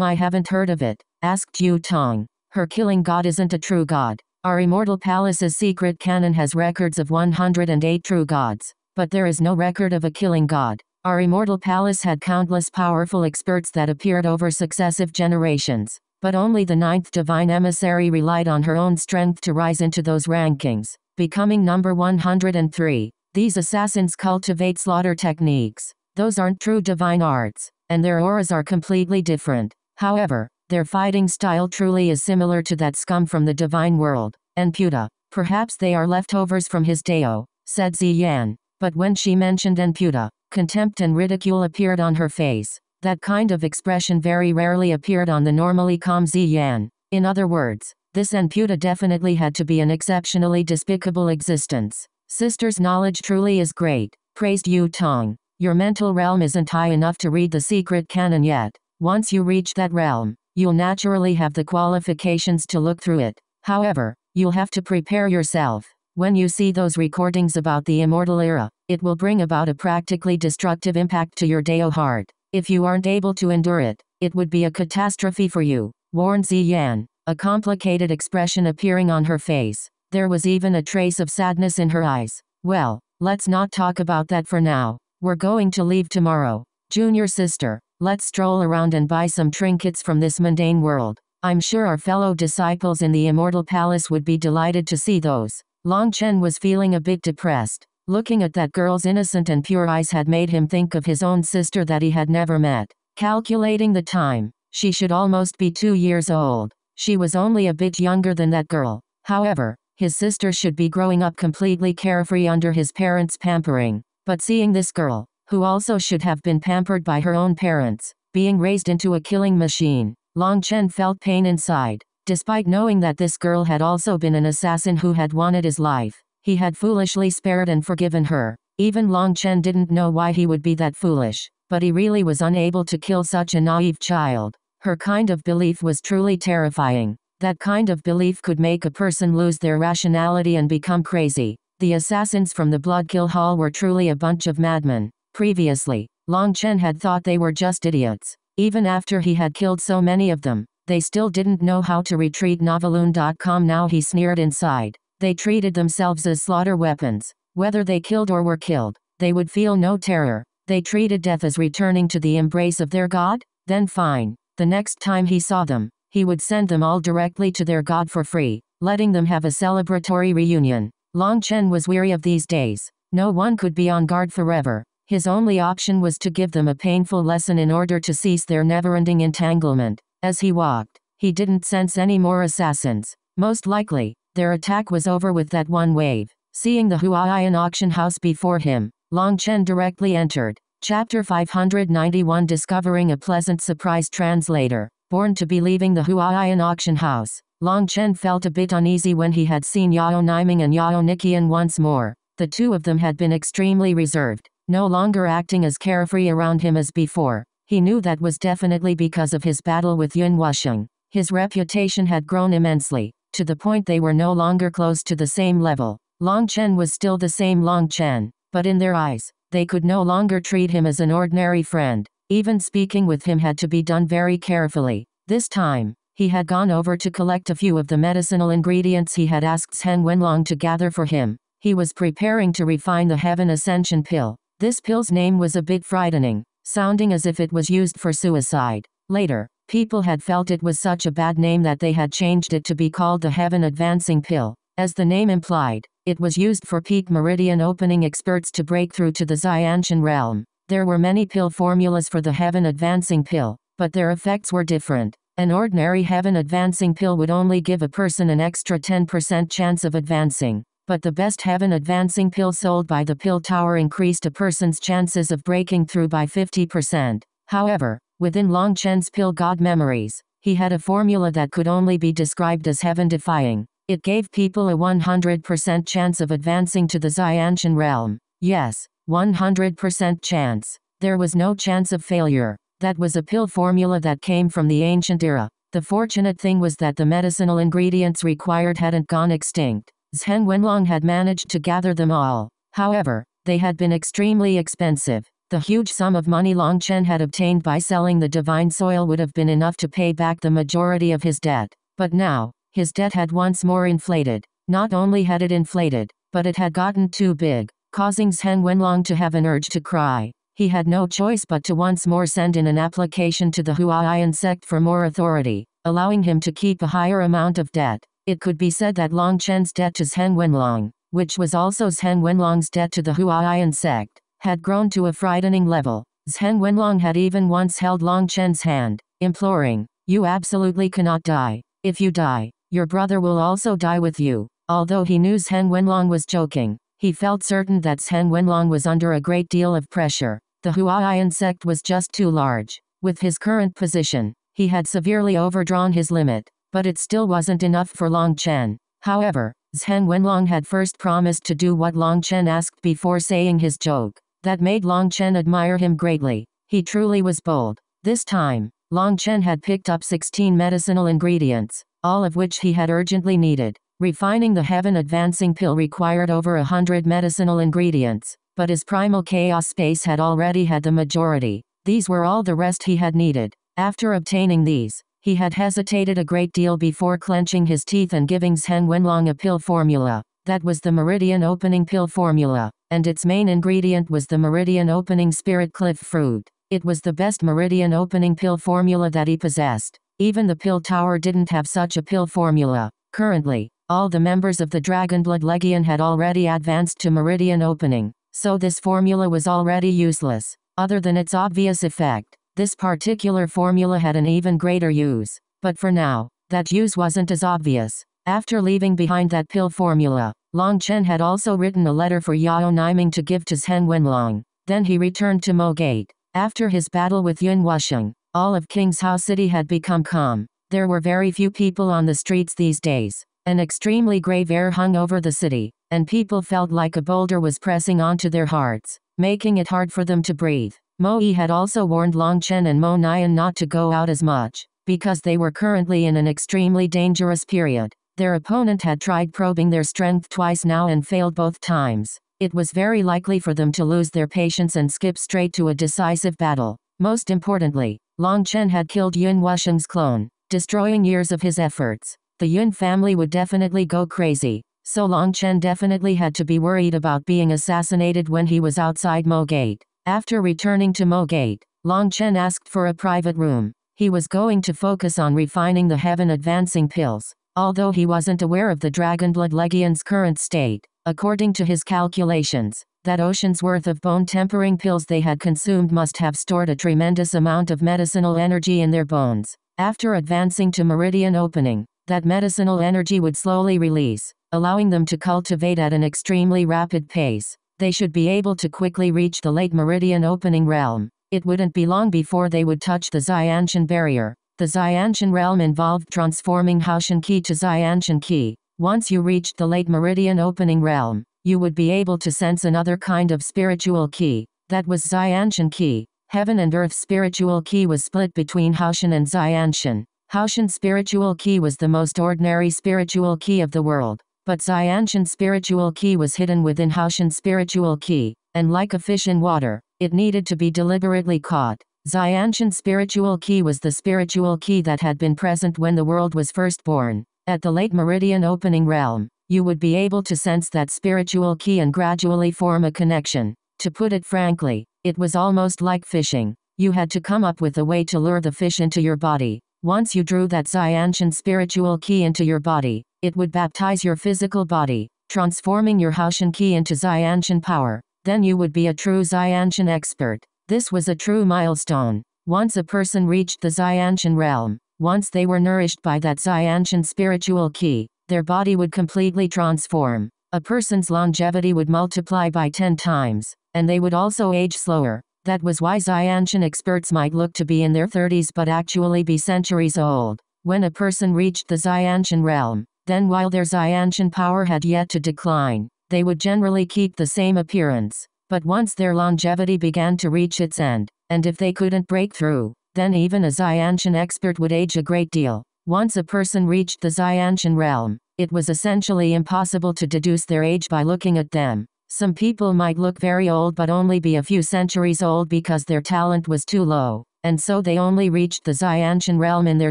I haven't heard of it? asked Yu Tong. Her killing god isn't a true god. Our immortal palace's secret canon has records of 108 true gods, but there is no record of a killing god. Our immortal palace had countless powerful experts that appeared over successive generations, but only the ninth divine emissary relied on her own strength to rise into those rankings, becoming number 103. These assassins cultivate slaughter techniques. Those aren't true divine arts, and their auras are completely different. However, their fighting style truly is similar to that scum from the divine world, Enputa. Perhaps they are leftovers from his Dao, said Ziyan. But when she mentioned Enputa, contempt and ridicule appeared on her face. That kind of expression very rarely appeared on the normally calm Ziyan. In other words, this Enputa definitely had to be an exceptionally despicable existence. Sister's knowledge truly is great, praised Yu Tong. Your mental realm isn't high enough to read the secret canon yet. Once you reach that realm, you'll naturally have the qualifications to look through it. However, you'll have to prepare yourself. When you see those recordings about the immortal era, it will bring about a practically destructive impact to your Dao heart. If you aren't able to endure it, it would be a catastrophe for you, warned Ziyan, a complicated expression appearing on her face. There was even a trace of sadness in her eyes. Well, let's not talk about that for now. We're going to leave tomorrow. Junior sister, let's stroll around and buy some trinkets from this mundane world. I'm sure our fellow disciples in the Immortal Palace would be delighted to see those. Long Chen was feeling a bit depressed. Looking at that girl's innocent and pure eyes had made him think of his own sister that he had never met. Calculating the time, she should almost be two years old. She was only a bit younger than that girl. However, his sister should be growing up completely carefree under his parents' pampering. But seeing this girl, who also should have been pampered by her own parents, being raised into a killing machine, Long Chen felt pain inside. Despite knowing that this girl had also been an assassin who had wanted his life, he had foolishly spared and forgiven her. Even Long Chen didn't know why he would be that foolish, but he really was unable to kill such a naive child. Her kind of belief was truly terrifying. That kind of belief could make a person lose their rationality and become crazy. The assassins from the Bloodkill Hall were truly a bunch of madmen. Previously, Long Chen had thought they were just idiots. Even after he had killed so many of them, they still didn't know how to retreat Noveloon.com now he sneered inside. They treated themselves as slaughter weapons. Whether they killed or were killed, they would feel no terror. They treated death as returning to the embrace of their god? Then fine. The next time he saw them, he would send them all directly to their god for free, letting them have a celebratory reunion. Long Chen was weary of these days. No one could be on guard forever. His only option was to give them a painful lesson in order to cease their never-ending entanglement. As he walked, he didn't sense any more assassins. Most likely, their attack was over with that one wave. Seeing the Huayun auction house before him, Long Chen directly entered. Chapter 591 Discovering a Pleasant Surprise Translator. BornToBe leaving the Huayun auction house, Long Chen felt a bit uneasy when he had seen Yao Niming and Yao Nikian once more. The two of them had been extremely reserved, no longer acting as carefree around him as before. He knew that was definitely because of his battle with Yun Wusheng. His reputation had grown immensely, to the point they were no longer close to the same level. Long Chen was still the same Long Chen, but in their eyes, they could no longer treat him as an ordinary friend. Even speaking with him had to be done very carefully. This time, he had gone over to collect a few of the medicinal ingredients he had asked Zheng Wenlong to gather for him. He was preparing to refine the Heaven Ascension pill. This pill's name was a bit frightening, sounding as if it was used for suicide. Later, people had felt it was such a bad name that they had changed it to be called the Heaven Advancing Pill. As the name implied, it was used for peak meridian opening experts to break through to the Xiantian realm. There were many pill formulas for the Heaven Advancing Pill, but their effects were different. An ordinary heaven advancing pill would only give a person an extra 10% chance of advancing, but the best heaven advancing pill sold by the pill tower increased a person's chances of breaking through by 50%. However, within Long Chen's pill God memories, he had a formula that could only be described as heaven defying. It gave people a 100% chance of advancing to the Xiantian realm. Yes, 100% chance. There was no chance of failure. That was a pill formula that came from the ancient era. The fortunate thing was that the medicinal ingredients required hadn't gone extinct. Zheng Wenlong had managed to gather them all. However, they had been extremely expensive. The huge sum of money Long Chen had obtained by selling the divine soil would have been enough to pay back the majority of his debt. But now, his debt had once more inflated. Not only had it inflated, but it had gotten too big, causing Zheng Wenlong to have an urge to cry. He had no choice but to once more send in an application to the Huayun sect for more authority, allowing him to keep a higher amount of debt. It could be said that Long Chen's debt to Zheng Wenlong, which was also Zheng Wenlong's debt to the Huayun sect, had grown to a frightening level. Zheng Wenlong had even once held Long Chen's hand, imploring, You absolutely cannot die. If you die, your brother will also die with you. Although he knew Zheng Wenlong was joking, he felt certain that Zheng Wenlong was under a great deal of pressure. The Huayun sect was just too large. With his current position, he had severely overdrawn his limit, but it still wasn't enough for Long Chen. However, Zheng Wenlong had first promised to do what Long Chen asked before saying his joke. That made Long Chen admire him greatly. He truly was bold. This time, Long Chen had picked up 16 medicinal ingredients, all of which he had urgently needed. Refining the heaven advancing pill required over a hundred medicinal ingredients, but his primal chaos space had already had the majority. These were all the rest he had needed. After obtaining these, he had hesitated a great deal before clenching his teeth and giving Zheng Wenlong a pill formula. That was the Meridian Opening Pill formula, and its main ingredient was the Meridian Opening Spirit Cliff fruit. It was the best Meridian Opening Pill formula that he possessed. Even the pill tower didn't have such a pill formula. Currently, all the members of the Dragonblood Legion had already advanced to Meridian Opening, so this formula was already useless. Other than its obvious effect, this particular formula had an even greater use. But for now, that use wasn't as obvious. After leaving behind that pill formula, Long Chen had also written a letter for Yao Niming to give to Zheng Wenlong. Then he returned to Mo Gate. After his battle with Yun Wusheng, all of King's Hao City had become calm. There were very few people on the streets these days. An extremely grave air hung over the city, and people felt like a boulder was pressing onto their hearts, making it hard for them to breathe. Mo Yi had also warned Long Chen and Mo Nian not to go out as much, because they were currently in an extremely dangerous period. Their opponent had tried probing their strength twice now and failed both times. It was very likely for them to lose their patience and skip straight to a decisive battle. Most importantly, Long Chen had killed Yun Wusheng's clone, destroying years of his efforts. The Yun family would definitely go crazy, so Long Chen definitely had to be worried about being assassinated when he was outside Mo Gate. After returning to Mo Gate, Long Chen asked for a private room. He was going to focus on refining the heaven advancing pills. Although he wasn't aware of the Dragonblood Legion's current state, according to his calculations, that ocean's worth of bone tempering pills they had consumed must have stored a tremendous amount of medicinal energy in their bones. After advancing to meridian opening, that medicinal energy would slowly release, allowing them to cultivate at an extremely rapid pace. They should be able to quickly reach the late meridian opening realm. It wouldn't be long before they would touch the Xiantian barrier, the Xiantian realm involved transforming Houtian Qi to Xiantian Qi. Once you reached the late meridian opening realm, you would be able to sense another kind of spiritual Qi. That was Xiantian Qi. Heaven and earth spiritual Qi was split between Houtian and Xiantian. Houtian spiritual Qi was the most ordinary spiritual Qi of the world, but Xiantian spiritual Qi was hidden within Houtian spiritual Qi, and like a fish in water, it needed to be deliberately caught. Xiantian spiritual qi was the spiritual qi that had been present when the world was first born. At the late meridian opening realm, you would be able to sense that spiritual qi and gradually form a connection. To put it frankly, it was almost like fishing. You had to come up with a way to lure the fish into your body. Once you drew that Xiantian spiritual qi into your body, it would baptize your physical body, transforming your Houtian qi into Xiantian power. Then you would be a true Xiantian expert. This was a true milestone. Once a person reached the Xiantian realm, once they were nourished by that Xiantian spiritual qi, their body would completely transform. A person's longevity would multiply by 10 times, and they would also age slower. That was why Xiantian experts might look to be in their 30s but actually be centuries old. When a person reached the Xiantian realm, then while their Xiantian power had yet to decline, they would generally keep the same appearance. But once their longevity began to reach its end, and if they couldn't break through, then even a Xiantian expert would age a great deal. Once a person reached the Xiantian realm, it was essentially impossible to deduce their age by looking at them. Some people might look very old but only be a few centuries old because their talent was too low, and so they only reached the Xiantian realm in their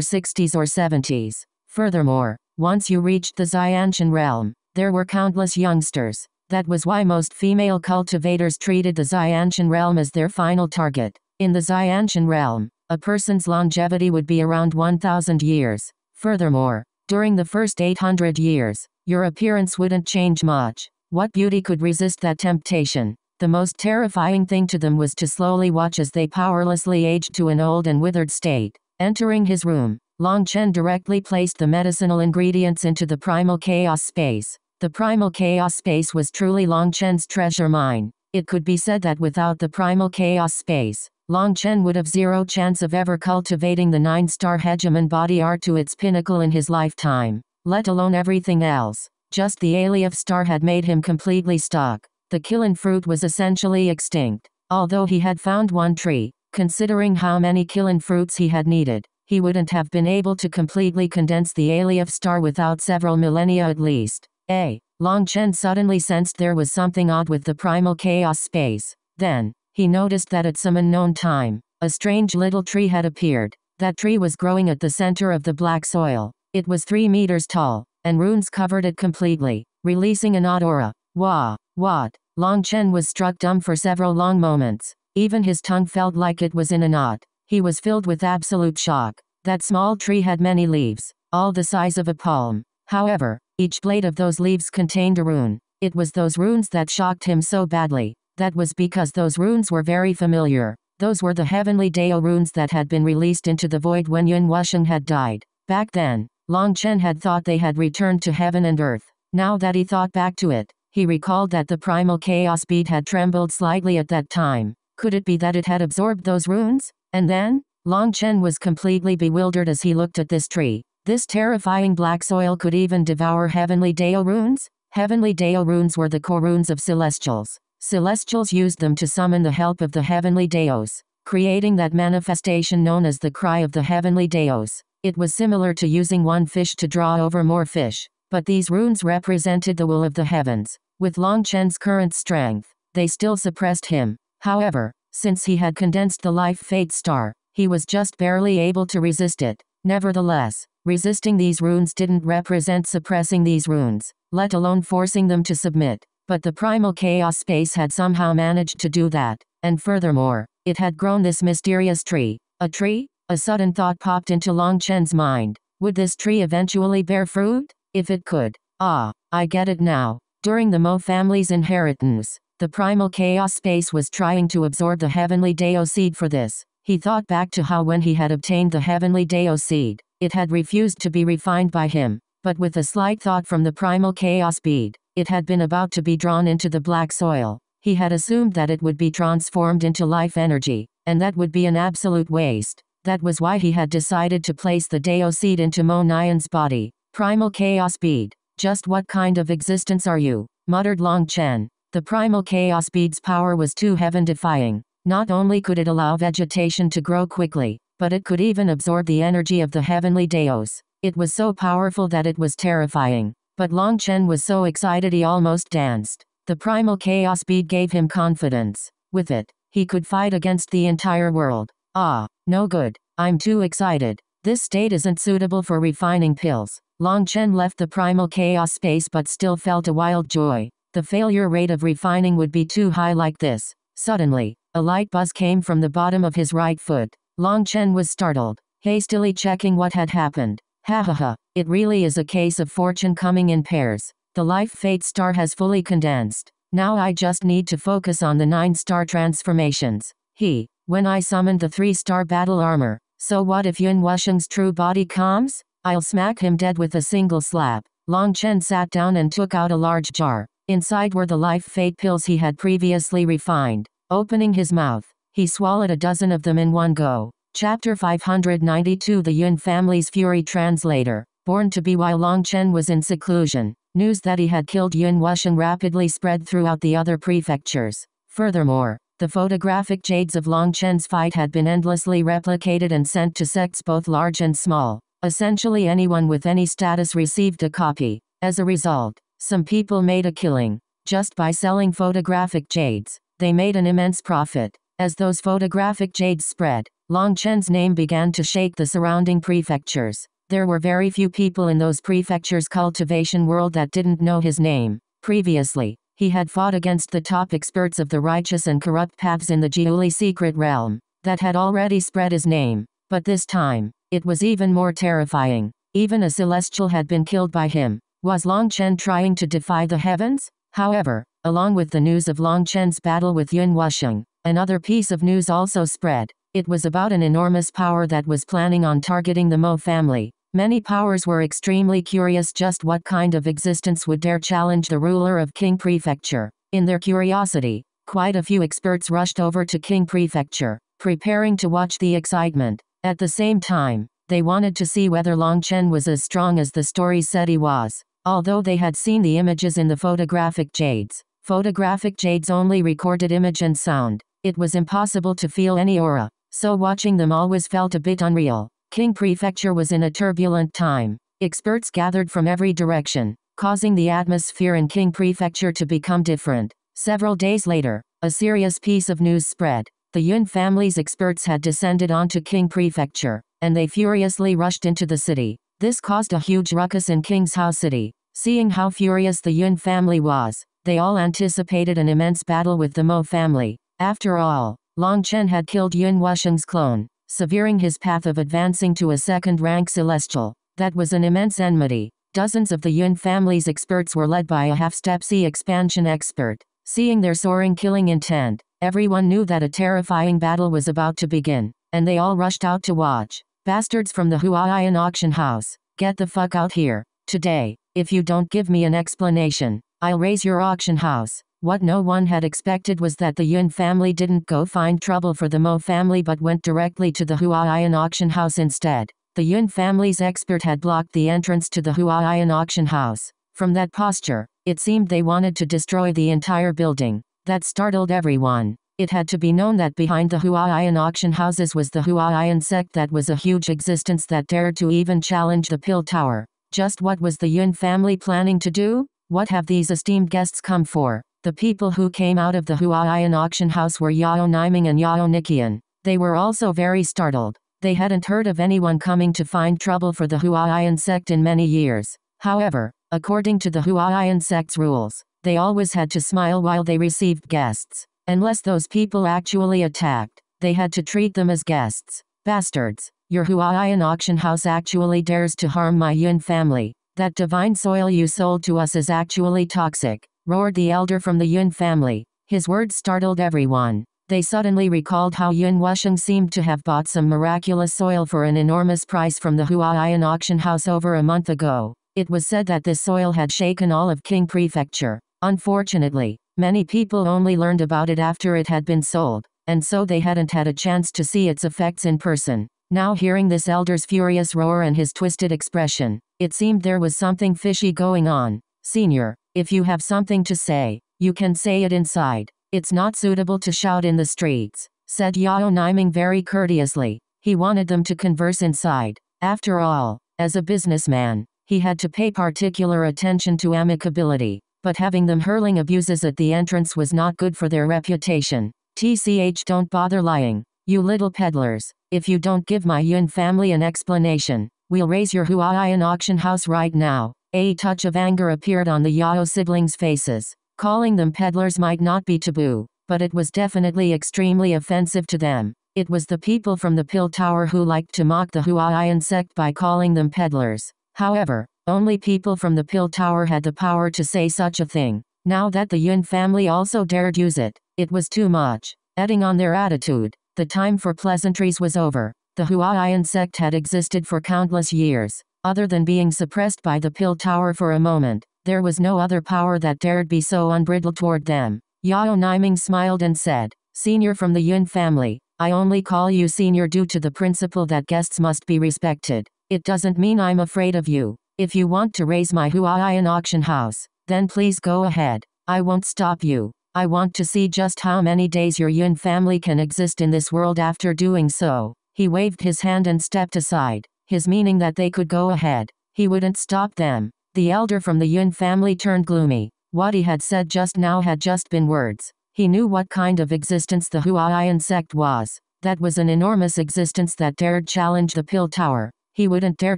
60s or 70s. Furthermore, once you reached the Xiantian realm, there were countless youngsters. That was why most female cultivators treated the Xiantian realm as their final target. In the Xiantian realm, a person's longevity would be around 1,000 years. Furthermore, during the first 800 years, your appearance wouldn't change much. What beauty could resist that temptation? The most terrifying thing to them was to slowly watch as they powerlessly aged to an old and withered state. Entering his room, Long Chen directly placed the medicinal ingredients into the primal chaos space. The primal chaos space was truly Long Chen's treasure mine. It could be said that without the primal chaos space, Long Chen would have zero chance of ever cultivating the nine-star hegemon body art to its pinnacle in his lifetime, let alone everything else. Just the Alioth star had made him completely stuck. The kiln fruit was essentially extinct. Although he had found one tree, considering how many kiln fruits he had needed, he wouldn't have been able to completely condense the Alioth star without several millennia at least. A. Long Chen suddenly sensed there was something odd with the primal chaos space. Then, he noticed that at some unknown time, a strange little tree had appeared. That tree was growing at the center of the black soil. It was three meters tall, and runes covered it completely, releasing an odd aura. Wah, what? Long Chen was struck dumb for several long moments. Even his tongue felt like it was in a knot. He was filled with absolute shock. That small tree had many leaves, all the size of a palm. However, each blade of those leaves contained a rune. It was those runes that shocked him so badly. That was because those runes were very familiar. Those were the heavenly Dao runes that had been released into the void when Yun Wusheng had died. Back then, Long Chen had thought they had returned to heaven and earth. Now that he thought back to it, he recalled that the primal chaos bead had trembled slightly at that time. Could it be that it had absorbed those runes? And then? Long Chen was completely bewildered as he looked at this tree. This terrifying black soil could even devour heavenly Dao runes? Heavenly Dao runes were the core runes of celestials. Celestials used them to summon the help of the heavenly Daos, creating that manifestation known as the cry of the heavenly Daos. It was similar to using one fish to draw over more fish, but these runes represented the will of the heavens. With Long Chen's current strength, they still suppressed him. However, since he had condensed the life fate star, he was just barely able to resist it. Nevertheless, resisting these runes didn't represent suppressing these runes, let alone forcing them to submit. But the primal chaos space had somehow managed to do that, and furthermore, it had grown this mysterious tree. A tree? A sudden thought popped into Long Chen's mind. Would this tree eventually bear fruit? If it could. Ah, I get it now. During the Mo family's inheritance, the primal chaos space was trying to absorb the heavenly Dao seed for this. He thought back to how when he had obtained the heavenly Dao seed, it had refused to be refined by him. But with a slight thought from the primal chaos bead, it had been about to be drawn into the black soil. He had assumed that it would be transformed into life energy, and that would be an absolute waste. That was why he had decided to place the Dao seed into Mo Nian's body. Primal Chaos Bead. Just what kind of existence are you? muttered Long Chen. The Primal Chaos Bead's power was too heaven-defying. Not only could it allow vegetation to grow quickly, but it could even absorb the energy of the heavenly Daos. It was so powerful that it was terrifying. But Long Chen was so excited he almost danced. The Primal Chaos Bead gave him confidence. With it, he could fight against the entire world. Ah, no good. I'm too excited. This state isn't suitable for refining pills. Long Chen left the primal chaos space but still felt a wild joy. The failure rate of refining would be too high like this. Suddenly, a light buzz came from the bottom of his right foot. Long Chen was startled, hastily checking what had happened. Ha ha ha, it really is a case of fortune coming in pairs. The life fate star has fully condensed. Now I just need to focus on the nine star transformations. He, when I summoned the three-star battle armor. So what if Yun Wusheng's true body comes? I'll smack him dead with a single slap. Long Chen sat down and took out a large jar. Inside were the life fate pills he had previously refined. Opening his mouth, he swallowed a dozen of them in one go. Chapter 592 The Yun family's fury translator. BornToBe while Long Chen was in seclusion, News that he had killed Yun Wusheng rapidly spread throughout the other prefectures. Furthermore, the photographic jades of Long Chen's fight had been endlessly replicated and sent to sects both large and small. Essentially anyone with any status received a copy. As a result, some people made a killing. Just by selling photographic jades, they made an immense profit. As those photographic jades spread, Long Chen's name began to shake the surrounding prefectures. There were very few people in those prefectures' cultivation world that didn't know his name. Previously, he had fought against the top experts of the righteous and corrupt paths in the Jiuli secret realm, that had already spread his name. But this time, it was even more terrifying. Even a celestial had been killed by him. Was Long Chen trying to defy the heavens? However, along with the news of Long Chen's battle with Yun Wusheng, another piece of news also spread. It was about an enormous power that was planning on targeting the Mo family. Many powers were extremely curious just what kind of existence would dare challenge the ruler of King Prefecture. In their curiosity, quite a few experts rushed over to King Prefecture, preparing to watch the excitement. At the same time, they wanted to see whether Long Chen was as strong as the story said he was. Although they had seen the images in the photographic jades, photographic jades only recorded image and sound. It was impossible to feel any aura so watching them always felt a bit unreal. King Prefecture was in a turbulent time. Experts gathered from every direction, causing the atmosphere in King Prefecture to become different. Several days later, a serious piece of news spread. The Yun family's experts had descended onto King Prefecture, and they furiously rushed into the city. This caused a huge ruckus in King's House City. Seeing how furious the Yun family was, they all anticipated an immense battle with the Mo family. After all, Long Chen had killed Yun Wusheng's clone, severing his path of advancing to a second-rank celestial. That was an immense enmity. Dozens of the Yun family's experts were led by a half-step Sea expansion expert. Seeing their soaring killing intent, everyone knew that a terrifying battle was about to begin, and they all rushed out to watch. Bastards from the Huayun auction house, get the fuck out here. Today, if you don't give me an explanation, I'll raze your auction house. What no one had expected was that the Yun family didn't go find trouble for the Mo family but went directly to the Huayun auction house instead. The Yun family's expert had blocked the entrance to the Huayun auction house. From that posture, it seemed they wanted to destroy the entire building. That startled everyone. It had to be known that behind the Huayun auction houses was the Huayun sect that was a huge existence that dared to even challenge the Pill Tower. Just what was the Yun family planning to do? What have these esteemed guests come for? The people who came out of the Huayun auction house were Yao Niming and Yao Nikian. They were also very startled. They hadn't heard of anyone coming to find trouble for the Huayun sect in many years. However, according to the Huayun sect's rules, they always had to smile while they received guests. Unless those people actually attacked, they had to treat them as guests. Bastards, your Huayun auction house actually dares to harm my Yun family. That divine soil you sold to us is actually toxic roared the elder from the Yun family. His words startled everyone. They suddenly recalled how Yun Wusheng seemed to have bought some miraculous soil for an enormous price from the Huayun auction house over a month ago. It was said that this soil had shaken all of King Prefecture. Unfortunately, many people only learned about it after it had been sold, and so they hadn't had a chance to see its effects in person. Now hearing this elder's furious roar and his twisted expression, it seemed there was something fishy going on. Senior, if you have something to say, you can say it inside. It's not suitable to shout in the streets, said Yao Niming very courteously. He wanted them to converse inside. After all, as a businessman, he had to pay particular attention to amicability, but having them hurling abuses at the entrance was not good for their reputation. TCH don't bother lying, you little peddlers. If you don't give my Yun family an explanation, we'll raze your Huayun auction house right now. A touch of anger appeared on the Yao siblings' faces. Calling them peddlers might not be taboo, but it was definitely extremely offensive to them. It was the people from the Pill Tower who liked to mock the Huayun sect by calling them peddlers. However, only people from the Pill Tower had the power to say such a thing. Now that the Yun family also dared use it, it was too much. Adding on their attitude, the time for pleasantries was over. The Huayun sect had existed for countless years. Other than being suppressed by the Pill Tower for a moment, there was no other power that dared be so unbridled toward them. Yao Niming smiled and said, Senior from the Yun family, I only call you senior due to the principle that guests must be respected. It doesn't mean I'm afraid of you. If you want to raze my Huayun auction house, then please go ahead. I won't stop you. I want to see just how many days your Yun family can exist in this world after doing so. He waved his hand and stepped aside, his meaning that they could go ahead. He wouldn't stop them. The elder from the Yun family turned gloomy. What he had said just now had just been words. He knew what kind of existence the Huayun sect was. That was an enormous existence that dared challenge the Pill Tower. He wouldn't dare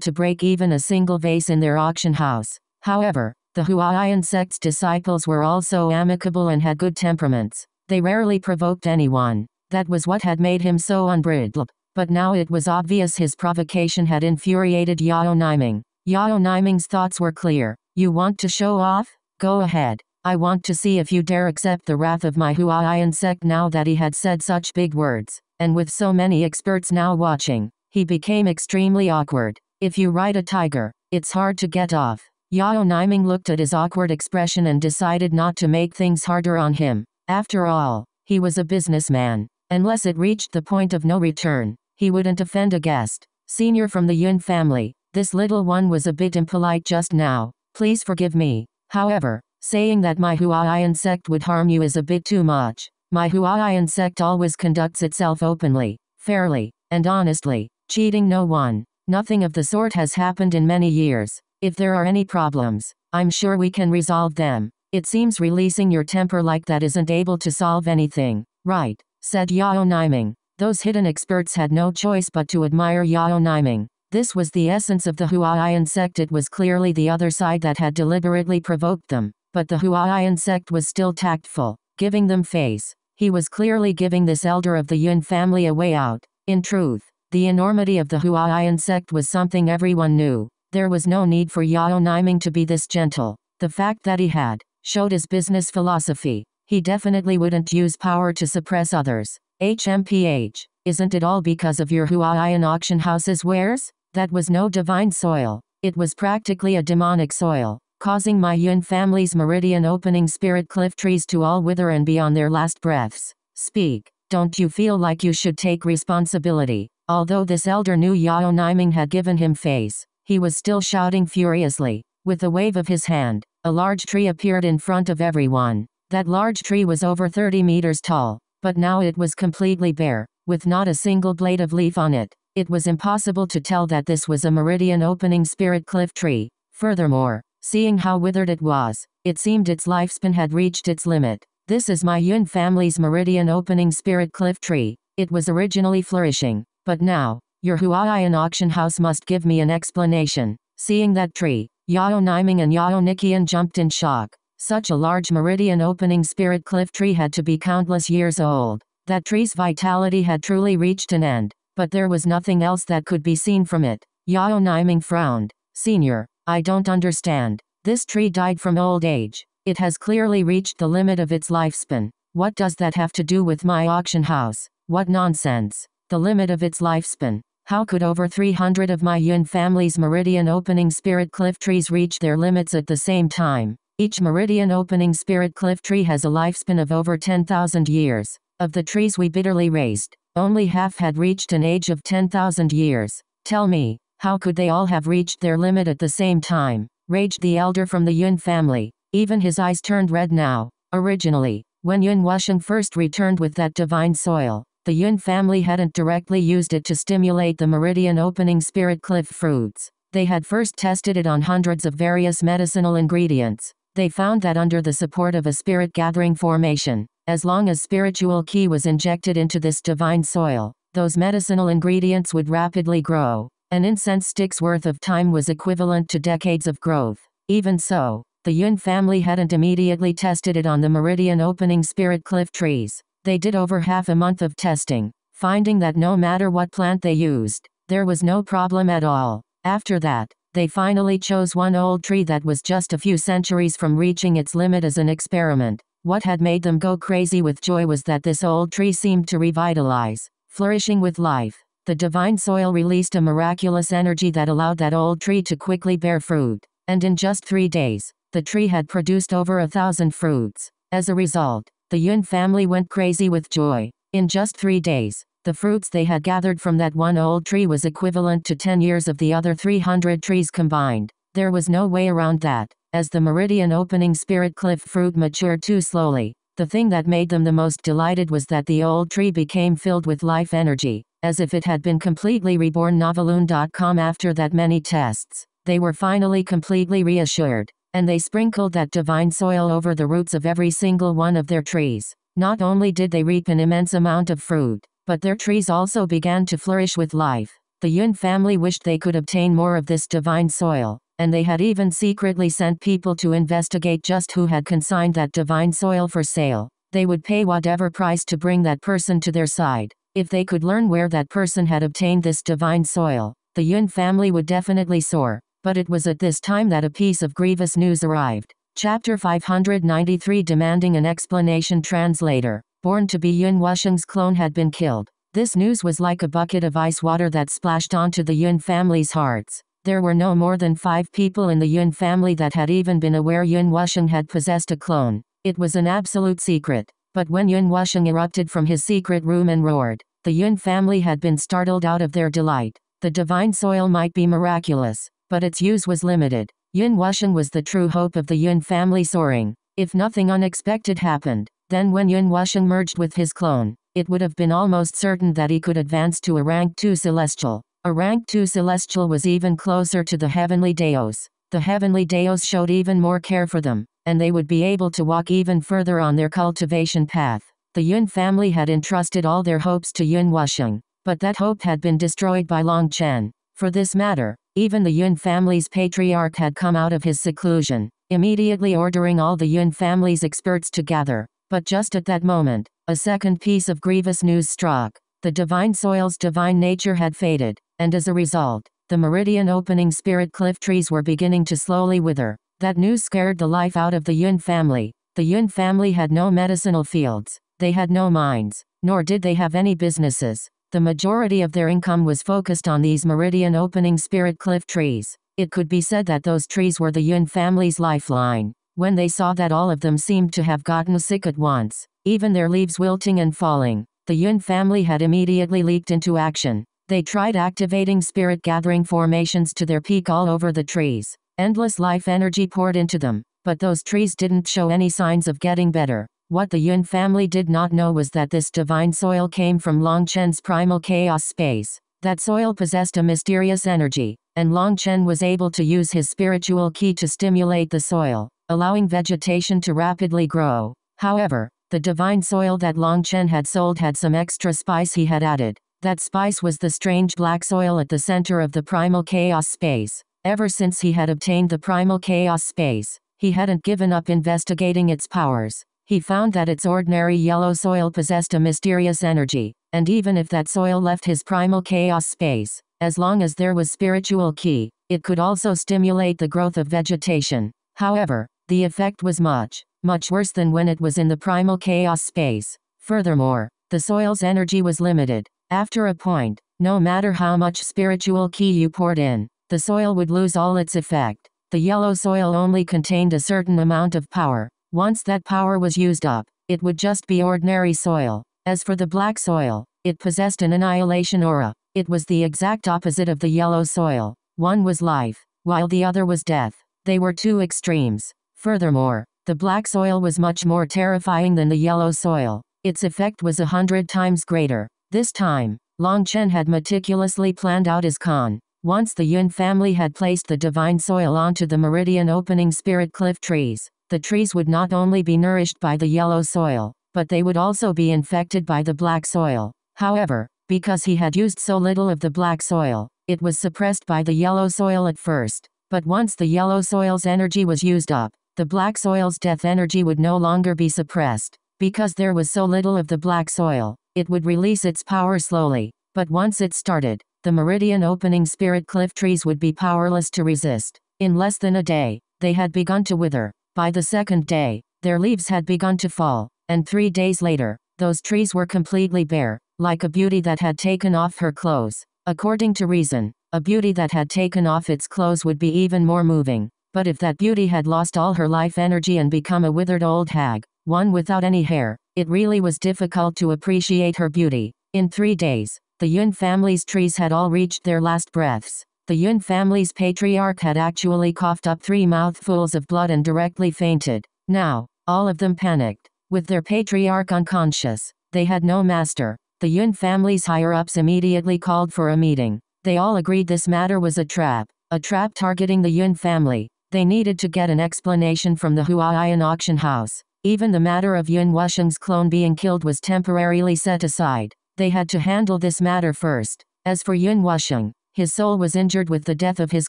to break even a single vase in their auction house. However, the Huayun sect's disciples were also amicable and had good temperaments. They rarely provoked anyone. That was what had made him so unbridled. But now it was obvious his provocation had infuriated Yao Niming. Yao Niming's thoughts were clear. You want to show off? Go ahead. I want to see if you dare accept the wrath of my Huayun sect now that he had said such big words. And with so many experts now watching, he became extremely awkward. If you ride a tiger, it's hard to get off. Yao Niming looked at his awkward expression and decided not to make things harder on him. After all, he was a businessman. Unless it reached the point of no return, he wouldn't offend a guest. Senior from the Yun family, this little one was a bit impolite just now. Please forgive me. However, saying that my Huayun sect would harm you is a bit too much. My Huayun sect always conducts itself openly, fairly, and honestly cheating no one. Nothing of the sort has happened in many years. If there are any problems, I'm sure we can resolve them. It seems releasing your temper like that isn't able to solve anything. Right, said Yao Niming. Those hidden experts had no choice but to admire Yao Niming. This was the essence of the Huayun sect. It was clearly the other side that had deliberately provoked them. But the Huayun sect was still tactful, giving them face. He was clearly giving this elder of the Yun family a way out. In truth, the enormity of the Huayun sect was something everyone knew. There was no need for Yao Niming to be this gentle. The fact that he had showed his business philosophy. He definitely wouldn't use power to suppress others. HMPH, isn't it all because of your Huayun auction house's wares? That was no divine soil. It was practically a demonic soil, causing my Yun family's meridian opening spirit cliff trees to all wither and be on their last breaths. Speak. Don't you feel like you should take responsibility? Although this elder knew Yao Niming had given him face, he was still shouting furiously. With a wave of his hand, a large tree appeared in front of everyone. That large tree was over 30 meters tall, but now it was completely bare, with not a single blade of leaf on it. It was impossible to tell that this was a meridian opening spirit cliff tree. Furthermore, seeing how withered it was, it seemed its lifespan had reached its limit. This is my Yun family's meridian opening spirit cliff tree. It was originally flourishing, but now, your Huayun auction house must give me an explanation. Seeing that tree, Yao Niming and Yao Nikian jumped in shock. Such a large meridian opening spirit cliff tree had to be countless years old. That tree's vitality had truly reached an end, but there was nothing else that could be seen from it. Yao Niming frowned. Senior, I don't understand. This tree died from old age. It has clearly reached the limit of its lifespan. What does that have to do with my auction house? What nonsense the limit of its lifespan. How could over 300 of my Yun family's meridian opening spirit cliff trees reach their limits at the same time? Each meridian opening spirit cliff tree has a lifespan of over 10,000 years. Of the trees we bitterly raised, only half had reached an age of 10,000 years. Tell me, how could they all have reached their limit at the same time? Raged the elder from the Yun family. Even his eyes turned red now. Originally, when Yun Wusheng first returned with that divine soil, the Yun family hadn't directly used it to stimulate the meridian opening spirit cliff fruits. They had first tested it on hundreds of various medicinal ingredients. They found that under the support of a spirit gathering formation, as long as spiritual qi was injected into this divine soil, those medicinal ingredients would rapidly grow. An incense stick's worth of time was equivalent to decades of growth. Even so, the Yun family hadn't immediately tested it on the meridian opening spirit cliff trees. They did over half a month of testing, finding that no matter what plant they used, there was no problem at all. After that, they finally chose one old tree that was just a few centuries from reaching its limit as an experiment. What had made them go crazy with joy was that this old tree seemed to revitalize, flourishing with life. The divine soil released a miraculous energy that allowed that old tree to quickly bear fruit. And in just three days, the tree had produced over a thousand fruits. As a result, the Yun family went crazy with joy. In just three days, the fruits they had gathered from that one old tree was equivalent to 10 years of the other 300 trees combined. There was no way around that. As the meridian opening spirit cliff fruit matured too slowly, the thing that made them the most delighted was that the old tree became filled with life energy, as if it had been completely reborn. Noveloon.com After that many tests, they were finally completely reassured, and they sprinkled that divine soil over the roots of every single one of their trees. Not only did they reap an immense amount of fruit, but their trees also began to flourish with life. The Yun family wished they could obtain more of this divine soil, and they had even secretly sent people to investigate just who had consigned that divine soil for sale. They would pay whatever price to bring that person to their side. If they could learn where that person had obtained this divine soil, the Yun family would definitely soar. But it was at this time that a piece of grievous news arrived. Chapter 593 Demanding an explanation Translator. BornToBe Yun Wusheng's clone had been killed. This news was like a bucket of ice water that splashed onto the Yun family's hearts. There were no more than five people in the Yun family that had even been aware Yun Wusheng had possessed a clone. It was an absolute secret. But when Yun Wusheng erupted from his secret room and roared, the Yun family had been startled out of their delight. The divine soil might be miraculous, but its use was limited. Yun Wusheng was the true hope of the Yun family soaring. If nothing unexpected happened, then when Yun Wusheng merged with his clone, it would have been almost certain that he could advance to a rank 2 celestial. A rank 2 celestial was even closer to the heavenly Daos. The heavenly Daos showed even more care for them, and they would be able to walk even further on their cultivation path. The Yun family had entrusted all their hopes to Yun Wusheng, but that hope had been destroyed by Long Chen. For this matter, even the Yun family's patriarch had come out of his seclusion, immediately ordering all the Yun family's experts to gather. But just at that moment, a second piece of grievous news struck. The divine soil's divine nature had faded, and as a result, the meridian opening spirit cliff trees were beginning to slowly wither. That news scared the life out of the Yun family. The Yun family had no medicinal fields, they had no mines, nor did they have any businesses. The majority of their income was focused on these meridian opening spirit cliff trees. It could be said that those trees were the Yun family's lifeline. When they saw that all of them seemed to have gotten sick at once, even their leaves wilting and falling, the Yun family had immediately leaped into action. They tried activating spirit gathering formations to their peak all over the trees. Endless life energy poured into them, but those trees didn't show any signs of getting better. What the Yun family did not know was that this divine soil came from Long Chen's primal chaos space. That soil possessed a mysterious energy, and Long Chen was able to use his spiritual qi to stimulate the soil, allowing vegetation to rapidly grow. However, the divine soil that Long Chen had sold had some extra spice he had added. That spice was the strange black soil at the center of the primal chaos space. Ever since he had obtained the primal chaos space, he hadn't given up investigating its powers. He found that its ordinary yellow soil possessed a mysterious energy, and even if that soil left his primal chaos space, as long as there was spiritual qi, it could also stimulate the growth of vegetation. However, the effect was much, much worse than when it was in the primal chaos space. Furthermore, the soil's energy was limited, after a point, no matter how much spiritual qi you poured in, the soil would lose all its effect. The yellow soil only contained a certain amount of power. Once that power was used up, it would just be ordinary soil. As for the black soil, it possessed an annihilation aura. It was the exact opposite of the yellow soil. One was life, while the other was death. They were two extremes. Furthermore, the black soil was much more terrifying than the yellow soil. Its effect was a hundred times greater. This time, Long Chen had meticulously planned out his con. Once the Yun family had placed the divine soil onto the meridian opening spirit cliff trees, the trees would not only be nourished by the yellow soil, but they would also be infected by the black soil. However, because he had used so little of the black soil, it was suppressed by the yellow soil at first. But once the yellow soil's energy was used up, the black soil's death energy would no longer be suppressed. Because there was so little of the black soil, it would release its power slowly, but once it started, the meridian opening spirit cliff trees would be powerless to resist. In less than a day, they had begun to wither. By the second day, their leaves had begun to fall, and three days later, those trees were completely bare, like a beauty that had taken off her clothes. According to reason, a beauty that had taken off its clothes would be even more moving. But if that beauty had lost all her life energy and become a withered old hag, one without any hair, it really was difficult to appreciate her beauty. In three days, the Yun family's trees had all reached their last breaths. The Yun family's patriarch had actually coughed up three mouthfuls of blood and directly fainted. Now, all of them panicked. With their patriarch unconscious, they had no master. The Yun family's higher ups immediately called for a meeting. They all agreed this matter was a trap, a trap targeting the Yun family. They needed to get an explanation from the Huayun auction house. Even the matter of Yun Wusheng's clone being killed was temporarily set aside. They had to handle this matter first. As for Yun Wusheng, his soul was injured with the death of his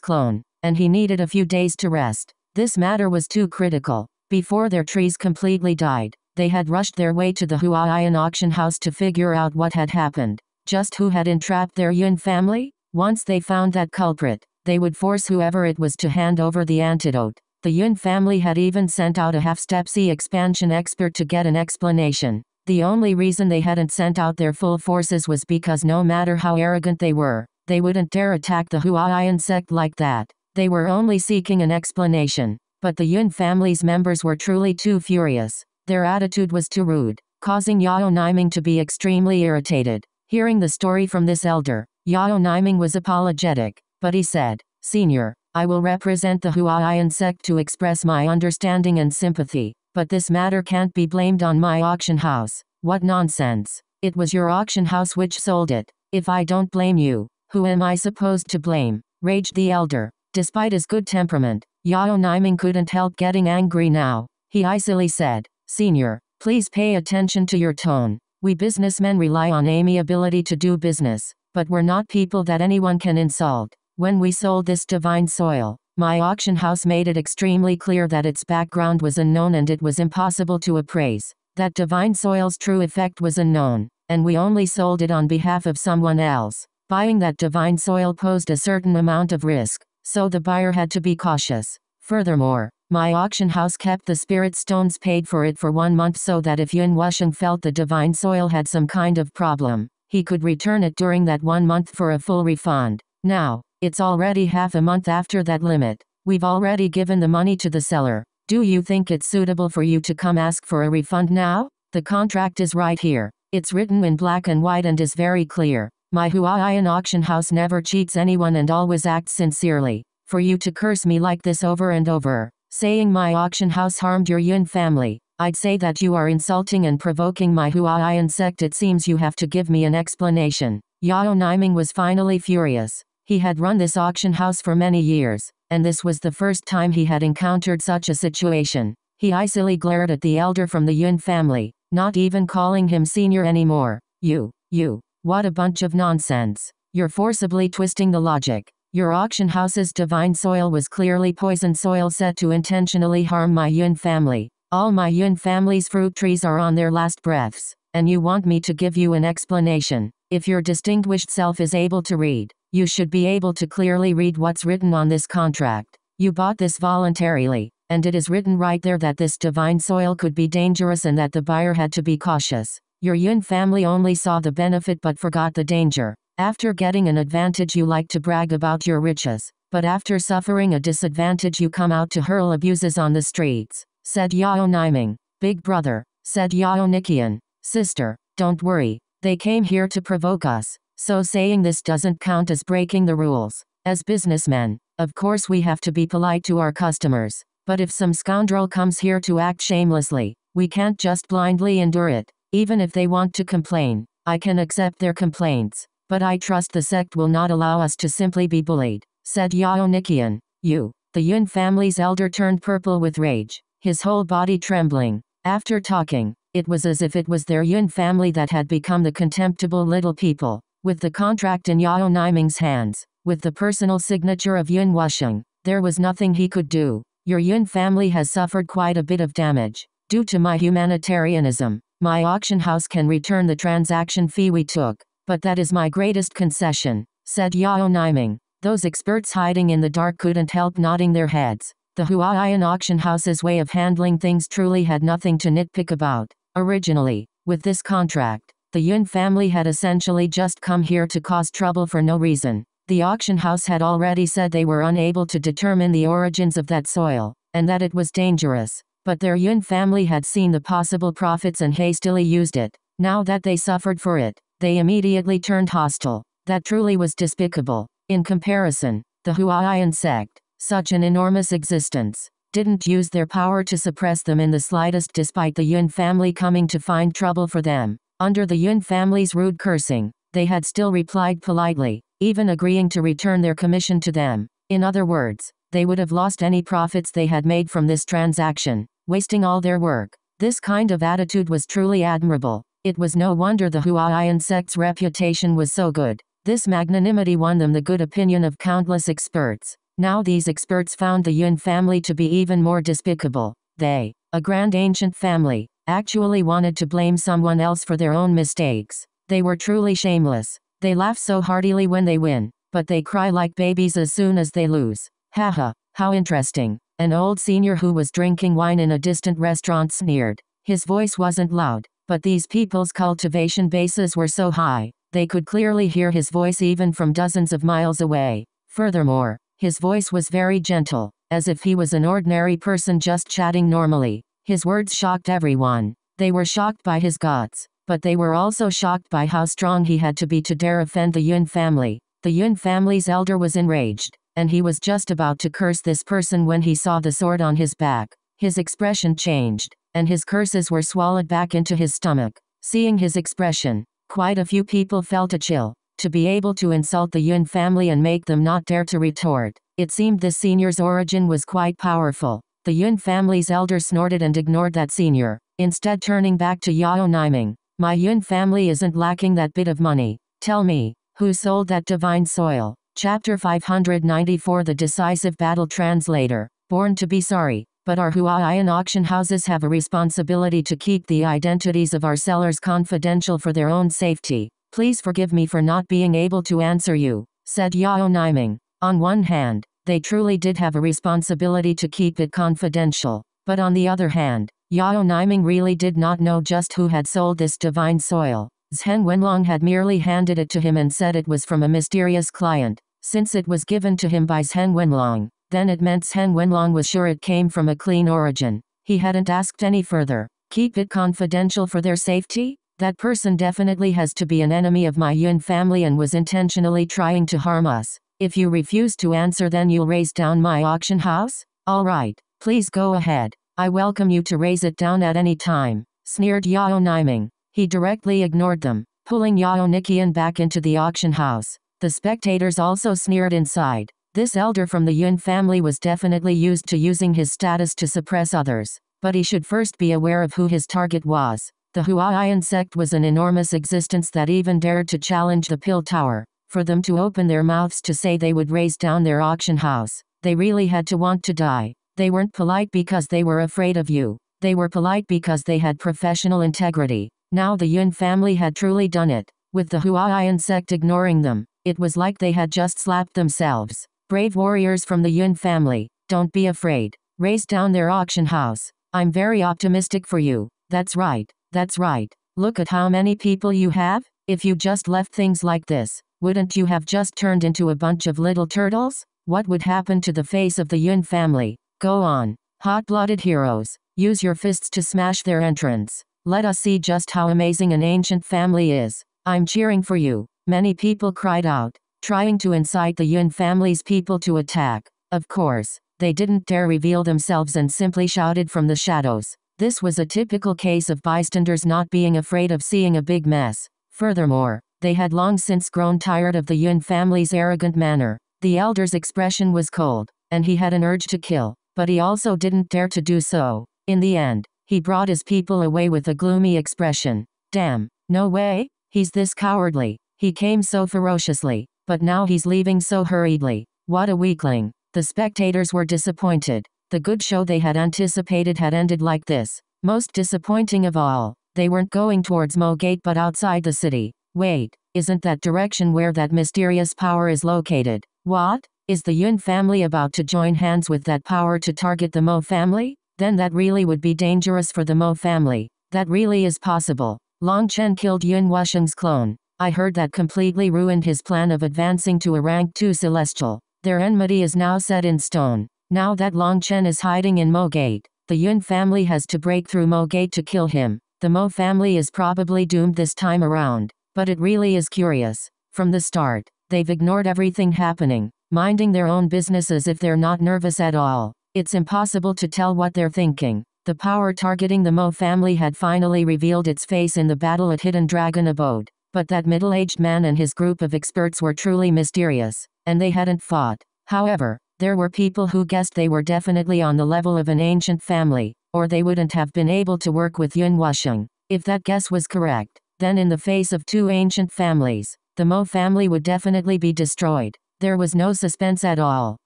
clone, and he needed a few days to rest. This matter was too critical. Before their trees completely died, they had rushed their way to the Huayun auction house to figure out what had happened. Just who had entrapped their Yun family? Once they found that culprit, they would force whoever it was to hand over the antidote. The Yun family had even sent out a half-step Sea expansion expert to get an explanation. The only reason they hadn't sent out their full forces was because no matter how arrogant they were, they wouldn't dare attack the Huayun sect like that. They were only seeking an explanation. But the Yun family's members were truly too furious. Their attitude was too rude, causing Yao Niming to be extremely irritated. Hearing the story from this elder, Yao Niming was apologetic, but he said, Senior, I will represent the Huayun sect to express my understanding and sympathy, but this matter can't be blamed on my auction house. What nonsense. It was your auction house which sold it. If I don't blame you, who am I supposed to blame? raged the elder. Despite his good temperament, Yao Niming couldn't help getting angry now. He icily said, Senior, please pay attention to your tone. We businessmen rely on amiability to do business, but we're not people that anyone can insult. When we sold this divine soil, my auction house made it extremely clear that its background was unknown and it was impossible to appraise. That divine soil's true effect was unknown, and we only sold it on behalf of someone else. Buying that divine soil posed a certain amount of risk, so the buyer had to be cautious. Furthermore, my auction house kept the spirit stones paid for it for one month so that if Yun Wusheng felt the divine soil had some kind of problem, he could return it during that one month for a full refund. Now, it's already half a month after that limit. We've already given the money to the seller. Do you think it's suitable for you to come ask for a refund now? The contract is right here. It's written in black and white and is very clear. My Huayun auction house never cheats anyone and always acts sincerely. For you to curse me like this over and over, saying my auction house harmed your Yun family, I'd say that you are insulting and provoking my Huayun sect. It seems you have to give me an explanation. Yao Niming was finally furious. He had run this auction house for many years, and this was the first time he had encountered such a situation. He icily glared at the elder from the Yun family, not even calling him senior anymore. You, you, what a bunch of nonsense. You're forcibly twisting the logic. Your auction house's divine soil was clearly poison soil set to intentionally harm my Yun family. All my Yun family's fruit trees are on their last breaths, and you want me to give you an explanation. If your distinguished self is able to read, you should be able to clearly read what's written on this contract. You bought this voluntarily, and it is written right there that this divine soil could be dangerous and that the buyer had to be cautious. Your Yun family only saw the benefit but forgot the danger. After getting an advantage you like to brag about your riches, but after suffering a disadvantage you come out to hurl abuses on the streets, said Yao Niming. Big brother, said Yao Nikian. Sister, don't worry, they came here to provoke us, so saying this doesn't count as breaking the rules. As businessmen, of course we have to be polite to our customers, but if some scoundrel comes here to act shamelessly, we can't just blindly endure it. Even if they want to complain, I can accept their complaints, but I trust the sect will not allow us to simply be bullied, said Yao Nikian. You, the Yun family's elder turned purple with rage, his whole body trembling. After talking, it was as if it was their Yun family that had become the contemptible little people. With the contract in Yao Niming's hands, with the personal signature of Yun Wusheng, there was nothing he could do. Your Yun family has suffered quite a bit of damage. Due to my humanitarianism, my auction house can return the transaction fee we took, but that is my greatest concession, said Yao Niming. Those experts hiding in the dark couldn't help nodding their heads. The Huayun auction house's way of handling things truly had nothing to nitpick about. Originally, with this contract, the Yun family had essentially just come here to cause trouble for no reason. The auction house had already said they were unable to determine the origins of that soil, and that it was dangerous. But their Yun family had seen the possible profits and hastily used it. Now that they suffered for it, they immediately turned hostile. That truly was despicable. In comparison, The Huayun sect, such an enormous existence, didn't use their power to suppress them in the slightest despite the Yun family coming to find trouble for them. Under the Yun family's rude cursing, they had still replied politely, even agreeing to return their commission to them. In other words, they would have lost any profits they had made from this transaction, wasting all their work. This kind of attitude was truly admirable. It was no wonder the Huayun sect's reputation was so good. This magnanimity won them the good opinion of countless experts. Now these experts found the Yun family to be even more despicable. They, a grand ancient family, actually wanted to blame someone else for their own mistakes. They were truly shameless. They laugh so heartily when they win, but they cry like babies as soon as they lose. Haha, how interesting. An old senior who was drinking wine in a distant restaurant sneered. His voice wasn't loud, but these people's cultivation bases were so high, they could clearly hear his voice even from dozens of miles away. Furthermore, his voice was very gentle, as if he was an ordinary person just chatting normally. His words shocked everyone. They were shocked by his guts, but they were also shocked by how strong he had to be to dare offend the Yun family. The Yun family's elder was enraged, and he was just about to curse this person when he saw the sword on his back. His expression changed, and his curses were swallowed back into his stomach. Seeing his expression, quite a few people felt a chill to be able to insult the Yun family and make them not dare to retort. It seemed this senior's origin was quite powerful. The Yun family's elder snorted and ignored that senior, instead turning back to Yao Niming. My Yun family isn't lacking that bit of money. Tell me, who sold that divine soil? Chapter 594 The Decisive Battle Translator. BornToBe sorry, but our Huayun auction houses have a responsibility to keep the identities of our sellers confidential for their own safety. Please forgive me for not being able to answer you, said Yao Niming. On one hand, they truly did have a responsibility to keep it confidential, but on the other hand, Yao Niming really did not know just who had sold this divine soil. Zheng Wenlong had merely handed it to him and said it was from a mysterious client. Since it was given to him by Zheng Wenlong, then it meant Zheng Wenlong was sure it came from a clean origin. He hadn't asked any further. Keep it confidential for their safety? That person definitely has to be an enemy of my Yun family and was intentionally trying to harm us. If you refuse to answer then you'll raze down my auction house? Alright, please go ahead. I welcome you to raze it down at any time, sneered Yao Niming. He directly ignored them, pulling Yao Nikian back into the auction house. The spectators also sneered inside. This elder from the Yun family was definitely used to using his status to suppress others, but he should first be aware of who his target was. The Huayun sect was an enormous existence that even dared to challenge the Pill Tower. For them to open their mouths to say they would raze down their auction house, they really had to want to die. They weren't polite because they were afraid of you. They were polite because they had professional integrity. Now the Yun family had truly done it. With the Huayun sect ignoring them, it was like they had just slapped themselves. Brave warriors from the Yun family, don't be afraid. Raze down their auction house. I'm very optimistic for you. That's right. That's right. Look at how many people you have. If you just left things like this, wouldn't you have just turned into a bunch of little turtles? What would happen to the face of the Yun family? Go on. Hot-blooded heroes. Use your fists to smash their entrance. Let us see just how amazing an ancient family is. I'm cheering for you. Many people cried out, trying to incite the Yun family's people to attack. Of course, they didn't dare reveal themselves and simply shouted from the shadows. This was a typical case of bystanders not being afraid of seeing a big mess. Furthermore, they had long since grown tired of the Yun family's arrogant manner. The elder's expression was cold, and he had an urge to kill, but he also didn't dare to do so. In the end, he brought his people away with a gloomy expression. Damn, no way, he's this cowardly. He came so ferociously, but now he's leaving so hurriedly. What a weakling. The spectators were disappointed. The good show they had anticipated had ended like this. Most disappointing of all, they weren't going towards Mo Gate but outside the city. Wait, isn't that direction where that mysterious power is located? What? Is the Yun family about to join hands with that power to target the Mo family? Then that really would be dangerous for the Mo family. That really is possible. Long Chen killed Yun Wusheng's clone. I heard that completely ruined his plan of advancing to a rank 2 celestial. Their enmity is now set in stone. Now that Long Chen is hiding in Mo Gate, the Yun family has to break through Mo Gate to kill him. The Mo family is probably doomed this time around. But it really is curious. From the start, they've ignored everything happening. minding their own business as if they're not nervous at all. It's impossible to tell what they're thinking. The power targeting the Mo family had finally revealed its face in the battle at Hidden Dragon Abode. But that middle-aged man and his group of experts were truly mysterious, and they hadn't fought. However, there were people who guessed they were definitely on the level of an ancient family, or they wouldn't have been able to work with Yun Wusheng. If that guess was correct, then in the face of two ancient families, the Mo family would definitely be destroyed. There was no suspense at all.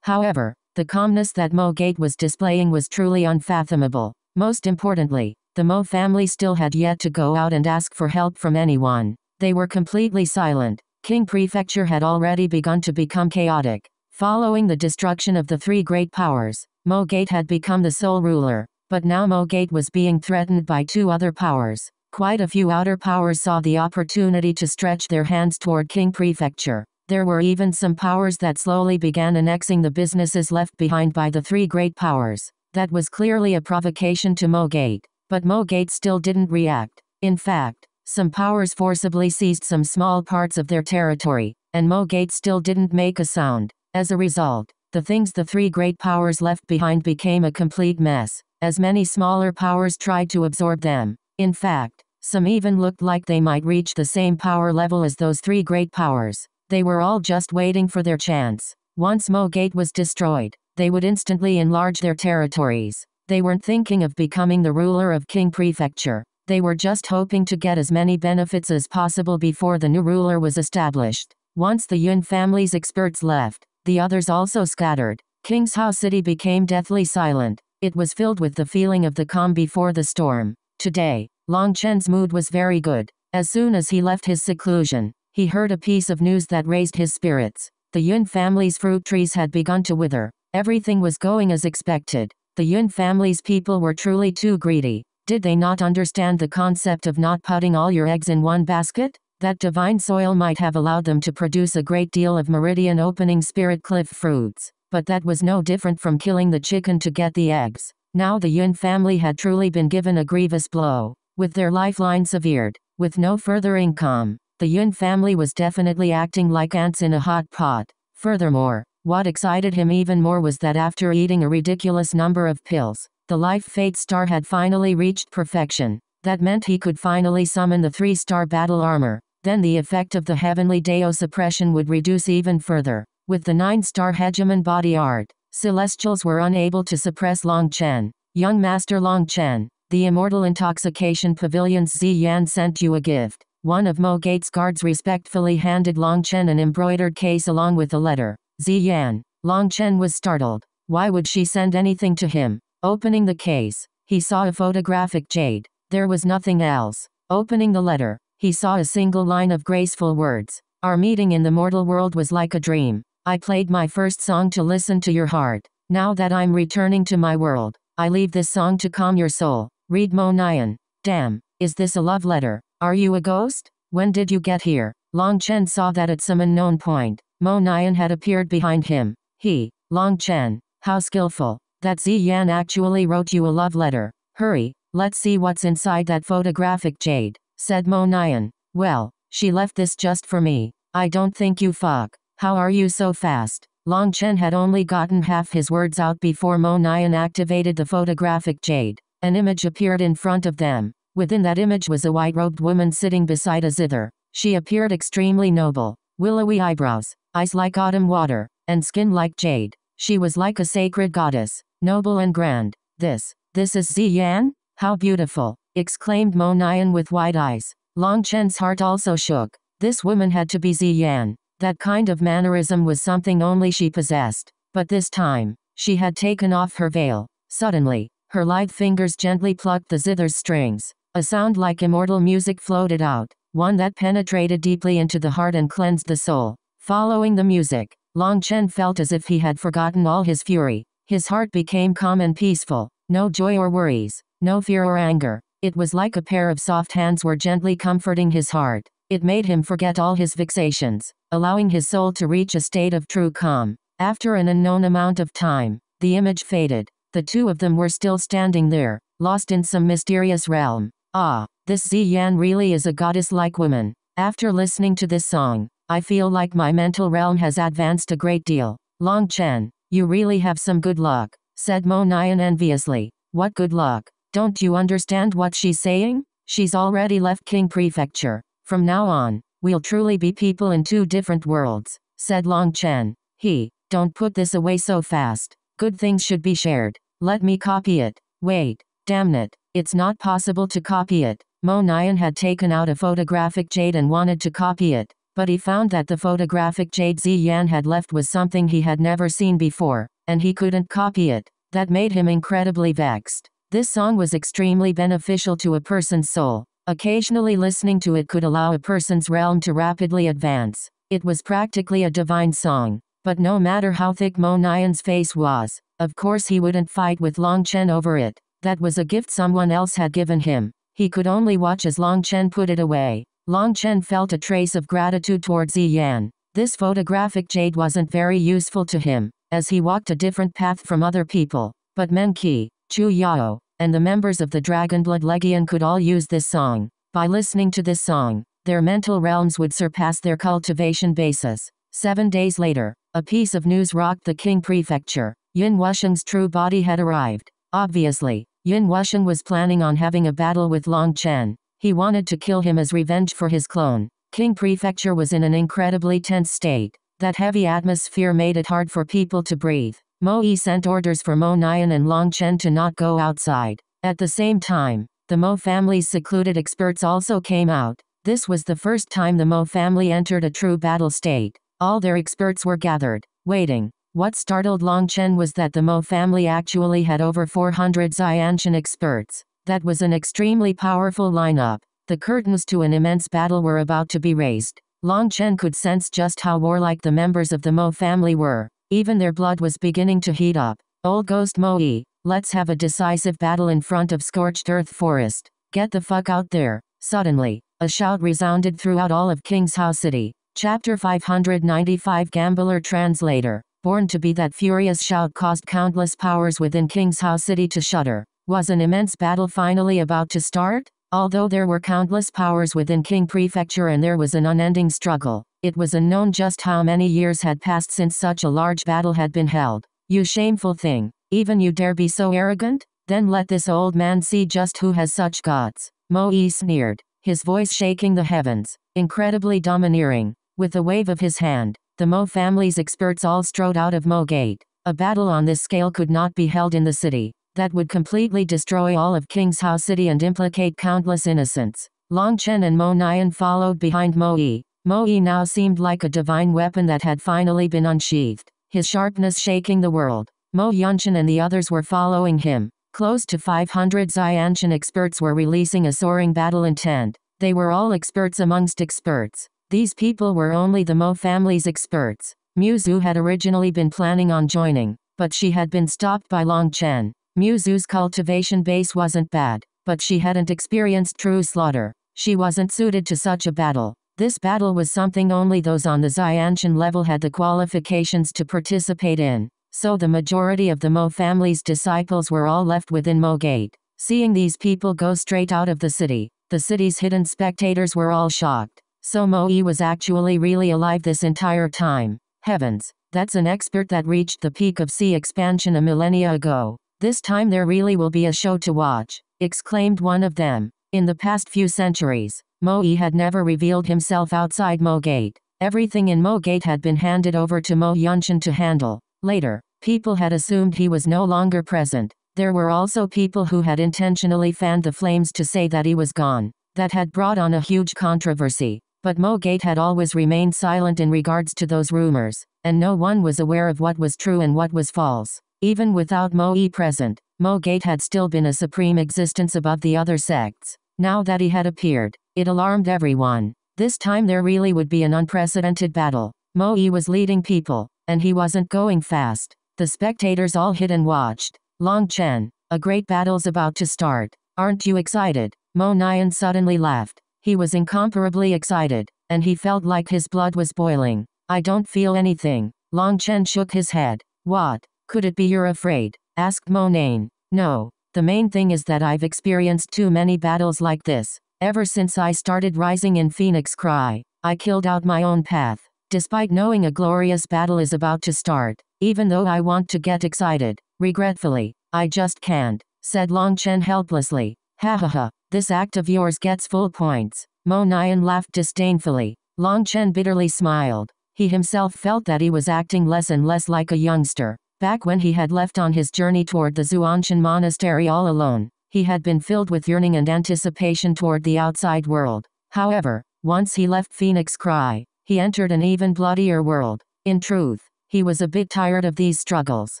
However, the calmness that Mo Gate was displaying was truly unfathomable. Most importantly, the Mo family still had yet to go out and ask for help from anyone. They were completely silent. King Prefecture had already begun to become chaotic. Following the destruction of the three great powers, Mo Gate had become the sole ruler, but now Mo Gate was being threatened by two other powers. Quite a few outer powers saw the opportunity to stretch their hands toward King Prefecture. There were even some powers that slowly began annexing the businesses left behind by the three great powers. That was clearly a provocation to Mogate. But Mogate still didn't react. In fact, some powers forcibly seized some small parts of their territory, and Mogate still didn't make a sound. As a result, the things the three great powers left behind became a complete mess, as many smaller powers tried to absorb them. In fact, some even looked like they might reach the same power level as those three great powers. They were all just waiting for their chance. Once Mo Gate was destroyed, they would instantly enlarge their territories. They weren't thinking of becoming the ruler of King Prefecture. They were just hoping to get as many benefits as possible before the new ruler was established. Once the Yun family's experts left, the others also scattered. King's Hao City became deathly silent. It was filled with the feeling of the calm before the storm. Today, Long Chen's mood was very good. As soon as he left his seclusion, he heard a piece of news that raised his spirits. The Yun family's fruit trees had begun to wither. Everything was going as expected. The Yun family's people were truly too greedy. Did they not understand the concept of not putting all your eggs in one basket? That divine soil might have allowed them to produce a great deal of meridian opening spirit cliff fruits. But that was no different from killing the chicken to get the eggs. Now the Yun family had truly been given a grievous blow. With their lifeline severed, with no further income, the Yun family was definitely acting like ants in a hot pot. Furthermore, what excited him even more was that after eating a ridiculous number of pills, the Life Fate Star had finally reached perfection. That meant he could finally summon the three-star battle armor. Then the effect of the heavenly Dao suppression would reduce even further. With the nine-star hegemon body art, Celestials were unable to suppress Long Chen. Young Master Long Chen, the Immortal Intoxication Pavilion's Ziyan sent you a gift. One of Mo Gates' guards respectfully handed Long Chen an embroidered case along with a letter. Ziyan. Long Chen was startled. Why would she send anything to him? Opening the case, he saw a photographic jade. There was nothing else. Opening the letter, he saw a single line of graceful words. Our meeting in the mortal world was like a dream. I played my first song to listen to your heart. Now that I'm returning to my world, I leave this song to calm your soul. Read Mo Nian. Damn, is this a love letter? Are you a ghost? When did you get here? Long Chen saw that at some unknown point, Mo Nian had appeared behind him. He, Long Chen, how skillful. That Ziyan actually wrote you a love letter. Hurry, let's see what's inside that photographic jade, said Mo Nian. Well, she left this just for me. I don't think you fuck. How are you so fast? Long Chen had only gotten half his words out before Mo Nian activated the photographic jade. An image appeared in front of them. Within that image was a white-robed woman sitting beside a zither. She appeared extremely noble, willowy eyebrows, eyes like autumn water, and skin like jade. She was like a sacred goddess, noble and grand. This, this is Ziyan? How beautiful, exclaimed Mo Nian with wide eyes. Long Chen's heart also shook. This woman had to be Ziyan. That kind of mannerism was something only she possessed. But this time, she had taken off her veil. Suddenly, her lithe fingers gently plucked the zither's strings. A sound like immortal music floated out, one that penetrated deeply into the heart and cleansed the soul. Following the music, Long Chen felt as if he had forgotten all his fury. His heart became calm and peaceful. No joy or worries, no fear or anger. It was like a pair of soft hands were gently comforting his heart. It made him forget all his vexations, allowing his soul to reach a state of true calm. After an unknown amount of time, the image faded. The two of them were still standing there, lost in some mysterious realm. Ah, this Ziyan really is a goddess-like woman. After listening to this song, I feel like my mental realm has advanced a great deal. Long Chen, you really have some good luck, said Mo Nian enviously. What good luck? Don't you understand what she's saying? She's already left King Prefecture. From now on, we'll truly be people in two different worlds, said Long Chen. He, don't put this away so fast. Good things should be shared. Let me copy it. Wait, damn it. It's not possible to copy it. Mo Nian had taken out a photographic jade and wanted to copy it, but he found that the photographic jade Ziyan had left was something he had never seen before, and he couldn't copy it. That made him incredibly vexed. This song was extremely beneficial to a person's soul. Occasionally listening to it could allow a person's realm to rapidly advance. It was practically a divine song. But no matter how thick Mo Nian's face was, of course he wouldn't fight with Long Chen over it. That was a gift someone else had given him. He could only watch as Long Chen put it away. Long Chen felt a trace of gratitude towards Ziyan. This photographic jade wasn't very useful to him, as he walked a different path from other people. But Menqi, Chu Yao, and the members of the Dragonblood Legion could all use this song. By listening to this song, their mental realms would surpass their cultivation basis. Seven days later, a piece of news rocked the King Prefecture. Yin Wusheng's true body had arrived. Obviously, Yun Wusheng was planning on having a battle with Long Chen. He wanted to kill him as revenge for his clone. King Prefecture was in an incredibly tense state. That heavy atmosphere made it hard for people to breathe. Mo Yi sent orders for Mo Nian and Long Chen to not go outside. At the same time, the Mo family's secluded experts also came out. This was the first time the Mo family entered a true battle state. All their experts were gathered, waiting. What startled Long Chen was that the Mo family actually had over 400 Xiantian experts. That was an extremely powerful lineup. The curtains to an immense battle were about to be raised. Long Chen could sense just how warlike the members of the Mo family were. Even their blood was beginning to heat up. Old Ghost Mo Yi, let's have a decisive battle in front of Scorched Earth Forest. Get the fuck out there. Suddenly, a shout resounded throughout all of King's House City. Chapter 595 Gambler Translator BornToBe that furious shout caused countless powers within King's House City to shudder. Was an immense battle finally about to start? Although there were countless powers within King Prefecture and there was an unending struggle, it was unknown just how many years had passed since such a large battle had been held. You shameful thing, even you dare be so arrogant? Then let this old man see just who has such gods. Mo Yi sneered, his voice shaking the heavens, incredibly domineering. With a wave of his hand, the Mo family's experts all strode out of Mo Gate. A battle on this scale could not be held in the city. That would completely destroy all of King's House City and implicate countless innocents. Long Chen and Mo Nian followed behind Mo Yi. Mo Yi now seemed like a divine weapon that had finally been unsheathed, his sharpness shaking the world. Mo Yunshan and the others were following him. Close to 500 Xiantian experts were releasing a soaring battle intent. They were all experts amongst experts. These people were only the Mo family's experts. Mu Zhu had originally been planning on joining, but she had been stopped by Long Chen. Mu Zhu's cultivation base wasn't bad, but she hadn't experienced true slaughter. She wasn't suited to such a battle. This battle was something only those on the Xiantian level had the qualifications to participate in. So the majority of the Mo family's disciples were all left within Mo Gate. Seeing these people go straight out of the city, the city's hidden spectators were all shocked. So Mo Yi was actually really alive this entire time. Heavens, that's an expert that reached the peak of sea expansion a millennia ago. This time there really will be a show to watch, exclaimed one of them. In the past few centuries, Mo Yi had never revealed himself outside Mo Gate. Everything in Mo Gate had been handed over to Mo Yunshan to handle. Later, people had assumed he was no longer present. There were also people who had intentionally fanned the flames to say that he was gone. That had brought on a huge controversy. But Mo Gate had always remained silent in regards to those rumors, and no one was aware of what was true and what was false. Even without Mo E present, Mo Gate had still been a supreme existence above the other sects. Now that he had appeared, it alarmed everyone. This time there really would be an unprecedented battle. Mo E was leading people, and he wasn't going fast. The spectators all hid and watched. Long Chen, a great battle's about to start. Aren't you excited? Mo Nian suddenly laughed. He was incomparably excited, and he felt like his blood was boiling. I don't feel anything. Long Chen shook his head. What? Could it be you're afraid? asked Mo Nian. No. The main thing is that I've experienced too many battles like this. Ever since I started rising in Phoenix Cry, I killed out my own path. Despite knowing a glorious battle is about to start, even though I want to get excited. Regretfully, I just can't, said Long Chen helplessly. Ha ha ha, this act of yours gets full points. Mo Nian laughed disdainfully. Long Chen bitterly smiled. He himself felt that he was acting less and less like a youngster. Back when he had left on his journey toward the Zuanshan monastery all alone, he had been filled with yearning and anticipation toward the outside world. However, once he left Phoenix Cry, he entered an even bloodier world. In truth, he was a bit tired of these struggles.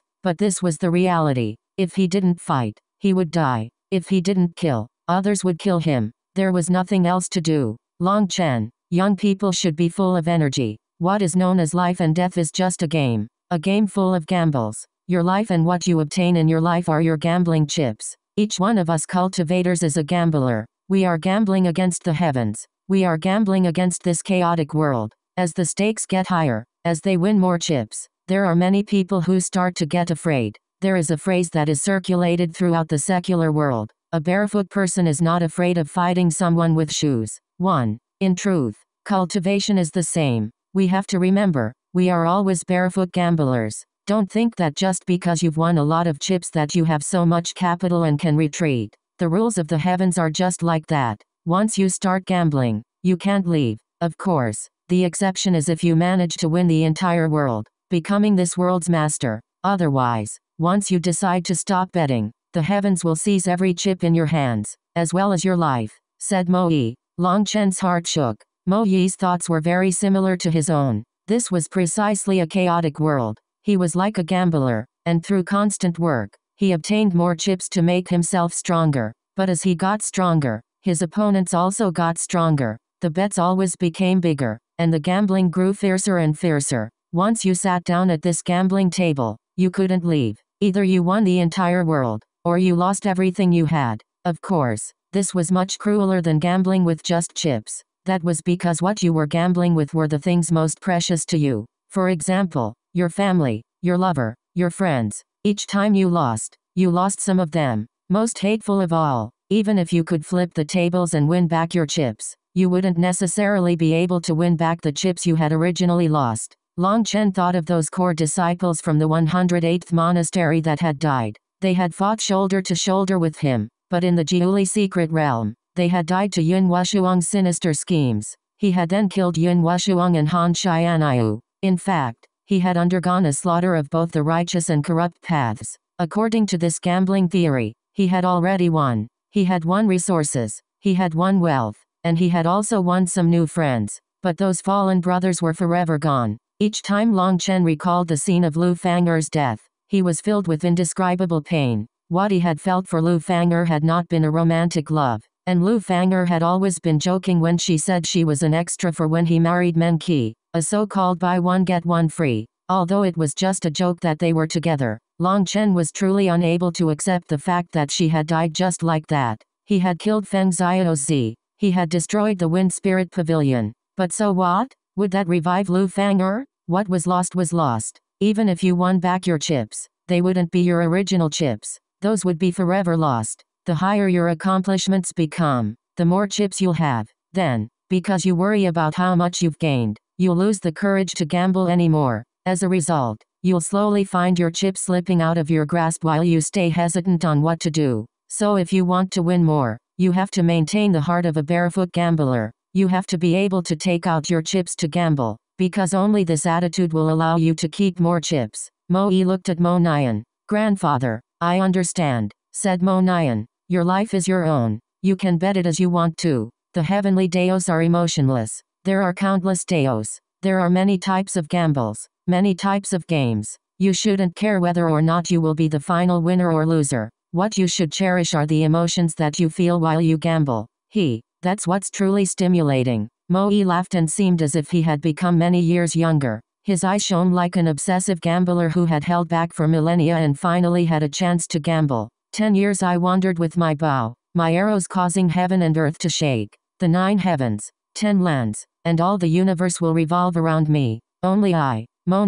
But this was the reality. If he didn't fight, he would die. If he didn't kill, others would kill him. There was nothing else to do. Long Chen, young people should be full of energy. What is known as life and death is just a game. A game full of gambles. Your life and what you obtain in your life are your gambling chips. Each one of us cultivators is a gambler. We are gambling against the heavens. We are gambling against this chaotic world. As the stakes get higher, as they win more chips, there are many people who start to get afraid. There is a phrase that is circulated throughout the secular world. A barefoot person is not afraid of fighting someone with shoes. 1. In truth, cultivation is the same. We have to remember, we are always barefoot gamblers. Don't think that just because you've won a lot of chips that you have so much capital and can retreat. The rules of the heavens are just like that. Once you start gambling, you can't leave. Of course, the exception is if you manage to win the entire world becoming this world's master. Otherwise, once you decide to stop betting, the heavens will seize every chip in your hands, as well as your life, said Mo Yi. Long Chen's heart shook. Mo Yi's thoughts were very similar to his own. This was precisely a chaotic world. He was like a gambler, and through constant work, he obtained more chips to make himself stronger. But as he got stronger, his opponents also got stronger. The bets always became bigger, and the gambling grew fiercer and fiercer. Once you sat down at this gambling table, you couldn't leave. Either you won the entire world, or you lost everything you had. Of course, this was much crueler than gambling with just chips. That was because what you were gambling with were the things most precious to you. For example, your family, your lover, your friends. Each time you lost, you lost some of them. Most hateful of all, even if you could flip the tables and win back your chips, you wouldn't necessarily be able to win back the chips you had originally lost. Long Chen thought of those core disciples from the 108th monastery that had died. They had fought shoulder to shoulder with him, but in the Jiuli secret realm, they had died to Yun Wushuang's sinister schemes. He had then killed Yun Wushuang and Han Xianyu. In fact, he had undergone a slaughter of both the righteous and corrupt paths. According to this gambling theory, he had already won. He had won resources, he had won wealth, and he had also won some new friends. But those fallen brothers were forever gone. Each time Long Chen recalled the scene of Lu Fang'er's death, he was filled with indescribable pain. What he had felt for Lu Fang'er had not been a romantic love, and Lu Fang'er had always been joking when she said she was an extra for when he married Meng Qi, a so-called buy one get one free. Although it was just a joke that they were together, Long Chen was truly unable to accept the fact that she had died just like that. He had killed Feng Xiaozi. He had destroyed the Wind Spirit Pavilion. But so what? Would that revive Lu Fang'er? What was lost was lost. Even if you won back your chips, they wouldn't be your original chips. Those would be forever lost. The higher your accomplishments become, the more chips you'll have. Then, because you worry about how much you've gained, you'll lose the courage to gamble anymore. As a result, you'll slowly find your chips slipping out of your grasp while you stay hesitant on what to do. So if you want to win more, you have to maintain the heart of a barefoot gambler. You have to be able to take out your chips to gamble, because only this attitude will allow you to keep more chips. Mo Yi looked at Mo Nian. Grandfather, I understand, said Mo Nian. Your life is your own. You can bet it as you want to. The heavenly Daos are emotionless. There are countless Daos. There are many types of gambles, many types of games. You shouldn't care whether or not you will be the final winner or loser. What you should cherish are the emotions that you feel while you gamble. He, that's what's truly stimulating. Mo Yi laughed and seemed as if he had become many years younger. His eyes shone like an obsessive gambler who had held back for millennia and finally had a chance to gamble. Ten years I wandered with my bow, my arrows causing heaven and earth to shake. The nine heavens, ten lands, and all the universe will revolve around me. Only I, Mo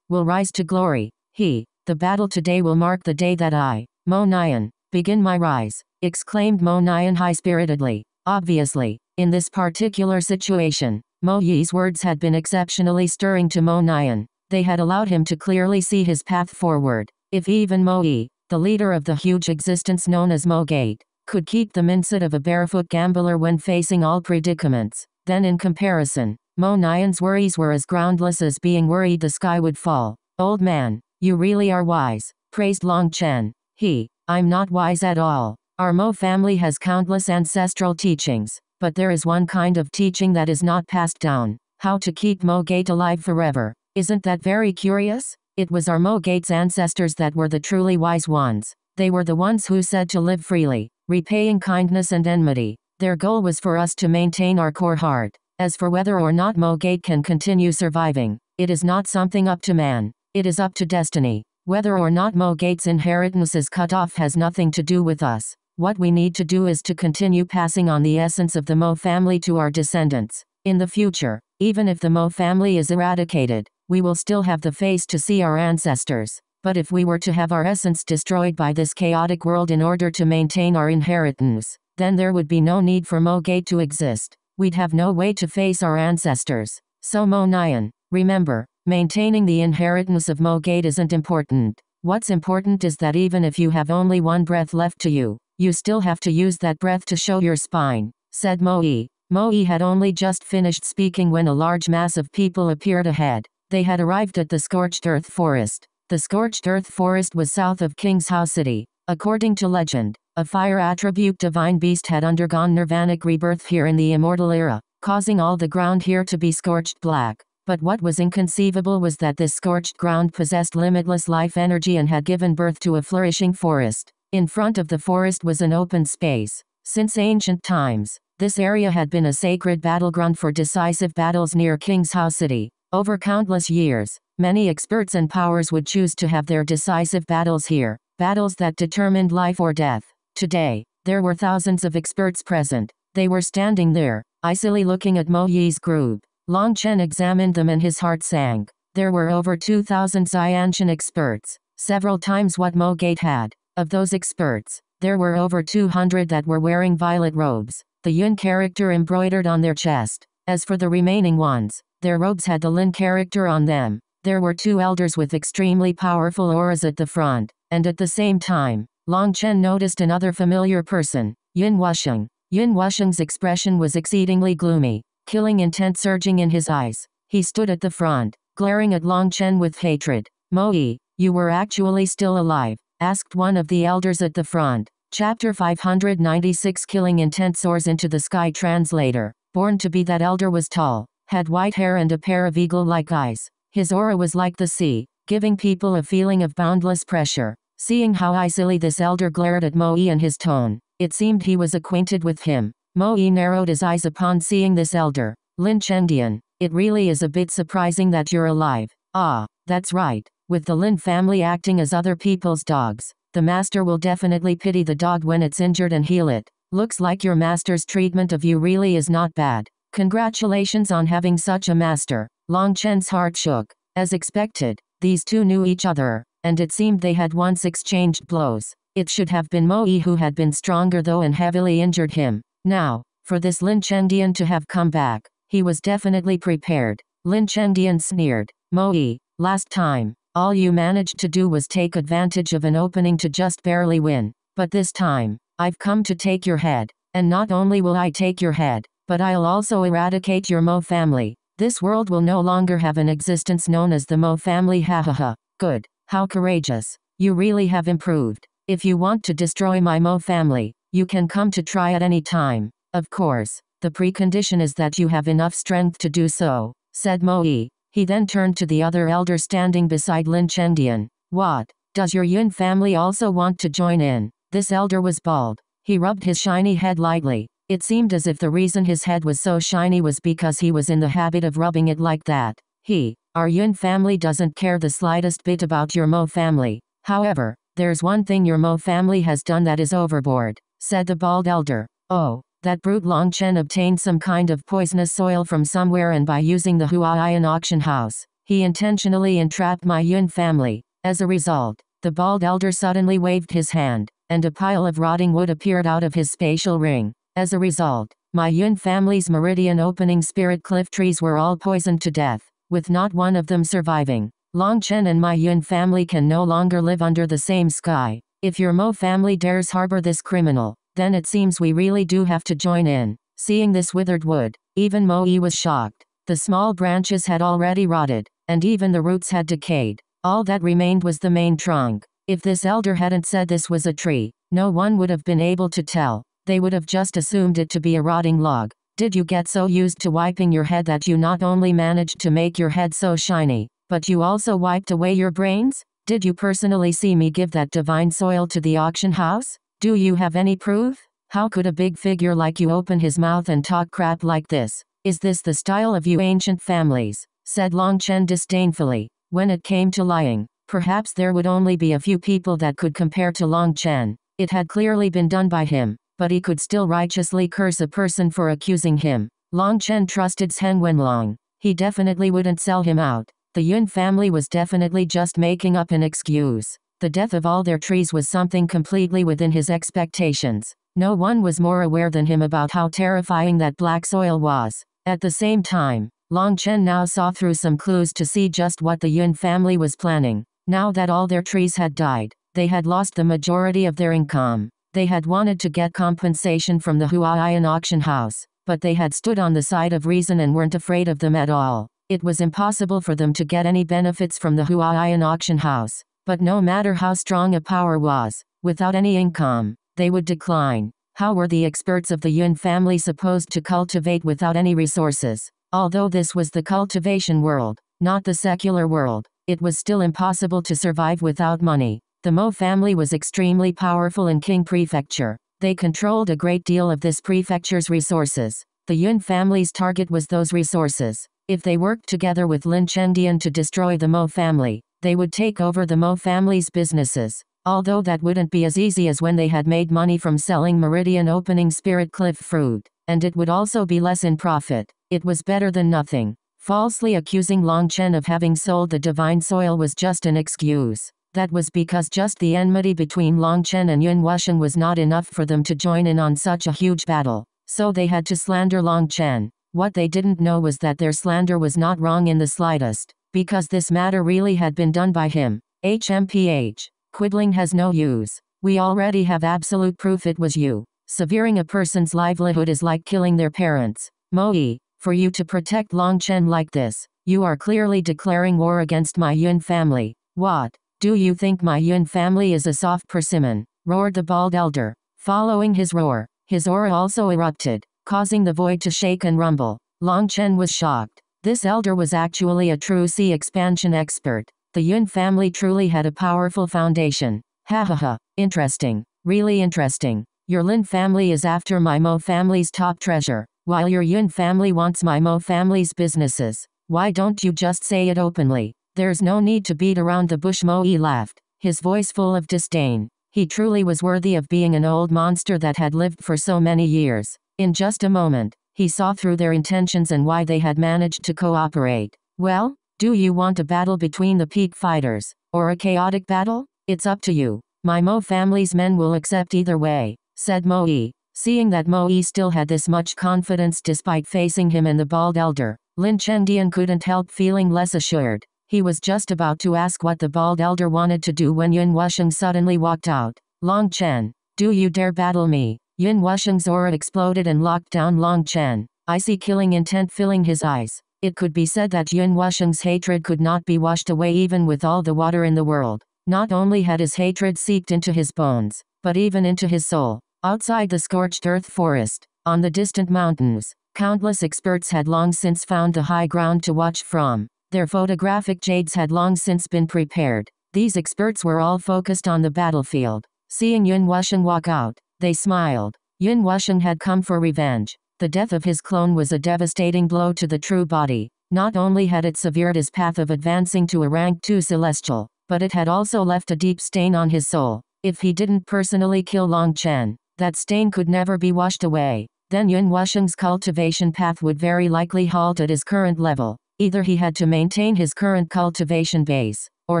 will rise to glory. He, the battle today will mark the day that I, Mo begin my rise, exclaimed Mo high-spiritedly. Obviously, in this particular situation, Mo Yi's words had been exceptionally stirring to Mo Nian. They had allowed him to clearly see his path forward. If even Mo Yi, the leader of the huge existence known as Mo Gate, could keep the mindset of a barefoot gambler when facing all predicaments, then in comparison, Mo Nian's worries were as groundless as being worried the sky would fall. Old man, you really are wise, praised Long Chen. He, I'm not wise at all. Our Mo family has countless ancestral teachings, but there is one kind of teaching that is not passed down. How to keep Mo Gate alive forever. Isn't that very curious? It was our Mo Gate's ancestors that were the truly wise ones. They were the ones who said to live freely, repaying kindness and enmity. Their goal was for us to maintain our core heart. As for whether or not Mo Gate can continue surviving, it is not something up to man. It is up to destiny. Whether or not Mo Gate's inheritance is cut off has nothing to do with us. What we need to do is to continue passing on the essence of the Mo family to our descendants. In the future, even if the Mo family is eradicated, we will still have the face to see our ancestors. But if we were to have our essence destroyed by this chaotic world in order to maintain our inheritance, then there would be no need for Mo Gate to exist. We'd have no way to face our ancestors. So Mo Nian, remember, maintaining the inheritance of Mo Gate isn't important. What's important is that even if you have only one breath left to you, you still have to use that breath to show your spine, said Moe. Moe had only just finished speaking when a large mass of people appeared ahead. They had arrived at the Scorched Earth Forest. The Scorched Earth Forest was south of King's House City. According to legend, a fire attribute divine beast had undergone nirvanic rebirth here in the immortal era, causing all the ground here to be scorched black. But what was inconceivable was that this scorched ground possessed limitless life energy and had given birth to a flourishing forest. In front of the forest was an open space. Since ancient times, this area had been a sacred battleground for decisive battles near King's House City. Over countless years, many experts and powers would choose to have their decisive battles here, battles that determined life or death. Today, there were thousands of experts present. They were standing there, icily looking at Mo Yi's group. Long Chen examined them and his heart sank. There were over 2,000 Xiantian experts, several times what Mo Gate had. Of those experts, there were over 200 that were wearing violet robes, the Yun character embroidered on their chest. As for the remaining ones, their robes had the Lin character on them. There were two elders with extremely powerful auras at the front, and at the same time, Long Chen noticed another familiar person, Yun Wusheng. Yun Wusheng's expression was exceedingly gloomy, killing intent surging in his eyes. He stood at the front, glaring at Long Chen with hatred. Mo Yi, you were actually still alive, asked one of the elders at the front. Chapter 596 Killing Intent soars into the sky translator. BornToBe that elder was tall, had white hair and a pair of eagle-like eyes. His aura was like the sea, giving people a feeling of boundless pressure. Seeing how icily this elder glared at Moe and his tone, it seemed he was acquainted with him. Moe narrowed his eyes upon seeing this elder. Lin Chendian, it really is a bit surprising that you're alive. Ah, that's right. With the Lin family acting as other people's dogs, the master will definitely pity the dog when it's injured and heal it. Looks like your master's treatment of you really is not bad. Congratulations on having such a master. Long Chen's heart shook. As expected, these two knew each other, and it seemed they had once exchanged blows. It should have been Mo Yi who had been stronger though and heavily injured him. Now, for this Lin Chendian to have come back, he was definitely prepared. Lin Chendian sneered. Mo Yi, last time, all you managed to do was take advantage of an opening to just barely win. But this time, I've come to take your head. And not only will I take your head, but I'll also eradicate your Mo family. This world will no longer have an existence known as the Mo family ha ha ha. Good. How courageous. You really have improved. If you want to destroy my Mo family, you can come to try at any time. Of course, the precondition is that you have enough strength to do so, said Mo Yi. He then turned to the other elder standing beside Lin Chendian. What? Does your Yun family also want to join in? This elder was bald. He rubbed his shiny head lightly. It seemed as if the reason his head was so shiny was because he was in the habit of rubbing it like that. He, our Yun family doesn't care the slightest bit about your Mo family. However, there's one thing your Mo family has done that is overboard, said the bald elder. Oh, that brute Long Chen obtained some kind of poisonous soil from somewhere and by using the Huayun auction house, he intentionally entrapped my Yun family. As a result, the bald elder suddenly waved his hand, and a pile of rotting wood appeared out of his spatial ring. As a result, my Yun family's meridian opening spirit cliff trees were all poisoned to death, with not one of them surviving. Long Chen and my Yun family can no longer live under the same sky. If your Mo family dares harbor this criminal, then it seems we really do have to join in. Seeing this withered wood, even Mo Yi was shocked. The small branches had already rotted, and even the roots had decayed. All that remained was the main trunk. If this elder hadn't said this was a tree, no one would have been able to tell. They would have just assumed it to be a rotting log. Did you get so used to wiping your head that you not only managed to make your head so shiny, but you also wiped away your brains? Did you personally see me give that divine soil to the auction house? Do you have any proof? How could a big figure like you open his mouth and talk crap like this? Is this the style of you ancient families? said Long Chen disdainfully. When it came to lying, perhaps there would only be a few people that could compare to Long Chen. It had clearly been done by him, but he could still righteously curse a person for accusing him. Long Chen trusted Zheng Wenlong. He definitely wouldn't sell him out. The Yun family was definitely just making up an excuse. The death of all their trees was something completely within his expectations. No one was more aware than him about how terrifying that black soil was. At the same time, Long Chen now saw through some clues to see just what the Yun family was planning. Now that all their trees had died, they had lost the majority of their income. They had wanted to get compensation from the Huayun auction house, but they had stood on the side of reason and weren't afraid of them at all. It was impossible for them to get any benefits from the Huayun auction house. But no matter how strong a power was, without any income, they would decline. How were the experts of the Yun family supposed to cultivate without any resources? Although this was the cultivation world, not the secular world, it was still impossible to survive without money. The Mo family was extremely powerful in Qing Prefecture. They controlled a great deal of this prefecture's resources. The Yun family's target was those resources. If they worked together with Lin Chendian to destroy the Mo family, they would take over the Mo family's businesses. Although that wouldn't be as easy as when they had made money from selling Meridian opening Spirit Cliff fruit, and it would also be less in profit. It was better than nothing. Falsely accusing Long Chen of having sold the divine soil was just an excuse. That was because just the enmity between Long Chen and Yun Wusheng was not enough for them to join in on such a huge battle. So they had to slander Long Chen. What they didn't know was that their slander was not wrong in the slightest, because this matter really had been done by him. HMPH. Quibbling has no use. We already have absolute proof it was you. Severing a person's livelihood is like killing their parents. Moe, for you to protect Long Chen like this, you are clearly declaring war against my Yun family. What? Do you think my Yun family is a soft persimmon? roared the bald elder. Following his roar, his aura also erupted causing the void to shake and rumble. Long Chen was shocked. This elder was actually a true sea expansion expert. The Yun family truly had a powerful foundation. Ha ha ha, interesting, really interesting. Your Lin family is after my Mo family's top treasure, while your Yun family wants my Mo family's businesses. Why don't you just say it openly? There's no need to beat around the bush Mo Yi laughed, his voice full of disdain. He truly was worthy of being an old monster that had lived for so many years. In just a moment, he saw through their intentions and why they had managed to cooperate. Well, do you want a battle between the peak fighters, or a chaotic battle? It's up to you. My Mo family's men will accept either way, said Mo Yi. Seeing that Mo Yi still had this much confidence despite facing him and the bald elder, Lin Chendian couldn't help feeling less assured. He was just about to ask what the bald elder wanted to do when Yun Wusheng suddenly walked out. Long Chen, do you dare battle me? Yun Wusheng's aura exploded and locked down Long Chen. Icy killing intent filling his eyes. It could be said that Yun Wusheng's hatred could not be washed away even with all the water in the world. Not only had his hatred seeped into his bones, but even into his soul. Outside the scorched earth forest, on the distant mountains, countless experts had long since found the high ground to watch from. Their photographic jades had long since been prepared. These experts were all focused on the battlefield. Seeing Yun Wusheng walk out, they smiled. Yun Wusheng had come for revenge. The death of his clone was a devastating blow to the true body. Not only had it severed his path of advancing to a rank 2 celestial, but it had also left a deep stain on his soul. If he didn't personally kill Long Chen, that stain could never be washed away. Then Yun Wusheng's cultivation path would very likely halt at his current level. Either he had to maintain his current cultivation base, or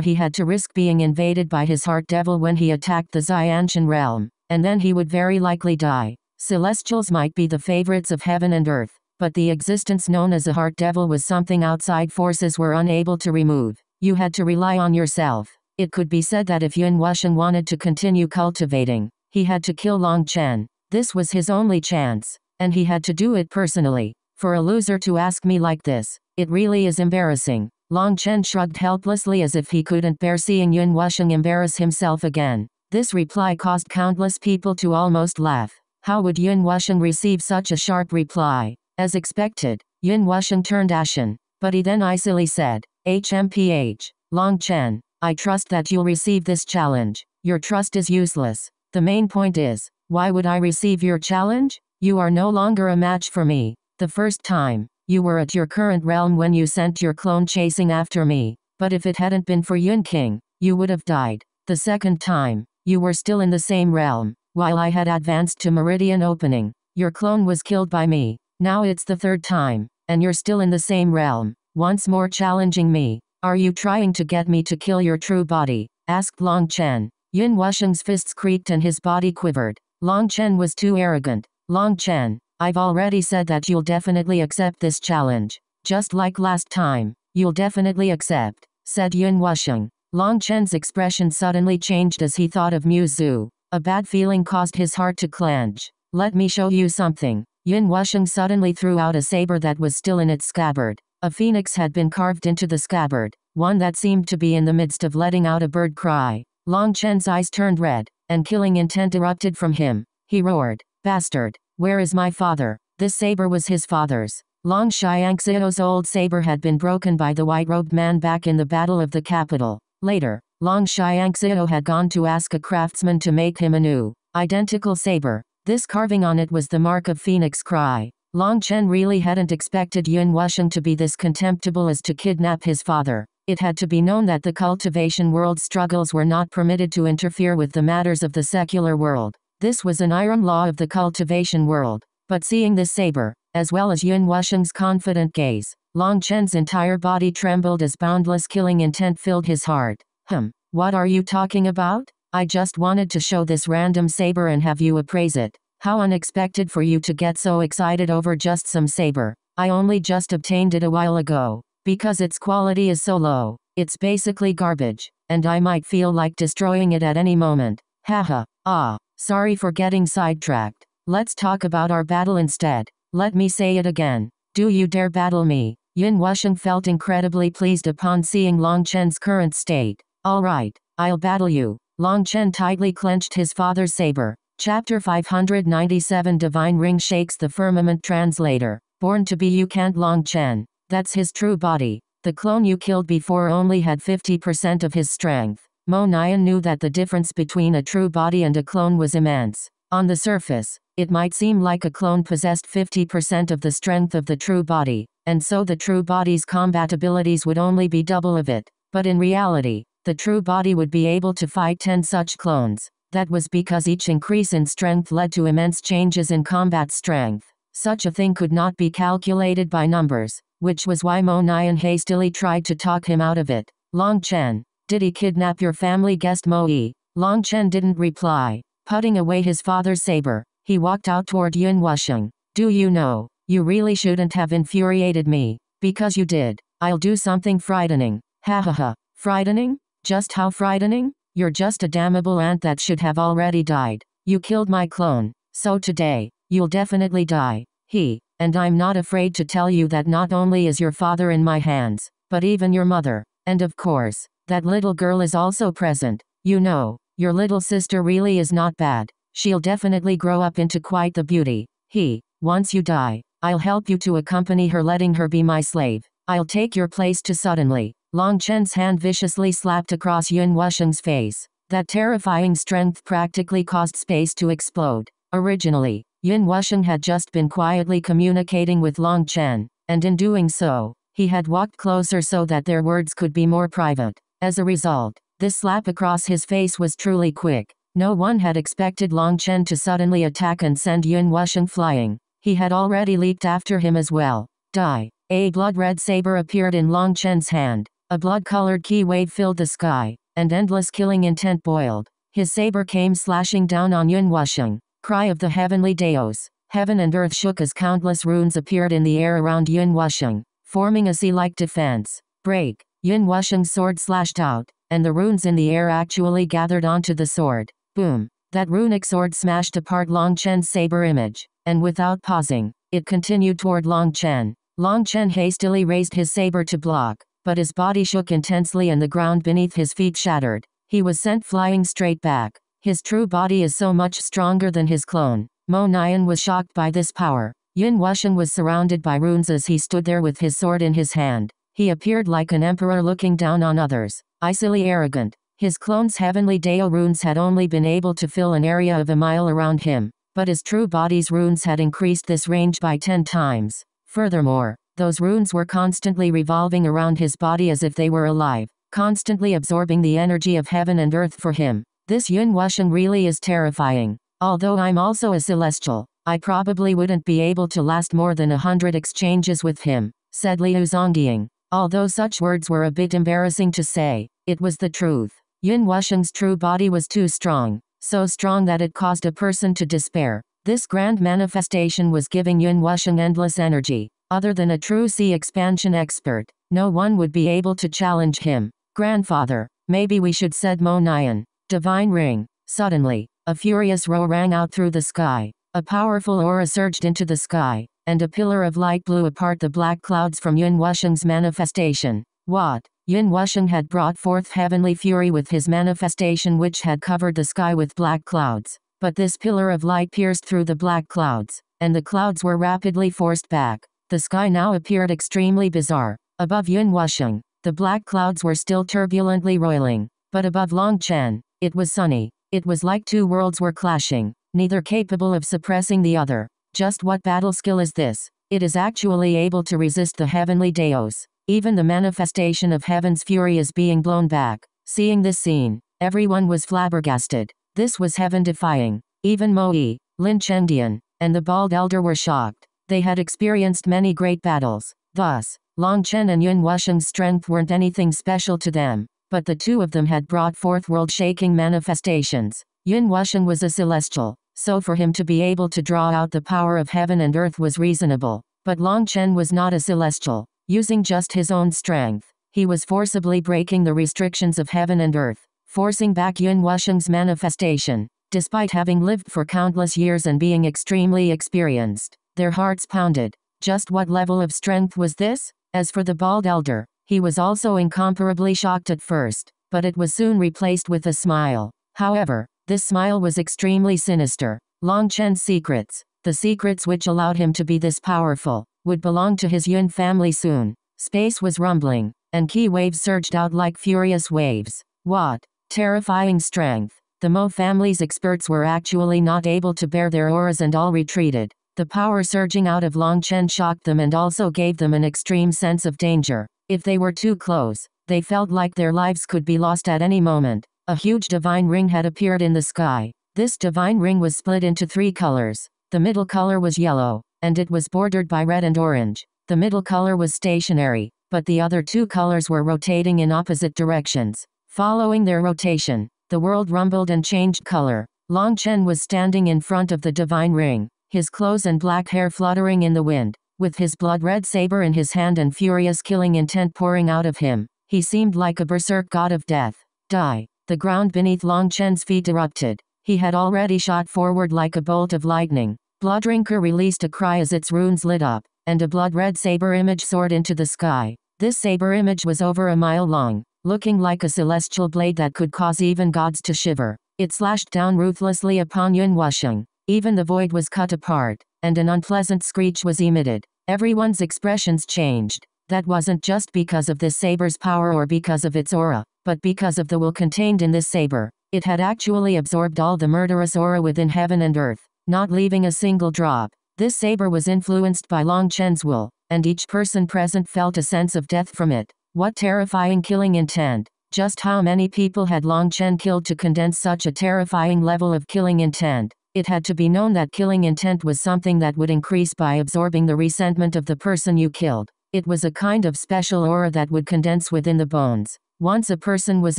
he had to risk being invaded by his heart devil when he attacked the Xianshan realm and then he would very likely die. Celestials might be the favorites of heaven and earth, but the existence known as a heart devil was something outside forces were unable to remove. You had to rely on yourself. It could be said that if Yun Wusheng wanted to continue cultivating, he had to kill Long Chen. This was his only chance, and he had to do it personally. For a loser to ask me like this, it really is embarrassing. Long Chen shrugged helplessly as if he couldn't bear seeing Yun Wusheng embarrass himself again. This reply caused countless people to almost laugh. How would Yun Wusheng receive such a sharp reply? As expected, Yun Wusheng turned ashen, but he then icily said, HMPH, Long Chen, I trust that you'll receive this challenge. Your trust is useless. The main point is, why would I receive your challenge? You are no longer a match for me. The first time, you were at your current realm when you sent your clone chasing after me, but if it hadn't been for Yun King, you would have died. The second time, you were still in the same realm, while I had advanced to Meridian Opening. Your clone was killed by me. Now it's the third time, and you're still in the same realm, once more challenging me. Are you trying to get me to kill your true body? asked Long Chen. Yun Wusheng's fists creaked and his body quivered. Long Chen was too arrogant. Long Chen, I've already said that you'll definitely accept this challenge. Just like last time, you'll definitely accept, said Yun Wusheng. Long Chen's expression suddenly changed as he thought of Mu Zhu. A bad feeling caused his heart to clench. Let me show you something. Yin Wusheng suddenly threw out a saber that was still in its scabbard. A phoenix had been carved into the scabbard, one that seemed to be in the midst of letting out a bird cry. Long Chen's eyes turned red, and killing intent erupted from him. He roared, Bastard! Where is my father? This saber was his father's. Long Tianxiao's old saber had been broken by the white-robed man back in the Battle of the Capital. Later, Long Tianxiao had gone to ask a craftsman to make him a new, identical saber. This carving on it was the mark of Phoenix Cry. Long Chen really hadn't expected Yun Wusheng to be this contemptible as to kidnap his father. It had to be known that the cultivation world's struggles were not permitted to interfere with the matters of the secular world. This was an iron law of the cultivation world. But seeing this saber, as well as Yun Wusheng's confident gaze, Long Chen's entire body trembled as boundless killing intent filled his heart. Hum, what are you talking about? I just wanted to show this random saber and have you appraise it. How unexpected for you to get so excited over just some saber. I only just obtained it a while ago. Because its quality is so low, it's basically garbage, and I might feel like destroying it at any moment. Haha, ah. Sorry for getting sidetracked. Let's talk about our battle instead. Let me say it again. Do you dare battle me? Yun Wusheng felt incredibly pleased upon seeing Long Chen's current state. Alright, I'll battle you. Long Chen tightly clenched his father's saber. Chapter 597 Divine Ring shakes the firmament translator. BornToBe you can't Long Chen. That's his true body. The clone you killed before only had 50% of his strength. Mo Nian knew that the difference between a true body and a clone was immense. On the surface, it might seem like a clone possessed 50% of the strength of the true body, and so the true body's combat abilities would only be double of it. But in reality, the true body would be able to fight 10 such clones. That was because each increase in strength led to immense changes in combat strength. Such a thing could not be calculated by numbers, which was why Mo Nian hastily tried to talk him out of it. Long Chen, did he kidnap your family? guessed Mo Yi. Long Chen didn't reply. Putting away his father's saber, he walked out toward Yun Wusheng. Do you know, you really shouldn't have infuriated me. Because you did. I'll do something frightening. Ha ha ha. Frightening? Just how frightening? You're just a damnable ant that should have already died. You killed my clone. So today, you'll definitely die. He, and I'm not afraid to tell you that not only is your father in my hands, but even your mother. And of course, that little girl is also present. You know, your little sister really is not bad. She'll definitely grow up into quite the beauty. He, once you die, I'll help you to accompany her letting her be my slave. I'll take your place to suddenly. Long Chen's hand viciously slapped across Yun Wusheng's face. That terrifying strength practically caused space to explode. Originally, Yun Wusheng had just been quietly communicating with Long Chen, and in doing so, he had walked closer so that their words could be more private. As a result, this slap across his face was truly quick. No one had expected Long Chen to suddenly attack and send Yun Wusheng flying. He had already leaped after him as well. Die. A blood-red saber appeared in Long Chen's hand. A blood-colored qi wave filled the sky, and endless killing intent boiled. His saber came slashing down on Yun Wusheng. Cry of the heavenly Daos. Heaven and earth shook as countless runes appeared in the air around Yun Wusheng, forming a sea-like defense. Break. Yun Wusheng's sword slashed out, and the runes in the air actually gathered onto the sword. Boom! That runic sword smashed apart Long Chen's saber image, and without pausing, it continued toward Long Chen. Long Chen hastily raised his saber to block, but his body shook intensely and the ground beneath his feet shattered. He was sent flying straight back. His true body is so much stronger than his clone. Mo Nian was shocked by this power. Yin Wusheng was surrounded by runes as he stood there with his sword in his hand. He appeared like an emperor looking down on others, icily arrogant. His clone's heavenly Dao runes had only been able to fill an area of a mile around him, but his true body's runes had increased this range by ten times. Furthermore, those runes were constantly revolving around his body as if they were alive, constantly absorbing the energy of heaven and earth for him. This Yun Wusheng really is terrifying. Although I'm also a celestial, I probably wouldn't be able to last more than a hundred exchanges with him, said Liu Zongying. Although such words were a bit embarrassing to say, it was the truth. Yun Wusheng's true body was too strong, so strong that it caused a person to despair. This grand manifestation was giving Yun Wusheng endless energy. Other than a true sea expansion expert, no one would be able to challenge him. Grandfather, maybe we should said Mo Nian. Divine ring. Suddenly, a furious roar rang out through the sky. A powerful aura surged into the sky and a pillar of light blew apart the black clouds from Yun Wusheng's manifestation. What? Yun Wusheng had brought forth heavenly fury with his manifestation which had covered the sky with black clouds. But this pillar of light pierced through the black clouds, and the clouds were rapidly forced back. The sky now appeared extremely bizarre. Above Yun Wusheng, the black clouds were still turbulently roiling, but above Long Chen, it was sunny. It was like two worlds were clashing, neither capable of suppressing the other. Just what battle skill is this? It is actually able to resist the heavenly Daos. Even the manifestation of heaven's fury is being blown back. Seeing this scene, everyone was flabbergasted. This was heaven defying. Even Moe, Lin Chendian, and the bald elder were shocked. They had experienced many great battles. Thus, Long Chen and Yun Wusheng's strength weren't anything special to them, but the two of them had brought forth world-shaking manifestations. Yun Wusheng was a celestial, so for him to be able to draw out the power of heaven and earth was reasonable. But Long Chen was not a celestial. Using just his own strength, he was forcibly breaking the restrictions of heaven and earth, forcing back Yun Wusheng's manifestation. Despite having lived for countless years and being extremely experienced, their hearts pounded. Just what level of strength was this? As for the bald elder, he was also incomparably shocked at first, but it was soon replaced with a smile. However, this smile was extremely sinister. Long Chen's secrets, the secrets which allowed him to be this powerful, would belong to his Yun family soon. Space was rumbling, and qi waves surged out like furious waves. What? Terrifying strength. The Mo family's experts were actually not able to bear their auras and all retreated. The power surging out of Long Chen shocked them and also gave them an extreme sense of danger. If they were too close, they felt like their lives could be lost at any moment. A huge divine ring had appeared in the sky. This divine ring was split into three colors. The middle color was yellow, and it was bordered by red and orange. The middle color was stationary, but the other two colors were rotating in opposite directions. Following their rotation, the world rumbled and changed color. Long Chen was standing in front of the divine ring, his clothes and black hair fluttering in the wind, with his blood-red saber in his hand and furious killing intent pouring out of him. He seemed like a berserk god of death. Die. The ground beneath Long Chen's feet erupted. He had already shot forward like a bolt of lightning. Bloodrinker released a cry as its runes lit up, and a blood-red saber image soared into the sky. This saber image was over a mile long, looking like a celestial blade that could cause even gods to shiver. It slashed down ruthlessly upon Yun Wusheng. Even the void was cut apart, and an unpleasant screech was emitted. Everyone's expressions changed. That wasn't just because of this saber's power or because of its aura but because of the will contained in this saber, it had actually absorbed all the murderous aura within heaven and earth, not leaving a single drop. This saber was influenced by Long Chen's will, and each person present felt a sense of death from it. What terrifying killing intent. Just how many people had Long Chen killed to condense such a terrifying level of killing intent? It had to be known that killing intent was something that would increase by absorbing the resentment of the person you killed. It was a kind of special aura that would condense within the bones. Once a person was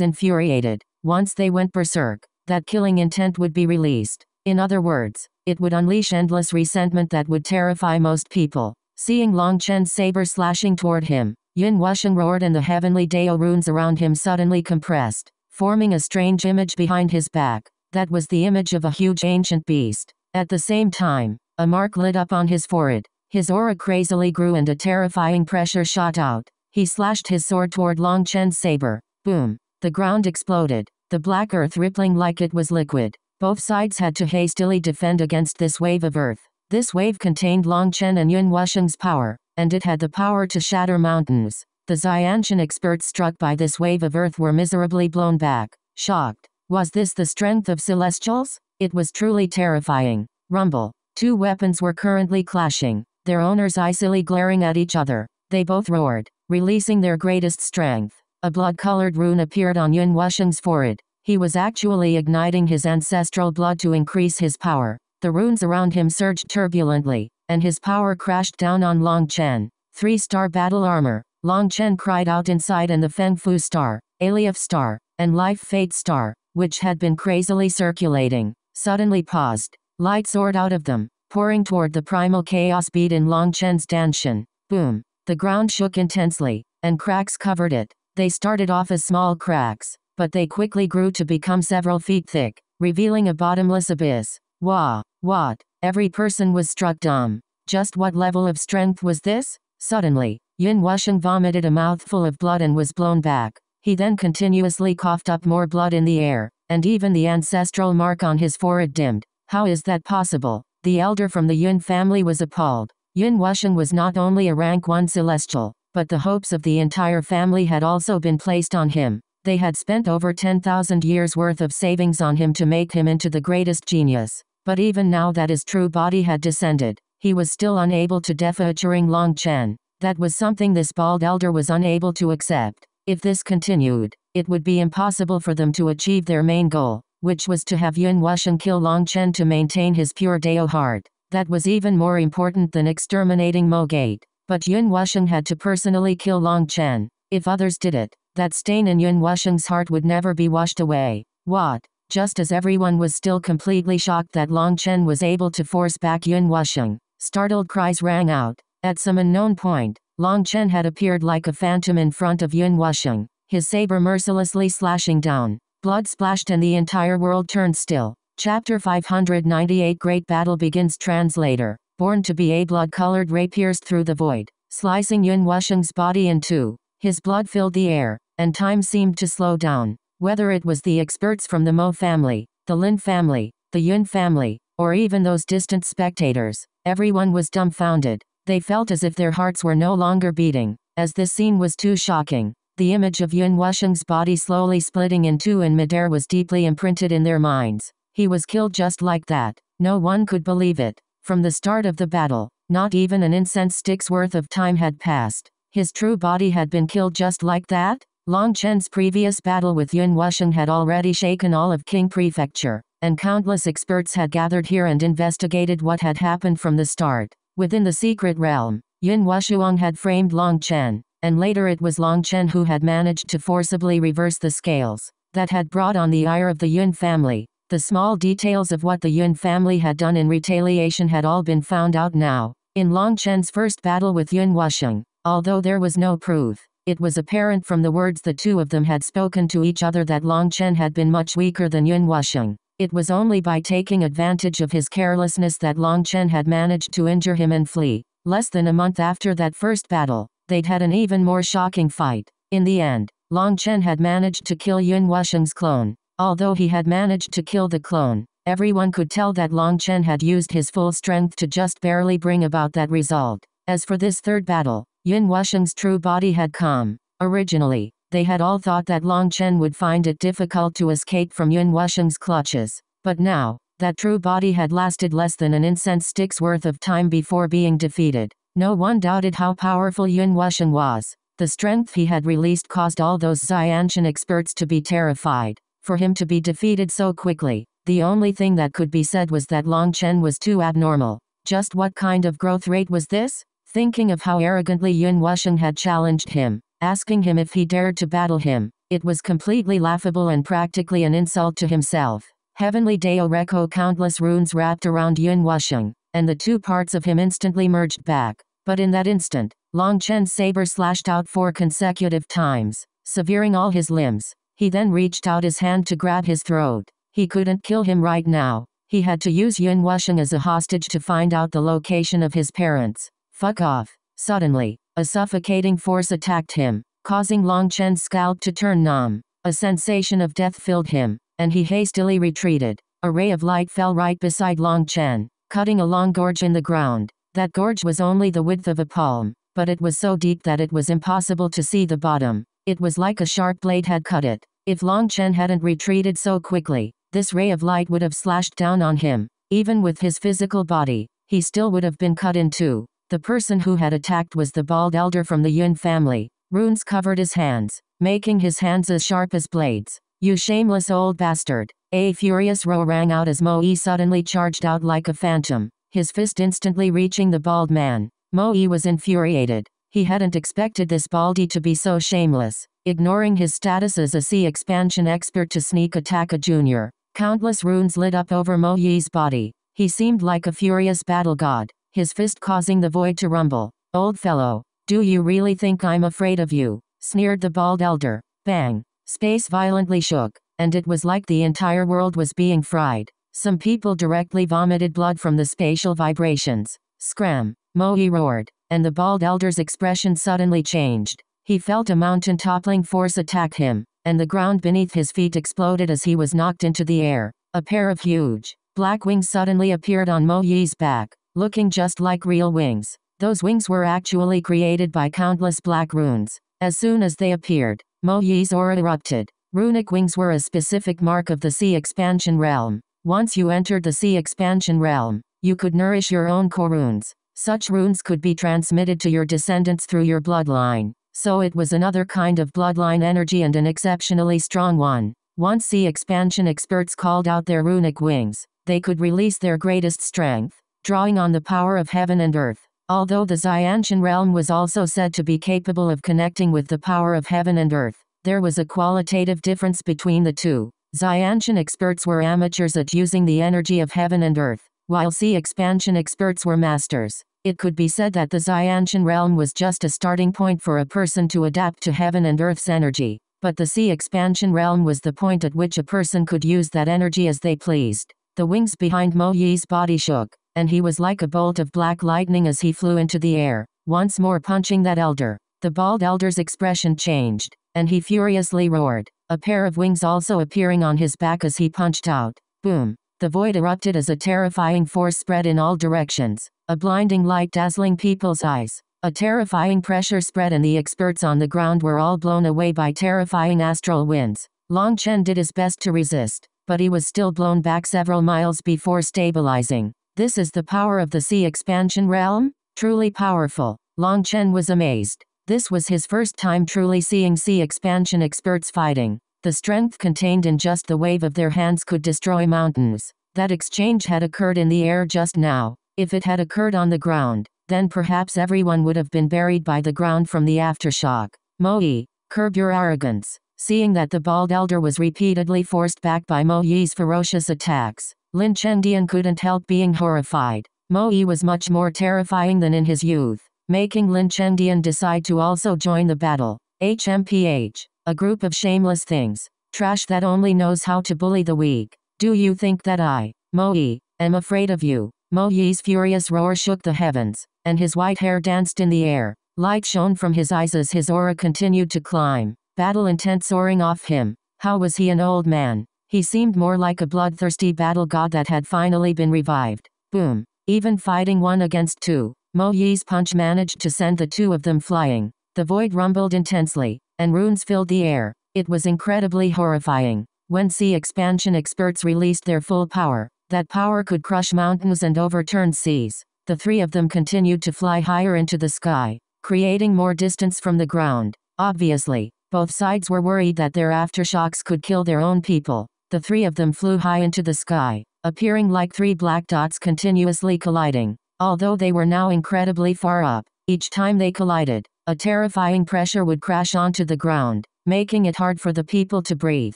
infuriated, once they went berserk, that killing intent would be released. In other words, it would unleash endless resentment that would terrify most people. Seeing Long Chen's saber slashing toward him, Yin Wusheng roared and the heavenly Dao runes around him suddenly compressed, forming a strange image behind his back. That was the image of a huge ancient beast. At the same time, a mark lit up on his forehead. His aura crazily grew and a terrifying pressure shot out. He slashed his sword toward Long Chen's saber. Boom. The ground exploded, the black earth rippling like it was liquid. Both sides had to hastily defend against this wave of earth. This wave contained Long Chen and Yun Wusheng's power, and it had the power to shatter mountains. The Xiantian experts struck by this wave of earth were miserably blown back, shocked. Was this the strength of celestials? It was truly terrifying. Rumble. Two weapons were currently clashing, their owners icily glaring at each other. They both roared, releasing their greatest strength. A blood-colored rune appeared on Yun Wusheng's forehead. He was actually igniting his ancestral blood to increase his power. The runes around him surged turbulently, and his power crashed down on Long Chen. Three-star battle armor. Long Chen cried out inside and the Feng Fu star, Alioth star, and Life Fate star, which had been crazily circulating, suddenly paused. Light soared out of them, pouring toward the primal chaos bead in Long Chen's dantian. Boom. The ground shook intensely, and cracks covered it. They started off as small cracks, but they quickly grew to become several feet thick, revealing a bottomless abyss. Wah! What? Every person was struck dumb. Just what level of strength was this? Suddenly, Yun Wusheng vomited a mouthful of blood and was blown back. He then continuously coughed up more blood in the air, and even the ancestral mark on his forehead dimmed. How is that possible? The elder from the Yun family was appalled. Yun Wusheng was not only a rank 1 celestial, but the hopes of the entire family had also been placed on him. They had spent over 10,000 years worth of savings on him to make him into the greatest genius. But even now that his true body had descended, he was still unable to defeat Turing Long Chen. That was something this bald elder was unable to accept. If this continued, it would be impossible for them to achieve their main goal, which was to have Yun Wusheng kill Long Chen to maintain his pure Dao heart. That was even more important than exterminating Mo Gate. But Yun Wusheng had to personally kill Long Chen. If others did it, that stain in Yun Wusheng's heart would never be washed away. What? Just as everyone was still completely shocked that Long Chen was able to force back Yun Wusheng, startled cries rang out. At some unknown point, Long Chen had appeared like a phantom in front of Yun Wusheng, his saber mercilessly slashing down. Blood splashed and the entire world turned still. Chapter 598 Great Battle Begins Translator. BornToBe a blood-colored ray pierced through the void, slicing Yun Wusheng's body in two. His blood filled the air, and time seemed to slow down. Whether it was the experts from the Mo family, the Lin family, the Yun family, or even those distant spectators, everyone was dumbfounded. They felt as if their hearts were no longer beating, as this scene was too shocking. The image of Yun Wusheng's body slowly splitting in two in midair was deeply imprinted in their minds. He was killed just like that. No one could believe it. From the start of the battle, not even an incense stick's worth of time had passed. His true body had been killed just like that? Long Chen's previous battle with Yun Wusheng had already shaken all of Qing Prefecture, and countless experts had gathered here and investigated what had happened from the start. Within the secret realm, Yun Wushuang had framed Long Chen, and later it was Long Chen who had managed to forcibly reverse the scales that had brought on the ire of the Yun family. The small details of what the Yun family had done in retaliation had all been found out now. In Long Chen's first battle with Yun Wusheng, although there was no proof, it was apparent from the words the two of them had spoken to each other that Long Chen had been much weaker than Yun Wusheng. It was only by taking advantage of his carelessness that Long Chen had managed to injure him and flee. Less than a month after that first battle, they'd had an even more shocking fight. In the end, Long Chen had managed to kill Yun Wusheng's clone. Although he had managed to kill the clone, everyone could tell that Long Chen had used his full strength to just barely bring about that result. As for this third battle, Yun Wusheng's true body had come. Originally, they had all thought that Long Chen would find it difficult to escape from Yun Wusheng's clutches. But now, that true body had lasted less than an incense stick's worth of time before being defeated. No one doubted how powerful Yun Wusheng was. The strength he had released caused all those Xiantian experts to be terrified. For him to be defeated so quickly, the only thing that could be said was that Long Chen was too abnormal. Just what kind of growth rate was this? Thinking of how arrogantly Yun Wusheng had challenged him, asking him if he dared to battle him. It was completely laughable and practically an insult to himself. Heavenly Dao Reco countless runes wrapped around Yun Wusheng, and the two parts of him instantly merged back. But in that instant, Long Chen's saber slashed out four consecutive times, severing all his limbs. He then reached out his hand to grab his throat. He couldn't kill him right now. He had to use Yun Wusheng as a hostage to find out the location of his parents. Fuck off. Suddenly, a suffocating force attacked him, causing Long Chen's scalp to turn numb. A sensation of death filled him, and he hastily retreated. A ray of light fell right beside Long Chen, cutting a long gorge in the ground. That gorge was only the width of a palm, but it was so deep that it was impossible to see the bottom. It was like a sharp blade had cut it. If Long Chen hadn't retreated so quickly, this ray of light would have slashed down on him. Even with his physical body, he still would have been cut in two. The person who had attacked was the bald elder from the Yun family. Runes covered his hands, making his hands as sharp as blades. You shameless old bastard. A furious roar rang out as Mo Yi suddenly charged out like a phantom, his fist instantly reaching the bald man. Mo Yi was infuriated. He hadn't expected this baldy to be so shameless, ignoring his status as a sea expansion expert to sneak attack a junior. Countless runes lit up over Mo Yi's body. He seemed like a furious battle god, his fist causing the void to rumble. Old fellow, do you really think I'm afraid of you? sneered the bald elder. Bang! Space violently shook, and it was like the entire world was being fried. Some people directly vomited blood from the spatial vibrations. Scram! Mo Yi roared and the bald elder's expression suddenly changed. He felt a mountain toppling force attack him, and the ground beneath his feet exploded as he was knocked into the air. A pair of huge, black wings suddenly appeared on Mo Yi's back, looking just like real wings. Those wings were actually created by countless black runes. As soon as they appeared, Mo Yi's aura erupted. Runic wings were a specific mark of the sea expansion realm. Once you entered the sea expansion realm, you could nourish your own core runes. Such runes could be transmitted to your descendants through your bloodline, so it was another kind of bloodline energy and an exceptionally strong one. Once sea expansion experts called out their runic wings, they could release their greatest strength, drawing on the power of heaven and earth. Although the Xiantian realm was also said to be capable of connecting with the power of heaven and earth, there was a qualitative difference between the two. Xiantian experts were amateurs at using the energy of heaven and earth, while sea expansion experts were masters, it could be said that the Xiantian realm was just a starting point for a person to adapt to heaven and earth's energy, but the sea expansion realm was the point at which a person could use that energy as they pleased. The wings behind Mo Yi's body shook, and he was like a bolt of black lightning as he flew into the air, once more punching that elder. The bald elder's expression changed, and he furiously roared, a pair of wings also appearing on his back as he punched out. Boom! The void erupted as a terrifying force spread in all directions, a blinding light dazzling people's eyes. A terrifying pressure spread and the experts on the ground were all blown away by terrifying astral winds. Long Chen did his best to resist, but he was still blown back several miles before stabilizing. This is the power of the sea expansion realm? Truly powerful. Long Chen was amazed. This was his first time truly seeing sea expansion experts fighting. The strength contained in just the wave of their hands could destroy mountains. That exchange had occurred in the air just now. If it had occurred on the ground, then perhaps everyone would have been buried by the ground from the aftershock. Mo Yi, curb your arrogance. Seeing that the bald elder was repeatedly forced back by Mo Yi's ferocious attacks, Lin Chendian couldn't help being horrified. Mo Yi was much more terrifying than in his youth, making Lin Chendian decide to also join the battle. HMPH. A group of shameless things. Trash that only knows how to bully the weak. Do you think that I, Mo Yi, am afraid of you? Mo Yi's furious roar shook the heavens, and his white hair danced in the air. Light shone from his eyes as his aura continued to climb. Battle intent soaring off him. How was he an old man? He seemed more like a bloodthirsty battle god that had finally been revived. Boom. Even fighting one against two, Mo Yi's punch managed to send the two of them flying. The void rumbled intensely, and runes filled the air. It was incredibly horrifying. When sea expansion experts released their full power, that power could crush mountains and overturn seas. The three of them continued to fly higher into the sky, creating more distance from the ground. Obviously, both sides were worried that their aftershocks could kill their own people. The three of them flew high into the sky, appearing like three black dots continuously colliding. Although they were now incredibly far up, each time they collided, a terrifying pressure would crash onto the ground, making it hard for the people to breathe.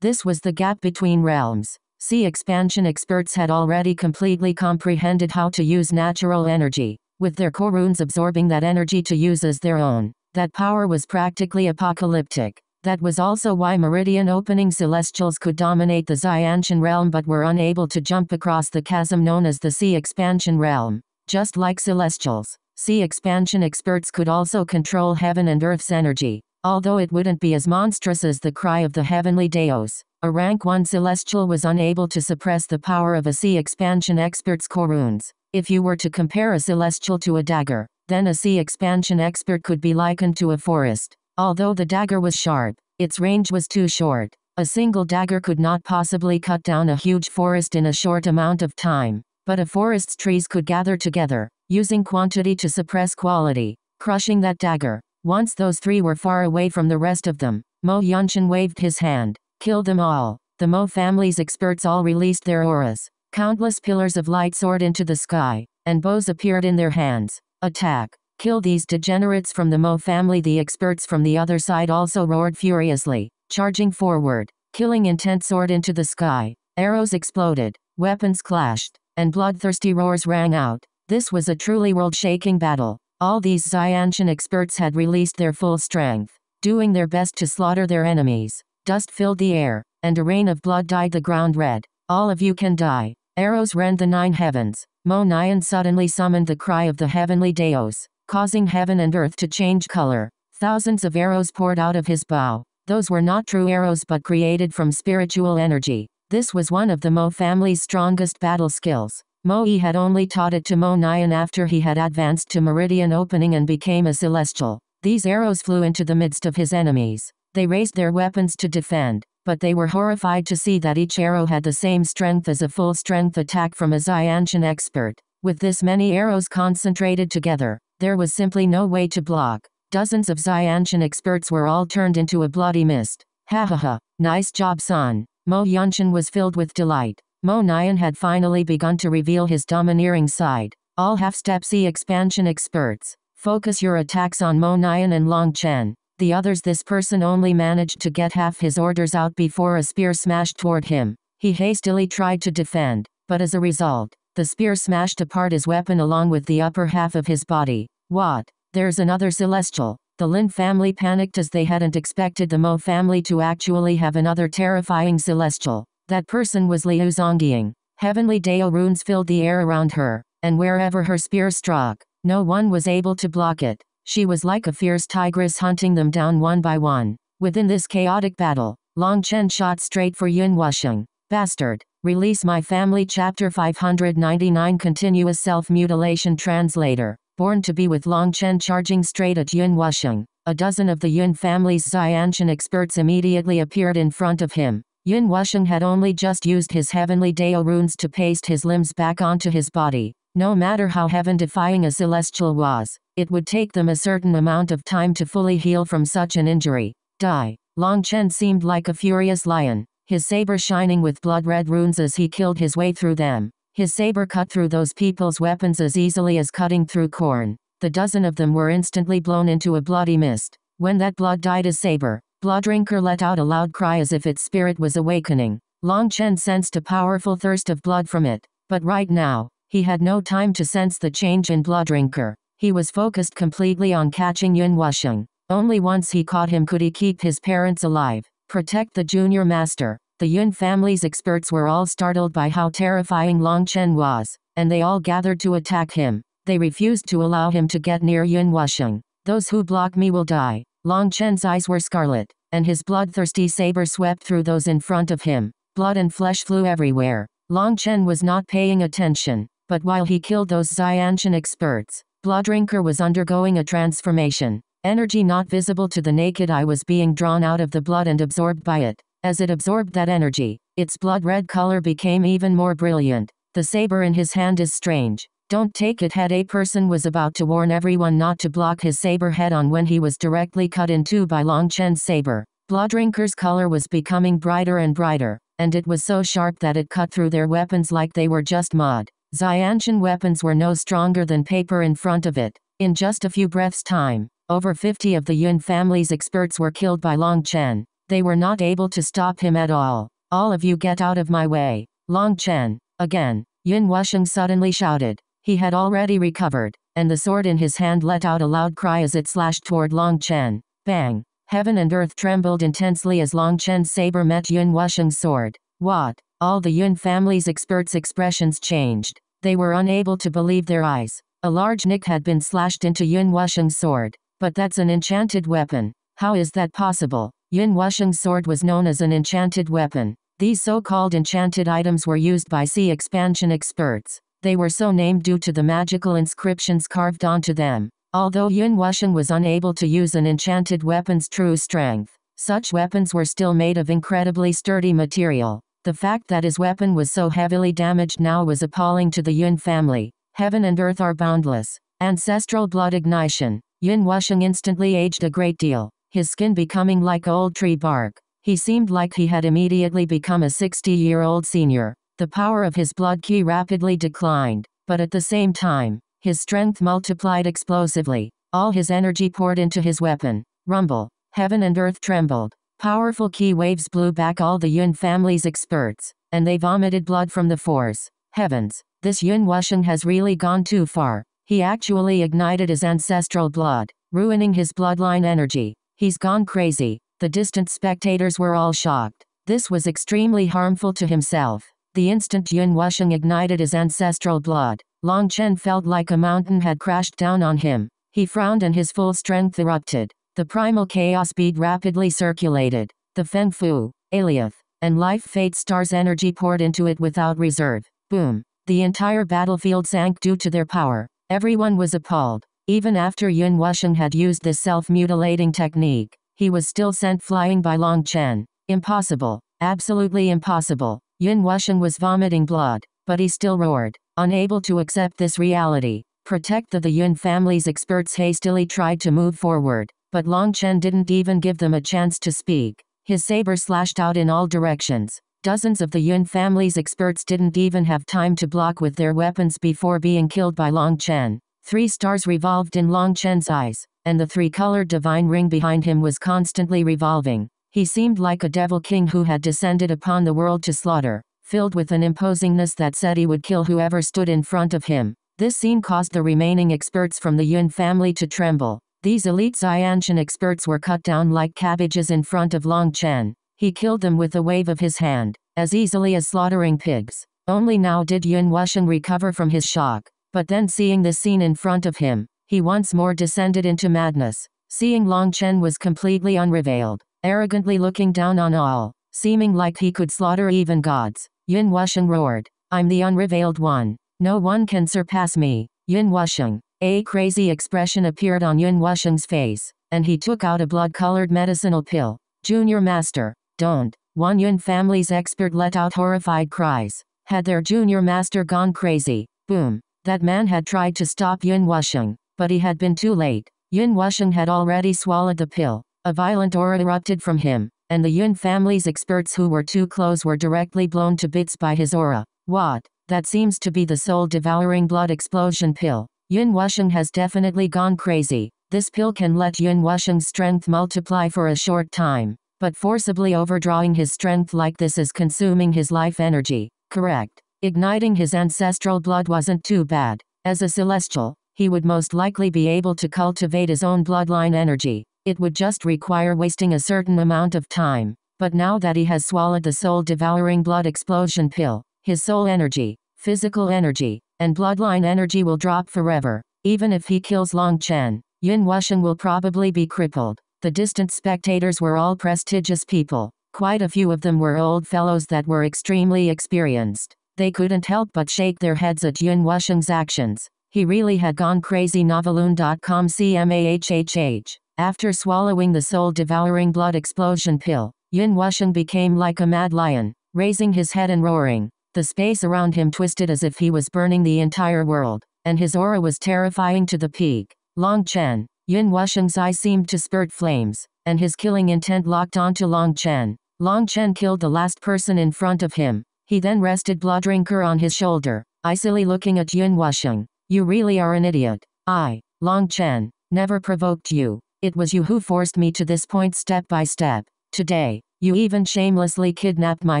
This was the gap between realms. Sea expansion experts had already completely comprehended how to use natural energy. with their core runes absorbing that energy to use as their own. That power was practically apocalyptic. That was also why Meridian opening celestials could dominate the Xiantian realm but were unable to jump across the chasm known as the Sea Expansion realm. Just like celestials, Sea Expansion experts could also control heaven and earth's energy, although it wouldn't be as monstrous as the cry of the heavenly Daos. A rank 1 celestial was unable to suppress the power of a Sea Expansion expert's core runes. If you were to compare a celestial to a dagger, then a sea expansion expert could be likened to a forest. Although the dagger was sharp, its range was too short. A single dagger could not possibly cut down a huge forest in a short amount of time. But a forest's trees could gather together, using quantity to suppress quality, crushing that dagger. Once those three were far away from the rest of them, Mo Yunshin waved his hand. Kill them all. The Mo family's experts all released their auras. Countless pillars of light soared into the sky, and bows appeared in their hands. Attack! Kill these degenerates from the Mo family. The experts from the other side also roared furiously, charging forward. Killing intent soared into the sky. Arrows exploded, weapons clashed, and bloodthirsty roars rang out. This was a truly world-shaking battle. All these Xiantian experts had released their full strength, doing their best to slaughter their enemies. Dust filled the air, and a rain of blood dyed the ground red. All of you can die. Arrows rend the nine heavens. Mo Nian suddenly summoned the cry of the heavenly Daos, causing heaven and earth to change color. Thousands of arrows poured out of his bow. Those were not true arrows but created from spiritual energy. This was one of the Mo family's strongest battle skills. Mo Yi had only taught it to Mo Nian after he had advanced to Meridian Opening and became a celestial. These arrows flew into the midst of his enemies. They raised their weapons to defend, but they were horrified to see that each arrow had the same strength as a full-strength attack from a Xiantian expert. With this many arrows concentrated together, there was simply no way to block. Dozens of Xiantian experts were all turned into a bloody mist. Ha ha ha, nice job son. Mo Yunshin was filled with delight. Mo Nian had finally begun to reveal his domineering side. All half-step sea expansion experts, focus your attacks on Mo Nian and Long Chen. The others this person only managed to get half his orders out before a spear smashed toward him. He hastily tried to defend, but as a result, the spear smashed apart his weapon along with the upper half of his body. What? There's another celestial. The Lin family panicked as they hadn't expected the Mo family to actually have another terrifying celestial. That person was Liu Zongying. Heavenly Dao runes filled the air around her, and wherever her spear struck, no one was able to block it. She was like a fierce tigress hunting them down one by one. Within this chaotic battle, Long Chen shot straight for Yun Wusheng. Bastard. Release My Family Chapter 599 Continuous Self-Mutilation Translator. BornToBe with Long Chen charging straight at Yun Wusheng. A dozen of the Yun family's Xiantian experts immediately appeared in front of him. Yun Wusheng had only just used his heavenly Dao runes to paste his limbs back onto his body. No matter how heaven-defying a celestial was, it would take them a certain amount of time to fully heal from such an injury. Die. Long Chen seemed like a furious lion, his saber shining with blood-red runes as he killed his way through them. His saber cut through those people's weapons as easily as cutting through corn. The dozen of them were instantly blown into a bloody mist. When that blood dyed his saber, Blooddrinker let out a loud cry as if its spirit was awakening. Long Chen sensed a powerful thirst of blood from it. But right now, he had no time to sense the change in Blooddrinker. He was focused completely on catching Yun Wusheng. Only once he caught him could he keep his parents alive. Protect the junior master. The Yun family's experts were all startled by how terrifying Long Chen was, and they all gathered to attack him. They refused to allow him to get near Yun Wusheng. Those who block me will die. Long Chen's eyes were scarlet, and his bloodthirsty saber swept through those in front of him. Blood and flesh flew everywhere. Long Chen was not paying attention, but while he killed those Xiantian experts, Blooddrinker was undergoing a transformation. Energy not visible to the naked eye was being drawn out of the blood and absorbed by it. As it absorbed that energy, its blood-red color became even more brilliant. The saber in his hand is strange. Don't take it head a person was about to warn everyone not to block his saber head on when he was directly cut in two by Long Chen's saber. Blooddrinker's color was becoming brighter and brighter, and it was so sharp that it cut through their weapons like they were just mud. Xiantian weapons were no stronger than paper in front of it. In just a few breaths' time, over 50 of the Yun family's experts were killed by Long Chen. They were not able to stop him at all. All of you get out of my way. Long Chen. Again. Yun Wusheng suddenly shouted. He had already recovered. and the sword in his hand let out a loud cry as it slashed toward Long Chen. Bang! Heaven and earth trembled intensely as Long Chen's saber met Yun Wusheng's sword. What? All the Yun family's experts' expressions changed. They were unable to believe their eyes. A large nick had been slashed into Yun Wusheng's sword. But that's an enchanted weapon. How is that possible? Yun Wusheng's sword was known as an enchanted weapon. These so-called enchanted items were used by sea expansion experts. They were so named due to the magical inscriptions carved onto them. Although Yun Wusheng was unable to use an enchanted weapon's true strength, such weapons were still made of incredibly sturdy material. The fact that his weapon was so heavily damaged now was appalling to the Yun family. Heaven and earth are boundless. Ancestral blood ignition. Yun Wusheng instantly aged a great deal, his skin becoming like old tree bark. He seemed like he had immediately become a 60-year-old senior. The power of his blood qi rapidly declined, but at the same time, his strength multiplied explosively. All his energy poured into his weapon. Rumble. Heaven and earth trembled. Powerful qi waves blew back all the Yun family's experts, and they vomited blood from the force. Heavens, this Yun Wusheng has really gone too far. He actually ignited his ancestral blood, ruining his bloodline energy. He's gone crazy. The distant spectators were all shocked. This was extremely harmful to himself. The instant Yun Wusheng ignited his ancestral blood, Long Chen felt like a mountain had crashed down on him. He frowned and his full strength erupted. The primal chaos bead rapidly circulated. The Feng Fu, Alioth, and Life Fate Star's energy poured into it without reserve. Boom. The entire battlefield sank due to their power. Everyone was appalled. Even after Yun Wusheng had used this self-mutilating technique, he was still sent flying by Long Chen. Impossible. Absolutely impossible. Yun Wusheng was vomiting blood, but he still roared. Unable to accept this reality, Protect the, the Yun family's experts hastily tried to move forward, but Long Chen didn't even give them a chance to speak. His saber slashed out in all directions. Dozens of the Yun family's experts didn't even have time to block with their weapons before being killed by Long Chen. Three stars revolved in Long Chen's eyes, and the three-colored divine ring behind him was constantly revolving. He seemed like a devil king who had descended upon the world to slaughter, filled with an imposingness that said he would kill whoever stood in front of him. This scene caused the remaining experts from the Yun family to tremble. These elite Xiantian experts were cut down like cabbages in front of Long Chen. He killed them with a wave of his hand, as easily as slaughtering pigs. Only now did Yun Wusheng recover from his shock. But then seeing the scene in front of him, he once more descended into madness. Seeing Long Chen was completely unrevealed, arrogantly looking down on all, seeming like he could slaughter even gods. Yun Wusheng roared, I'm the unrevealed one. No one can surpass me. Yun Wusheng. A crazy expression appeared on Yun Wusheng's face, and he took out a blood-colored medicinal pill. Junior Master, don't. One Yun family's expert let out horrified cries. Had their junior master gone crazy? Boom. That man had tried to stop Yun Wusheng, but he had been too late. Yun Wusheng had already swallowed the pill. A violent aura erupted from him, and the Yun family's experts who were too close were directly blown to bits by his aura. What? That seems to be the soul-devouring blood explosion pill. Yun Wusheng has definitely gone crazy. This pill can let Yun Wusheng's strength multiply for a short time but forcibly overdrawing his strength like this is consuming his life energy. Correct. Igniting his ancestral blood wasn't too bad. As a celestial, he would most likely be able to cultivate his own bloodline energy. It would just require wasting a certain amount of time. But now that he has swallowed the soul-devouring blood explosion pill, his soul energy, physical energy, and bloodline energy will drop forever. Even if he kills Long Chen, Yun Wusheng will probably be crippled. The distant spectators were all prestigious people. Quite a few of them were old fellows that were extremely experienced. They couldn't help but shake their heads at Yun Wusheng's actions. He really had gone crazy Noveloon.com CMAHHH. After swallowing the soul-devouring blood explosion pill, Yun Wusheng became like a mad lion, raising his head and roaring. The space around him twisted as if he was burning the entire world, and his aura was terrifying to the peak. Long Chen, Yun Wusheng's eyes seemed to spurt flames, and his killing intent locked onto Long Chen. Long Chen killed the last person in front of him. He then rested Blooddrinker on his shoulder, icily looking at Yun Wusheng. You really are an idiot. I, Long Chen, never provoked you. It was you who forced me to this point step by step. Today, you even shamelessly kidnapped my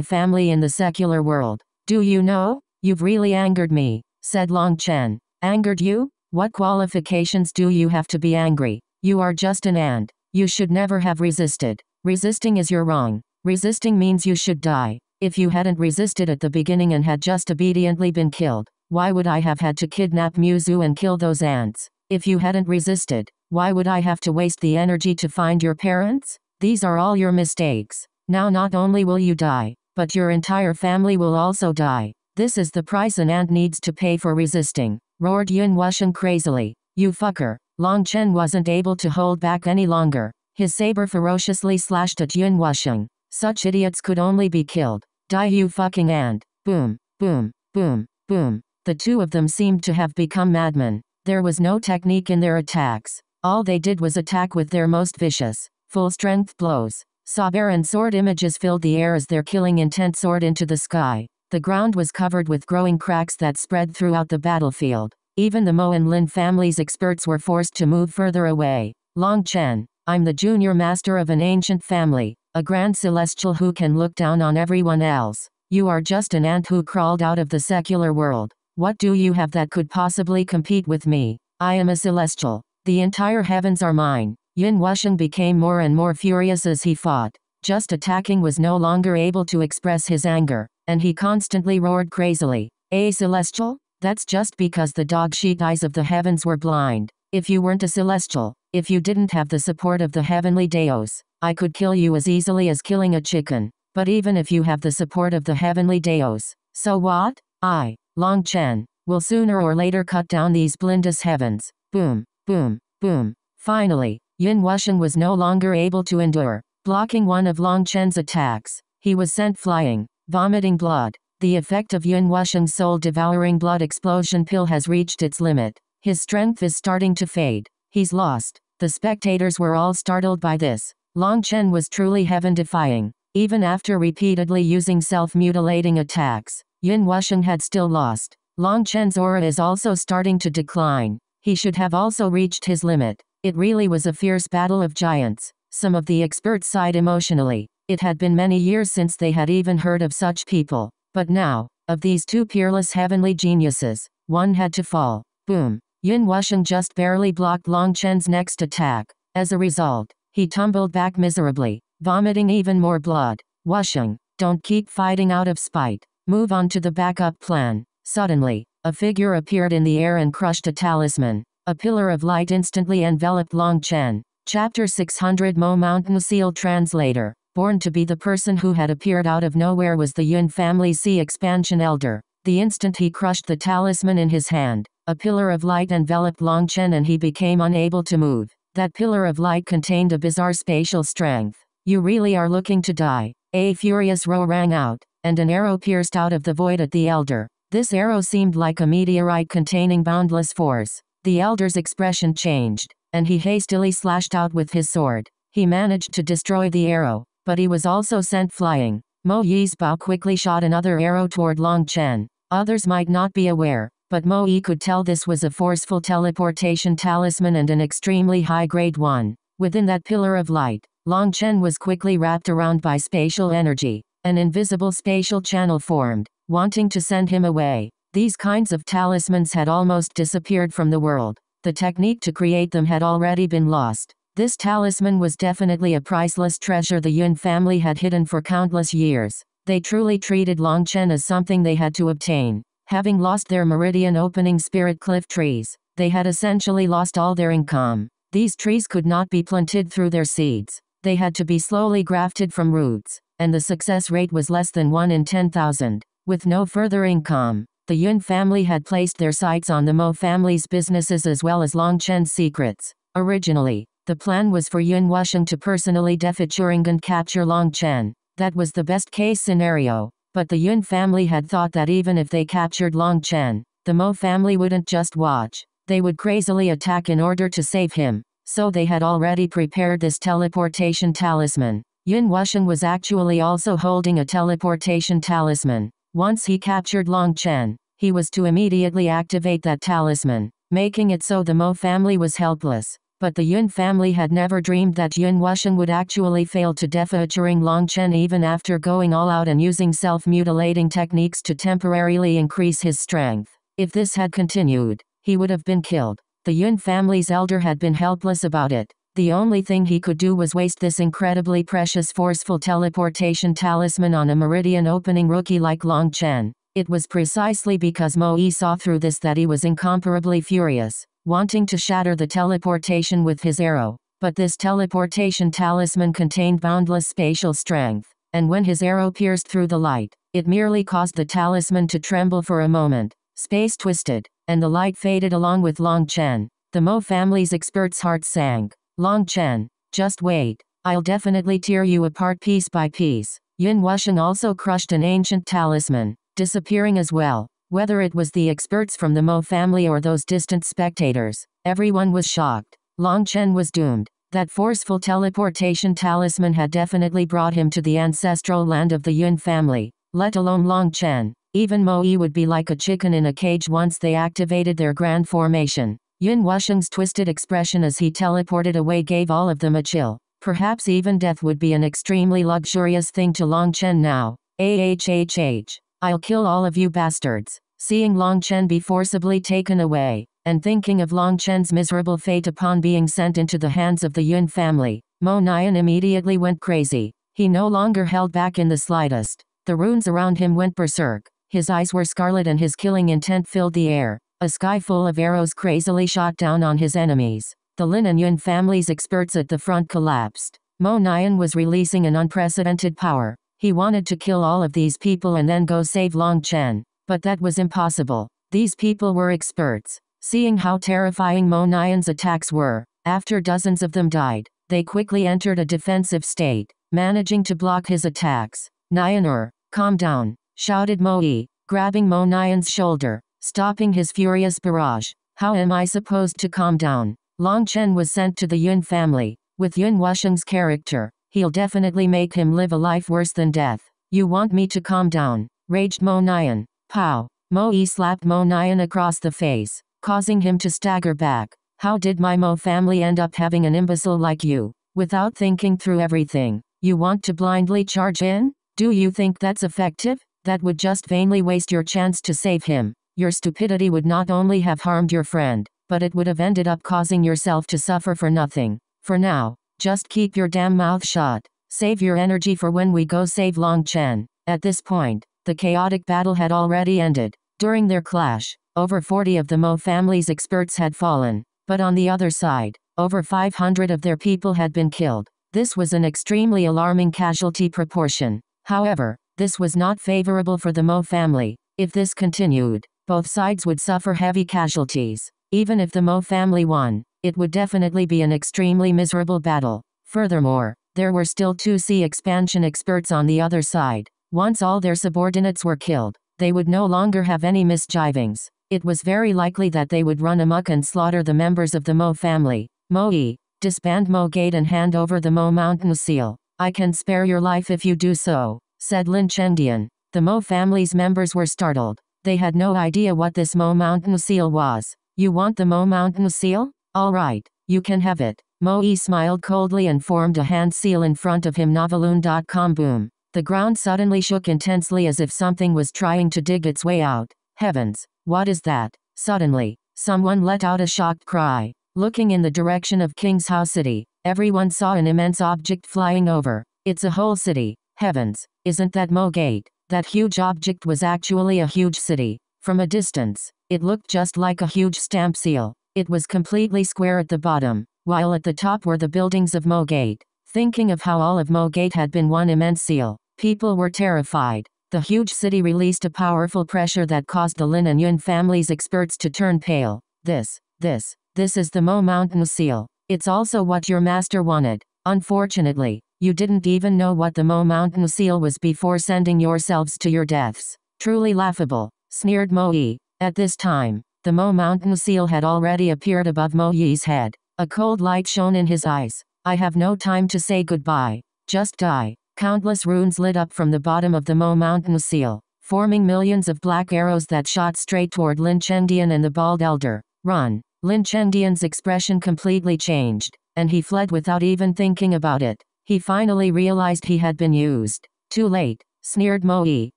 family in the secular world. Do you know? You've really angered me, said Long Chen. Angered you? What qualifications do you have to be angry? You are just an ant. You should never have resisted. Resisting is your wrong. Resisting means you should die. If you hadn't resisted at the beginning and had just obediently been killed, why would I have had to kidnap Mu Zhu and kill those ants? If you hadn't resisted, why would I have to waste the energy to find your parents? These are all your mistakes. Now not only will you die, but your entire family will also die. This is the price an ant needs to pay for resisting, roared Yun Wusheng crazily. You fucker. Long Chen wasn't able to hold back any longer. His saber ferociously slashed at Yun Wusheng. Such idiots could only be killed. Die you fucking and. Boom, boom, boom, boom. The two of them seemed to have become madmen. There was no technique in their attacks. All they did was attack with their most vicious, full-strength blows. Saber and sword images filled the air as their killing intent soared into the sky. The ground was covered with growing cracks that spread throughout the battlefield. Even the Mo and Lin family's experts were forced to move further away. Long Chen, I'm the junior master of an ancient family a grand celestial who can look down on everyone else. You are just an ant who crawled out of the secular world. What do you have that could possibly compete with me? I am a celestial. The entire heavens are mine. Yin Wusheng became more and more furious as he fought. Just attacking was no longer able to express his anger, and he constantly roared crazily. A celestial? That's just because the dog sheet eyes of the heavens were blind. If you weren't a celestial, if you didn't have the support of the heavenly Daos, I could kill you as easily as killing a chicken. But even if you have the support of the heavenly Daos, so what? I, Long Chen, will sooner or later cut down these blindus heavens. Boom, boom, boom. Finally, Yin Wusheng was no longer able to endure, blocking one of Long Chen's attacks. He was sent flying, vomiting blood. The effect of Yun Wusheng's soul-devouring blood explosion pill has reached its limit. His strength is starting to fade. He's lost. The spectators were all startled by this. Long Chen was truly heaven-defying. Even after repeatedly using self-mutilating attacks, Yun Wusheng had still lost. Long Chen's aura is also starting to decline. He should have also reached his limit. It really was a fierce battle of giants. Some of the experts sighed emotionally. It had been many years since they had even heard of such people. But now, of these two peerless heavenly geniuses, one had to fall. Boom. Yun Wusheng just barely blocked Long Chen's next attack. As a result, he tumbled back miserably, vomiting even more blood. Wusheng, don't keep fighting out of spite. Move on to the backup plan. Suddenly, a figure appeared in the air and crushed a talisman. A pillar of light instantly enveloped Long Chen. Chapter 600 Mo Mountain Seal Translator. BornToBe the person who had appeared out of nowhere was the Yun family Sea expansion elder. The instant he crushed the talisman in his hand, a pillar of light enveloped Long Chen and he became unable to move. That pillar of light contained a bizarre spatial strength. You really are looking to die. A furious roar rang out, and an arrow pierced out of the void at the elder. This arrow seemed like a meteorite containing boundless force. The elder's expression changed, and he hastily slashed out with his sword. He managed to destroy the arrow, but he was also sent flying. Mo Yizbao quickly shot another arrow toward Long Chen. Others might not be aware, but Mo Yi could tell this was a forceful teleportation talisman and an extremely high-grade one. Within that pillar of light, Long Chen was quickly wrapped around by spatial energy. An invisible spatial channel formed, wanting to send him away. These kinds of talismans had almost disappeared from the world. The technique to create them had already been lost. This talisman was definitely a priceless treasure the Yun family had hidden for countless years. They truly treated Long Chen as something they had to obtain. Having lost their meridian opening spirit cliff trees, they had essentially lost all their income. These trees could not be planted through their seeds. They had to be slowly grafted from roots, and the success rate was less than 1 in 10,000. With no further income, the Yun family had placed their sights on the Mo family's businesses as well as Long Chen's secrets. Originally, the plan was for Yun Wusheng to personally defeat Turing and capture Long Chen. That was the best case scenario. But the Yun family had thought that even if they captured Long Chen, the Mo family wouldn't just watch. They would crazily attack in order to save him. So they had already prepared this teleportation talisman. Yun Wusheng was actually also holding a teleportation talisman. Once he captured Long Chen, he was to immediately activate that talisman, making it so the Mo family was helpless. But the Yun family had never dreamed that Yun Wusheng would actually fail to defeat Turing Long Chen even after going all out and using self-mutilating techniques to temporarily increase his strength. If this had continued, he would have been killed. The Yun family's elder had been helpless about it. The only thing he could do was waste this incredibly precious forceful teleportation talisman on a meridian opening rookie like Long Chen. It was precisely because Mo Yi saw through this that he was incomparably furious, wanting to shatter the teleportation with his arrow. But this teleportation talisman contained boundless spatial strength, and when his arrow pierced through the light, it merely caused the talisman to tremble for a moment. Space twisted, and the light faded along with Long Chen. The Mo family's expert's heart sank. Long Chen, just wait. I'll definitely tear you apart piece by piece. Yin Wusheng also crushed an ancient talisman, disappearing as well. Whether it was the experts from the Mo family or those distant spectators, everyone was shocked. Long Chen was doomed. That forceful teleportation talisman had definitely brought him to the ancestral land of the Yun family, let alone Long Chen. Even Mo Yi would be like a chicken in a cage once they activated their grand formation. Yun Wusheng's twisted expression as he teleported away gave all of them a chill. Perhaps even death would be an extremely luxurious thing to Long Chen now. AHHH. I'll kill all of you bastards. Seeing Long Chen be forcibly taken away, and thinking of Long Chen's miserable fate upon being sent into the hands of the Yun family, Mo Nian immediately went crazy. He no longer held back in the slightest. The runes around him went berserk. His eyes were scarlet and his killing intent filled the air. A sky full of arrows crazily shot down on his enemies. The Lin and Yun family's experts at the front collapsed. Mo Nian was releasing an unprecedented power. He wanted to kill all of these people and then go save Long Chen. But that was impossible. These people were experts. Seeing how terrifying Mo Nian's attacks were, after dozens of them died, they quickly entered a defensive state, managing to block his attacks. Nian'er, calm down, shouted Mo Yi, grabbing Mo Nian's shoulder stopping his furious barrage. How am I supposed to calm down? Long Chen was sent to the Yun family. With Yun Wusheng's character, he'll definitely make him live a life worse than death. You want me to calm down? Raged Mo Nian. Pow! Mo Yi slapped Mo Nian across the face, causing him to stagger back. How did my Mo family end up having an imbecile like you? Without thinking through everything, you want to blindly charge in? Do you think that's effective? That would just vainly waste your chance to save him. Your stupidity would not only have harmed your friend, but it would have ended up causing yourself to suffer for nothing. For now, just keep your damn mouth shut. Save your energy for when we go save Long Chen. At this point, the chaotic battle had already ended. During their clash, over 40 of the Mo family's experts had fallen, but on the other side, over 500 of their people had been killed. This was an extremely alarming casualty proportion. However, this was not favorable for the Mo family. If this continued, both sides would suffer heavy casualties. Even if the Mo family won, it would definitely be an extremely miserable battle. Furthermore, there were still two sea expansion experts on the other side. Once all their subordinates were killed, they would no longer have any misgivings. It was very likely that they would run amok and slaughter the members of the Mo family. Mo Yi, disband Mo Gate and hand over the Mo Mountain Seal. I can spare your life if you do so, said Lin Chendian. The Mo family's members were startled. They had no idea what this Mo Mountain seal was. You want the Mo Mountain seal? All right, you can have it. Mo Yi smiled coldly and formed a hand seal in front of him. Noveloon.com boom. The ground suddenly shook intensely as if something was trying to dig its way out. Heavens, what is that? Suddenly, someone let out a shocked cry. Looking in the direction of King's House City, everyone saw an immense object flying over. It's a whole city. Heavens, isn't that Mo Gate? That huge object was actually a huge city. From a distance, it looked just like a huge stamp seal. It was completely square at the bottom, while at the top were the buildings of Mo Gate. Thinking of how all of Mo Gate had been one immense seal, people were terrified. The huge city released a powerful pressure that caused the Lin and Yun family's experts to turn pale. This, this, this is the Mo Mountain seal. It's also what your master wanted. Unfortunately, you didn't even know what the Mo Mountain seal was before sending yourselves to your deaths. Truly laughable, sneered Mo Yi. At this time, the Mo Mountain seal had already appeared above Mo Yi's head. A cold light shone in his eyes. I have no time to say goodbye. Just die. Countless runes lit up from the bottom of the Mo Mountain seal, forming millions of black arrows that shot straight toward Lin Chendian and the bald elder. Run. Lin Chendian's expression completely changed, and he fled without even thinking about it. He finally realized he had been used. Too late, sneered Mo Yi.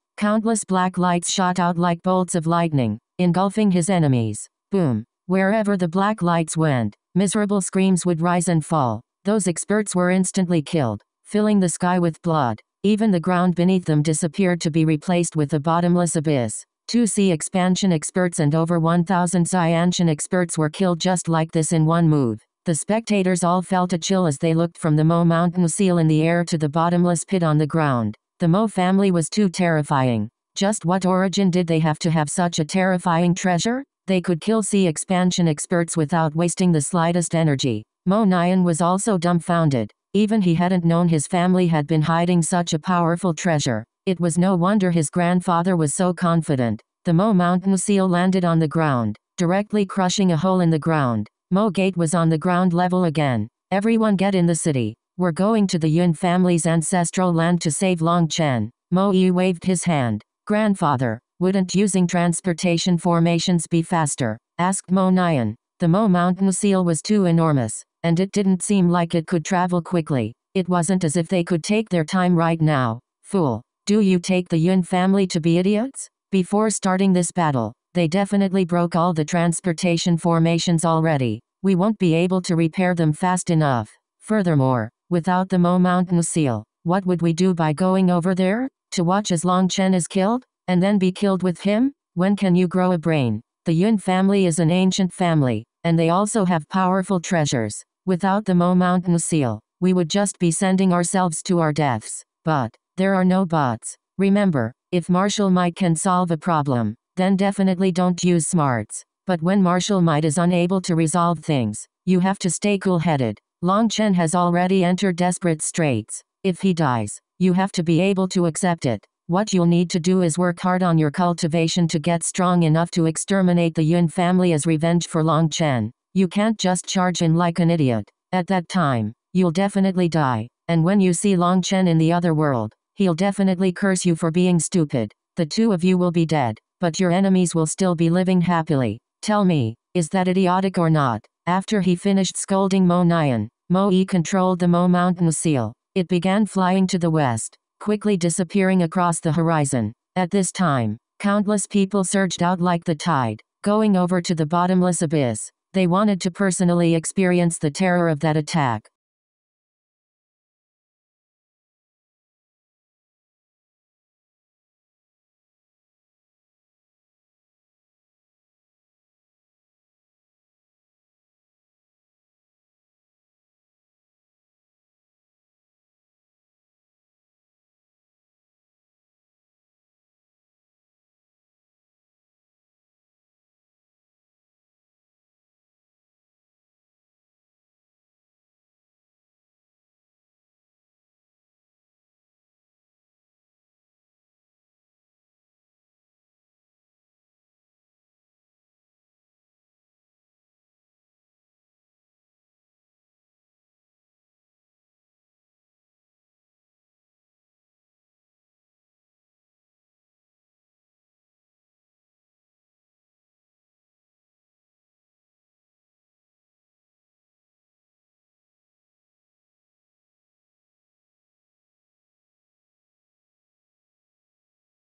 Countless black lights shot out like bolts of lightning, engulfing his enemies. Boom. Wherever the black lights went, miserable screams would rise and fall. Those experts were instantly killed, filling the sky with blood. Even the ground beneath them disappeared to be replaced with a bottomless abyss. Two sea expansion experts and over 1,000 Xiantian experts were killed just like this in one move. The spectators all felt a chill as they looked from the Mo mountain seal in the air to the bottomless pit on the ground. The Mo family was too terrifying. Just what origin did they have to have such a terrifying treasure? They could kill sea expansion experts without wasting the slightest energy. Mo Nian was also dumbfounded. Even he hadn't known his family had been hiding such a powerful treasure. It was no wonder his grandfather was so confident. The Mo mountain seal landed on the ground, directly crushing a hole in the ground. Mo Gate was on the ground level again. Everyone get in the city. We're going to the Yun family's ancestral land to save Long Chen. Mo Yi waved his hand. Grandfather, wouldn't using transportation formations be faster? asked Mo Nian. The Mo mountain seal was too enormous, and it didn't seem like it could travel quickly. It wasn't as if they could take their time right now. Fool. Do you take the Yun family to be idiots? Before starting this battle, they definitely broke all the transportation formations already. We won't be able to repair them fast enough. Furthermore, without the Mo Mountain Seal, what would we do by going over there? To watch as Long Chen is killed? And then be killed with him? When can you grow a brain? The Yun family is an ancient family, and they also have powerful treasures. Without the Mo Mountain Seal, we would just be sending ourselves to our deaths. But, there are no bots. Remember, if Martial Might can solve a problem, then definitely don't use smarts. But when Martial Might is unable to resolve things, you have to stay cool headed. Long Chen has already entered desperate straits. If he dies, you have to be able to accept it. What you'll need to do is work hard on your cultivation to get strong enough to exterminate the Yun family as revenge for Long Chen. You can't just charge in like an idiot. At that time, you'll definitely die. And when you see Long Chen in the other world, He'll definitely curse you for being stupid. The two of you will be dead, but your enemies will still be living happily. Tell me, is that idiotic or not? After he finished scolding Mo Nian, Mo Yi controlled the Mo mountain seal. It began flying to the west, quickly disappearing across the horizon. At this time, countless people surged out like the tide, going over to the bottomless abyss. They wanted to personally experience the terror of that attack.